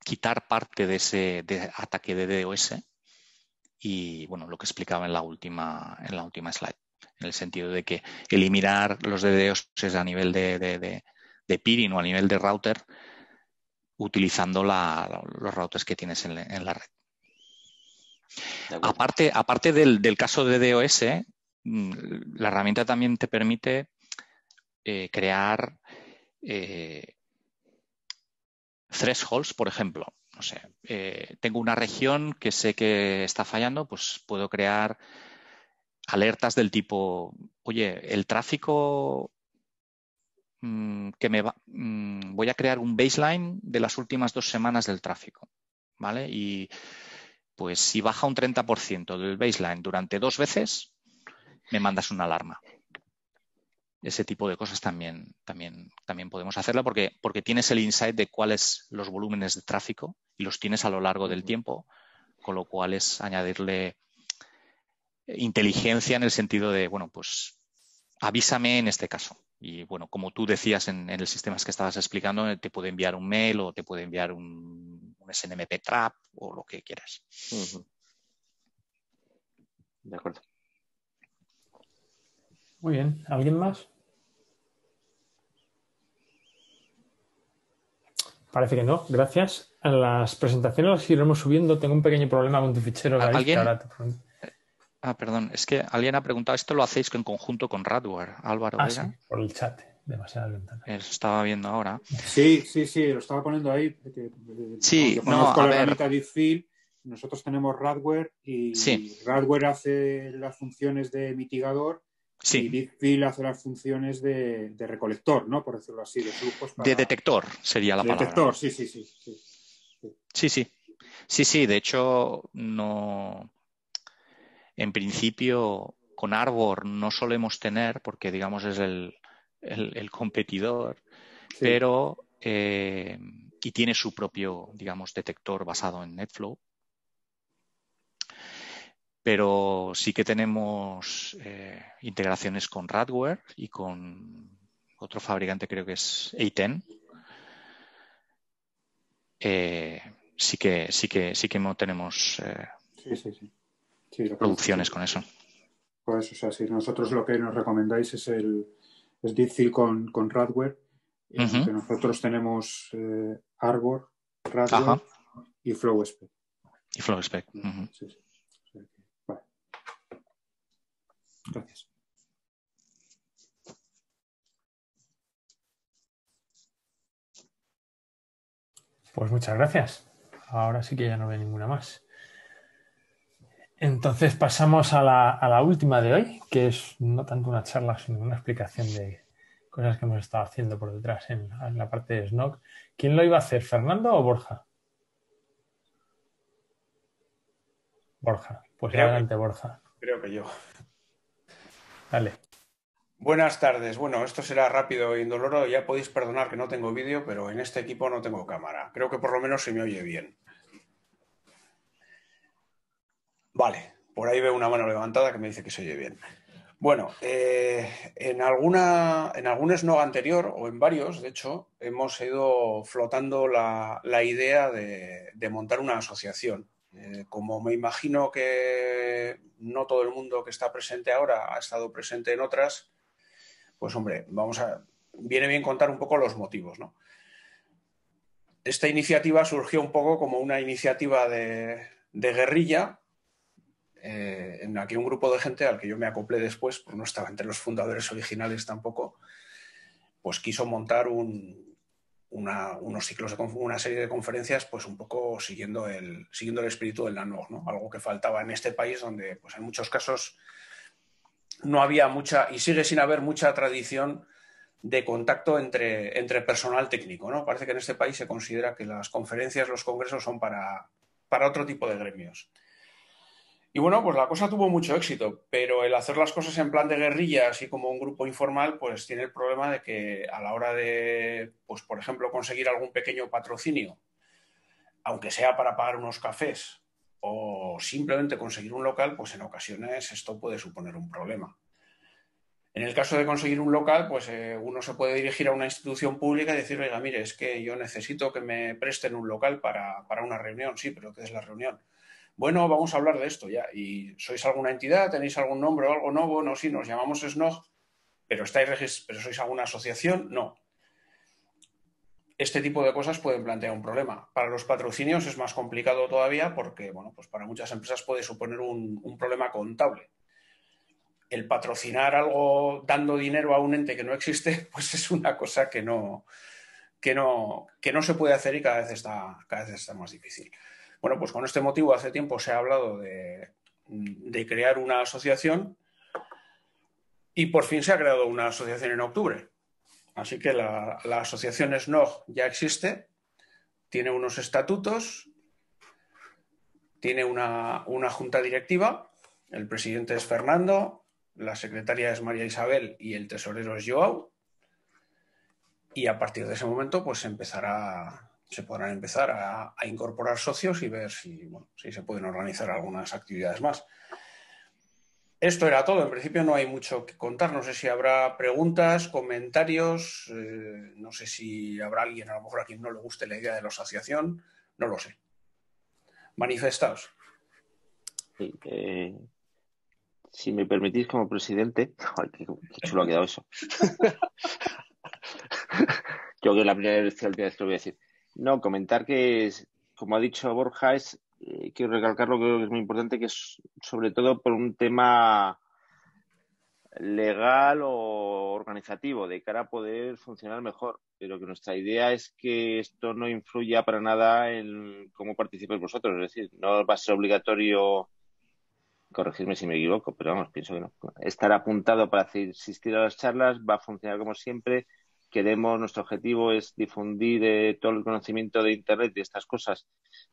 Speaker 9: quitar parte de ese ataque de DOS y bueno, lo que explicaba en la última, en la última slide, en el sentido de que eliminar los DDoS a nivel de, de, peering o a nivel de router utilizando los routers que tienes en, la red. Aparte, aparte del, caso de DOS, mm, la herramienta también te permite eh, crear eh, thresholds, por ejemplo no sé, eh, tengo una región que sé que está fallando, pues puedo crear alertas del tipo, oye, el tráfico mm, que me va, mm, voy a crear un baseline de las últimas dos semanas del tráfico, ¿vale? Y pues si baja un 30% del baseline durante dos veces, me mandas una alarma ese tipo de cosas también, también, también podemos hacerla porque, porque tienes el insight de cuáles los volúmenes de tráfico y los tienes a lo largo del tiempo, con lo cual es añadirle inteligencia en el sentido de, bueno, pues avísame en este caso. Y bueno, como tú decías en, el sistema que estabas explicando, te puede enviar un mail o te puede enviar un, SNMP trap o lo que quieras.
Speaker 5: De acuerdo.
Speaker 1: Muy bien. ¿Alguien más? Parece que no, gracias. A las presentaciones las iremos subiendo. Tengo un pequeño problema con tu fichero.
Speaker 9: ¿Alguien? Ah, perdón, es que alguien ha preguntado, ¿esto lo hacéis en conjunto con Radware, Álvaro?
Speaker 1: Ah, sí, por el chat, demasiadas ventanas.
Speaker 9: Eso estaba viendo ahora.
Speaker 4: Sí, sí, sí, lo estaba poniendo ahí.
Speaker 9: Sí, no, a ver.
Speaker 4: nosotros tenemos Radware y Radware hace las funciones de mitigador
Speaker 9: Sí.
Speaker 4: Y hace las funciones de, recolector, ¿no? Por decirlo así, de flujos.
Speaker 9: De detector sería la palabra.
Speaker 4: Detector, sí, sí, sí, sí.
Speaker 9: Sí, sí. Sí, sí. De hecho, no. En principio, con Arbor no solemos tener, porque digamos es el, competidor, pero. Eh, y tiene su propio, digamos, detector basado en NetFlow pero sí que tenemos eh, integraciones con Radware y con otro fabricante, creo que es A10. Eh, sí que sí que sí que no tenemos eh, producciones con eso.
Speaker 4: Pues, o sea, si nosotros lo que nos recomendáis es el es con, con Radware, nosotros tenemos Arbor, Radware y FlowSpec.
Speaker 9: Y FlowSpec. sí, sí.
Speaker 4: Gracias.
Speaker 1: Pues muchas gracias. Ahora sí que ya no veo ninguna más. Entonces pasamos a la, última de hoy, que es no tanto una charla, sino una explicación de cosas que hemos estado haciendo por detrás en, la parte de SNOC. ¿Quién lo iba a hacer, Fernando o Borja? Borja. Pues adelante, Borja.
Speaker 3: Creo que yo.
Speaker 1: Dale.
Speaker 3: Buenas tardes. Bueno, esto será rápido e indoloro. Ya podéis perdonar que no tengo vídeo, pero en este equipo no tengo cámara. Creo que por lo menos se me oye bien. Vale, por ahí veo una mano levantada que me dice que se oye bien. Bueno, eh, en, alguna, en algún snog anterior, o en varios, de hecho, hemos ido flotando la, idea de, montar una asociación. Eh, como me imagino que no todo el mundo que está presente ahora ha estado presente en otras, pues hombre, vamos a, viene bien contar un poco los motivos, ¿no? Esta iniciativa surgió un poco como una iniciativa de, guerrilla, eh, en la que un grupo de gente al que yo me acoplé después, pues no estaba entre los fundadores originales tampoco, pues quiso montar un, unos ciclos de una serie de conferencias, pues un poco siguiendo el, siguiendo el espíritu del NANOG, ¿no? Algo que faltaba en este país donde, pues en muchos casos, no había mucha, y sigue sin haber mucha tradición de contacto entre, entre personal técnico. ¿no? Parece que en este país se considera que las conferencias, los congresos son para, para otro tipo de gremios. Y bueno, pues la cosa tuvo mucho éxito, pero el hacer las cosas en plan de guerrilla, así como un grupo informal, pues tiene el problema de que a la hora de, pues por ejemplo, conseguir algún pequeño patrocinio, aunque sea para pagar unos cafés o simplemente conseguir un local, pues en ocasiones esto puede suponer un problema. En el caso de conseguir un local, pues eh, uno se puede dirigir a una institución pública y decir, oiga, mire, es que yo necesito que me presten un local para, para una reunión. Sí, pero ¿qué es la reunión? Bueno, vamos a hablar de esto ya. ¿Y sois alguna entidad? ¿Tenéis algún nombre o algo? No, bueno, sí, nos llamamos SNOG, pero, estáis pero sois alguna asociación? No. Este tipo de cosas pueden plantear un problema. Para los patrocinios es más complicado todavía porque, bueno, pues para muchas empresas puede suponer un, un problema contable el patrocinar algo dando dinero a un ente que no existe, pues es una cosa que no, que no, que no se puede hacer y cada vez está, cada vez está más difícil. Bueno, pues con este motivo hace tiempo se ha hablado de, crear una asociación y por fin se ha creado una asociación en octubre. Así que la, asociación SNOG ya existe, tiene unos estatutos, tiene una, una junta directiva, el presidente es Fernando, la secretaria es María Isabel y el tesorero es Joao. Y a partir de ese momento, pues empezará, se podrán empezar a, incorporar socios y ver si, si se pueden organizar algunas actividades más. Esto era todo. En principio no hay mucho que contar. No sé si habrá preguntas, comentarios. Eh, no sé si habrá alguien, a lo mejor a quien no le guste la idea de la asociación. No lo sé. Manifestaos.
Speaker 5: Si me permitís como presidente, ay, qué, chulo ha quedado eso. Creo que la primera vez, que lo voy a decir. No, comentar que, como ha dicho Borja, es, eh, quiero recalcarlo, creo que es muy importante, que es sobre todo por un tema legal o organizativo de cara a poder funcionar mejor, pero que nuestra idea es que esto no influya para nada en cómo participéis vosotros, es decir, no va a ser obligatorio corregirme si me equivoco, pero vamos, pienso que no. Estar apuntado para asistir a las charlas va a funcionar como siempre. Queremos, nuestro objetivo es difundir eh, todo el conocimiento de Internet y estas cosas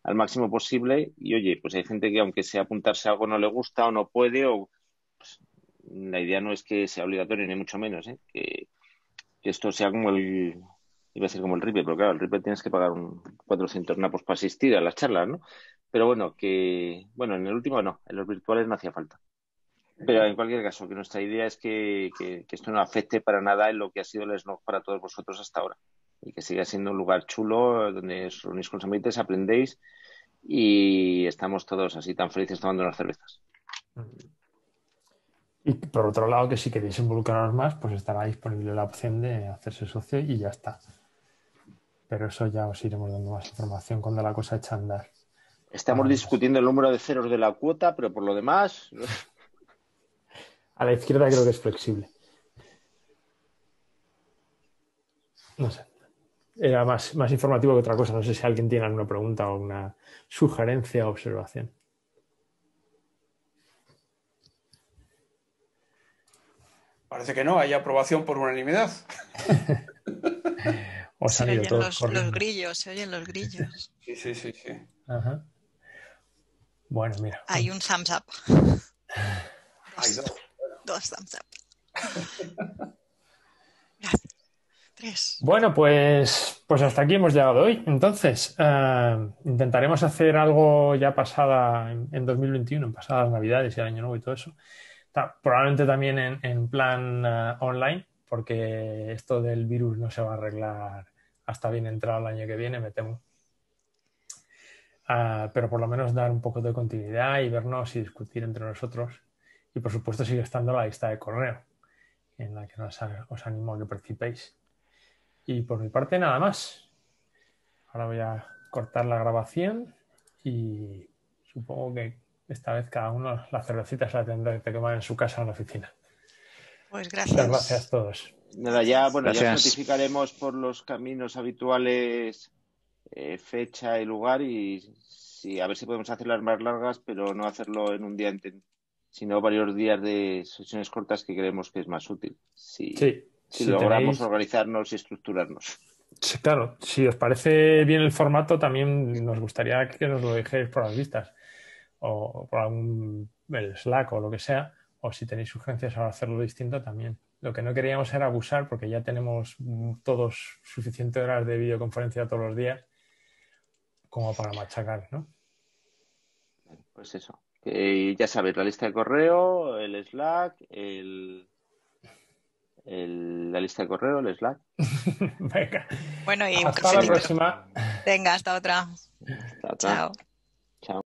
Speaker 5: al máximo posible. Y oye, pues hay gente que aunque sea apuntarse a algo no le gusta o no puede, o pues, la idea no es que sea obligatorio ni mucho menos, ¿eh? que, esto sea como el, iba a ser como el RIPE, pero claro, el RIPE tienes que pagar un 400 napos para asistir a las charlas, ¿no? Pero bueno, que, bueno, en el último no, en los virtuales no hacía falta. Pero en cualquier caso, que nuestra idea es que, esto no afecte para nada en lo que ha sido el SNOG para todos vosotros hasta ahora. Y que siga siendo un lugar chulo donde os reunís con amigos, aprendéis y estamos todos así tan felices tomando unas cervezas.
Speaker 1: Y por otro lado, que si queréis involucraros más, pues estará disponible la opción de hacerse socio y ya está. Pero eso ya os iremos dando más información cuando la cosa echa a andar.
Speaker 5: Estamos discutiendo el número de ceros de la cuota, pero por lo demás.
Speaker 1: A la izquierda creo que es flexible. No sé. Era más, más informativo que otra cosa. No sé si alguien tiene alguna pregunta o una sugerencia o observación.
Speaker 3: Parece que no, hay aprobación por unanimidad.
Speaker 2: se oyen los, los, grillos, se oyen los grillos.
Speaker 3: Sí, sí, sí, sí.
Speaker 1: Ajá. Bueno, mira.
Speaker 2: Hay un thumbs up.
Speaker 3: Hay dos.
Speaker 2: Dos thumbs up. Tres.
Speaker 1: Bueno, pues, pues hasta aquí hemos llegado hoy. Entonces, eh, intentaremos hacer algo ya pasada en, 2021, en pasadas Navidades y el Año Nuevo y todo eso. probablemente también en, plan eh, online, porque esto del virus no se va a arreglar hasta bien entrado el año que viene, me temo. Ah, pero por lo menos dar un poco de continuidad y vernos y discutir entre nosotros. Y por supuesto sigue estando la lista de correo, en la que os animo a que participéis. Y por mi parte nada más. Ahora voy a cortar la grabación y supongo que esta vez cada uno la cervecita se la tendrá que tomar en su casa en la oficina.
Speaker 2: Pues gracias. Muchas
Speaker 1: gracias a todos.
Speaker 5: Nada, ya, bueno, ya notificaremos por los caminos habituales eh, fecha y lugar y sí, a ver si podemos hacerlas más largas, pero no hacerlo en un día, sino varios días de sesiones cortas que creemos que es más útil. Sí.
Speaker 1: sí.
Speaker 5: si, logramos organizarnos y estructurarnos.
Speaker 1: Sí, claro, si os parece bien el formato, también nos gustaría que nos lo dejéis por las vistas o por algún el Slack o lo que sea, o si tenéis sugerencias a hacerlo distinto también. Lo que no queríamos era abusar porque ya tenemos todos suficientes horas de videoconferencia todos los días como para machacar, ¿no?
Speaker 5: Pues eso. Ya sabéis, la lista de correo, el Slack, el, la lista de correo, el Slack.
Speaker 1: Venga.
Speaker 2: Bueno, y
Speaker 1: hasta la próxima.
Speaker 2: Venga, hasta otra. Chao.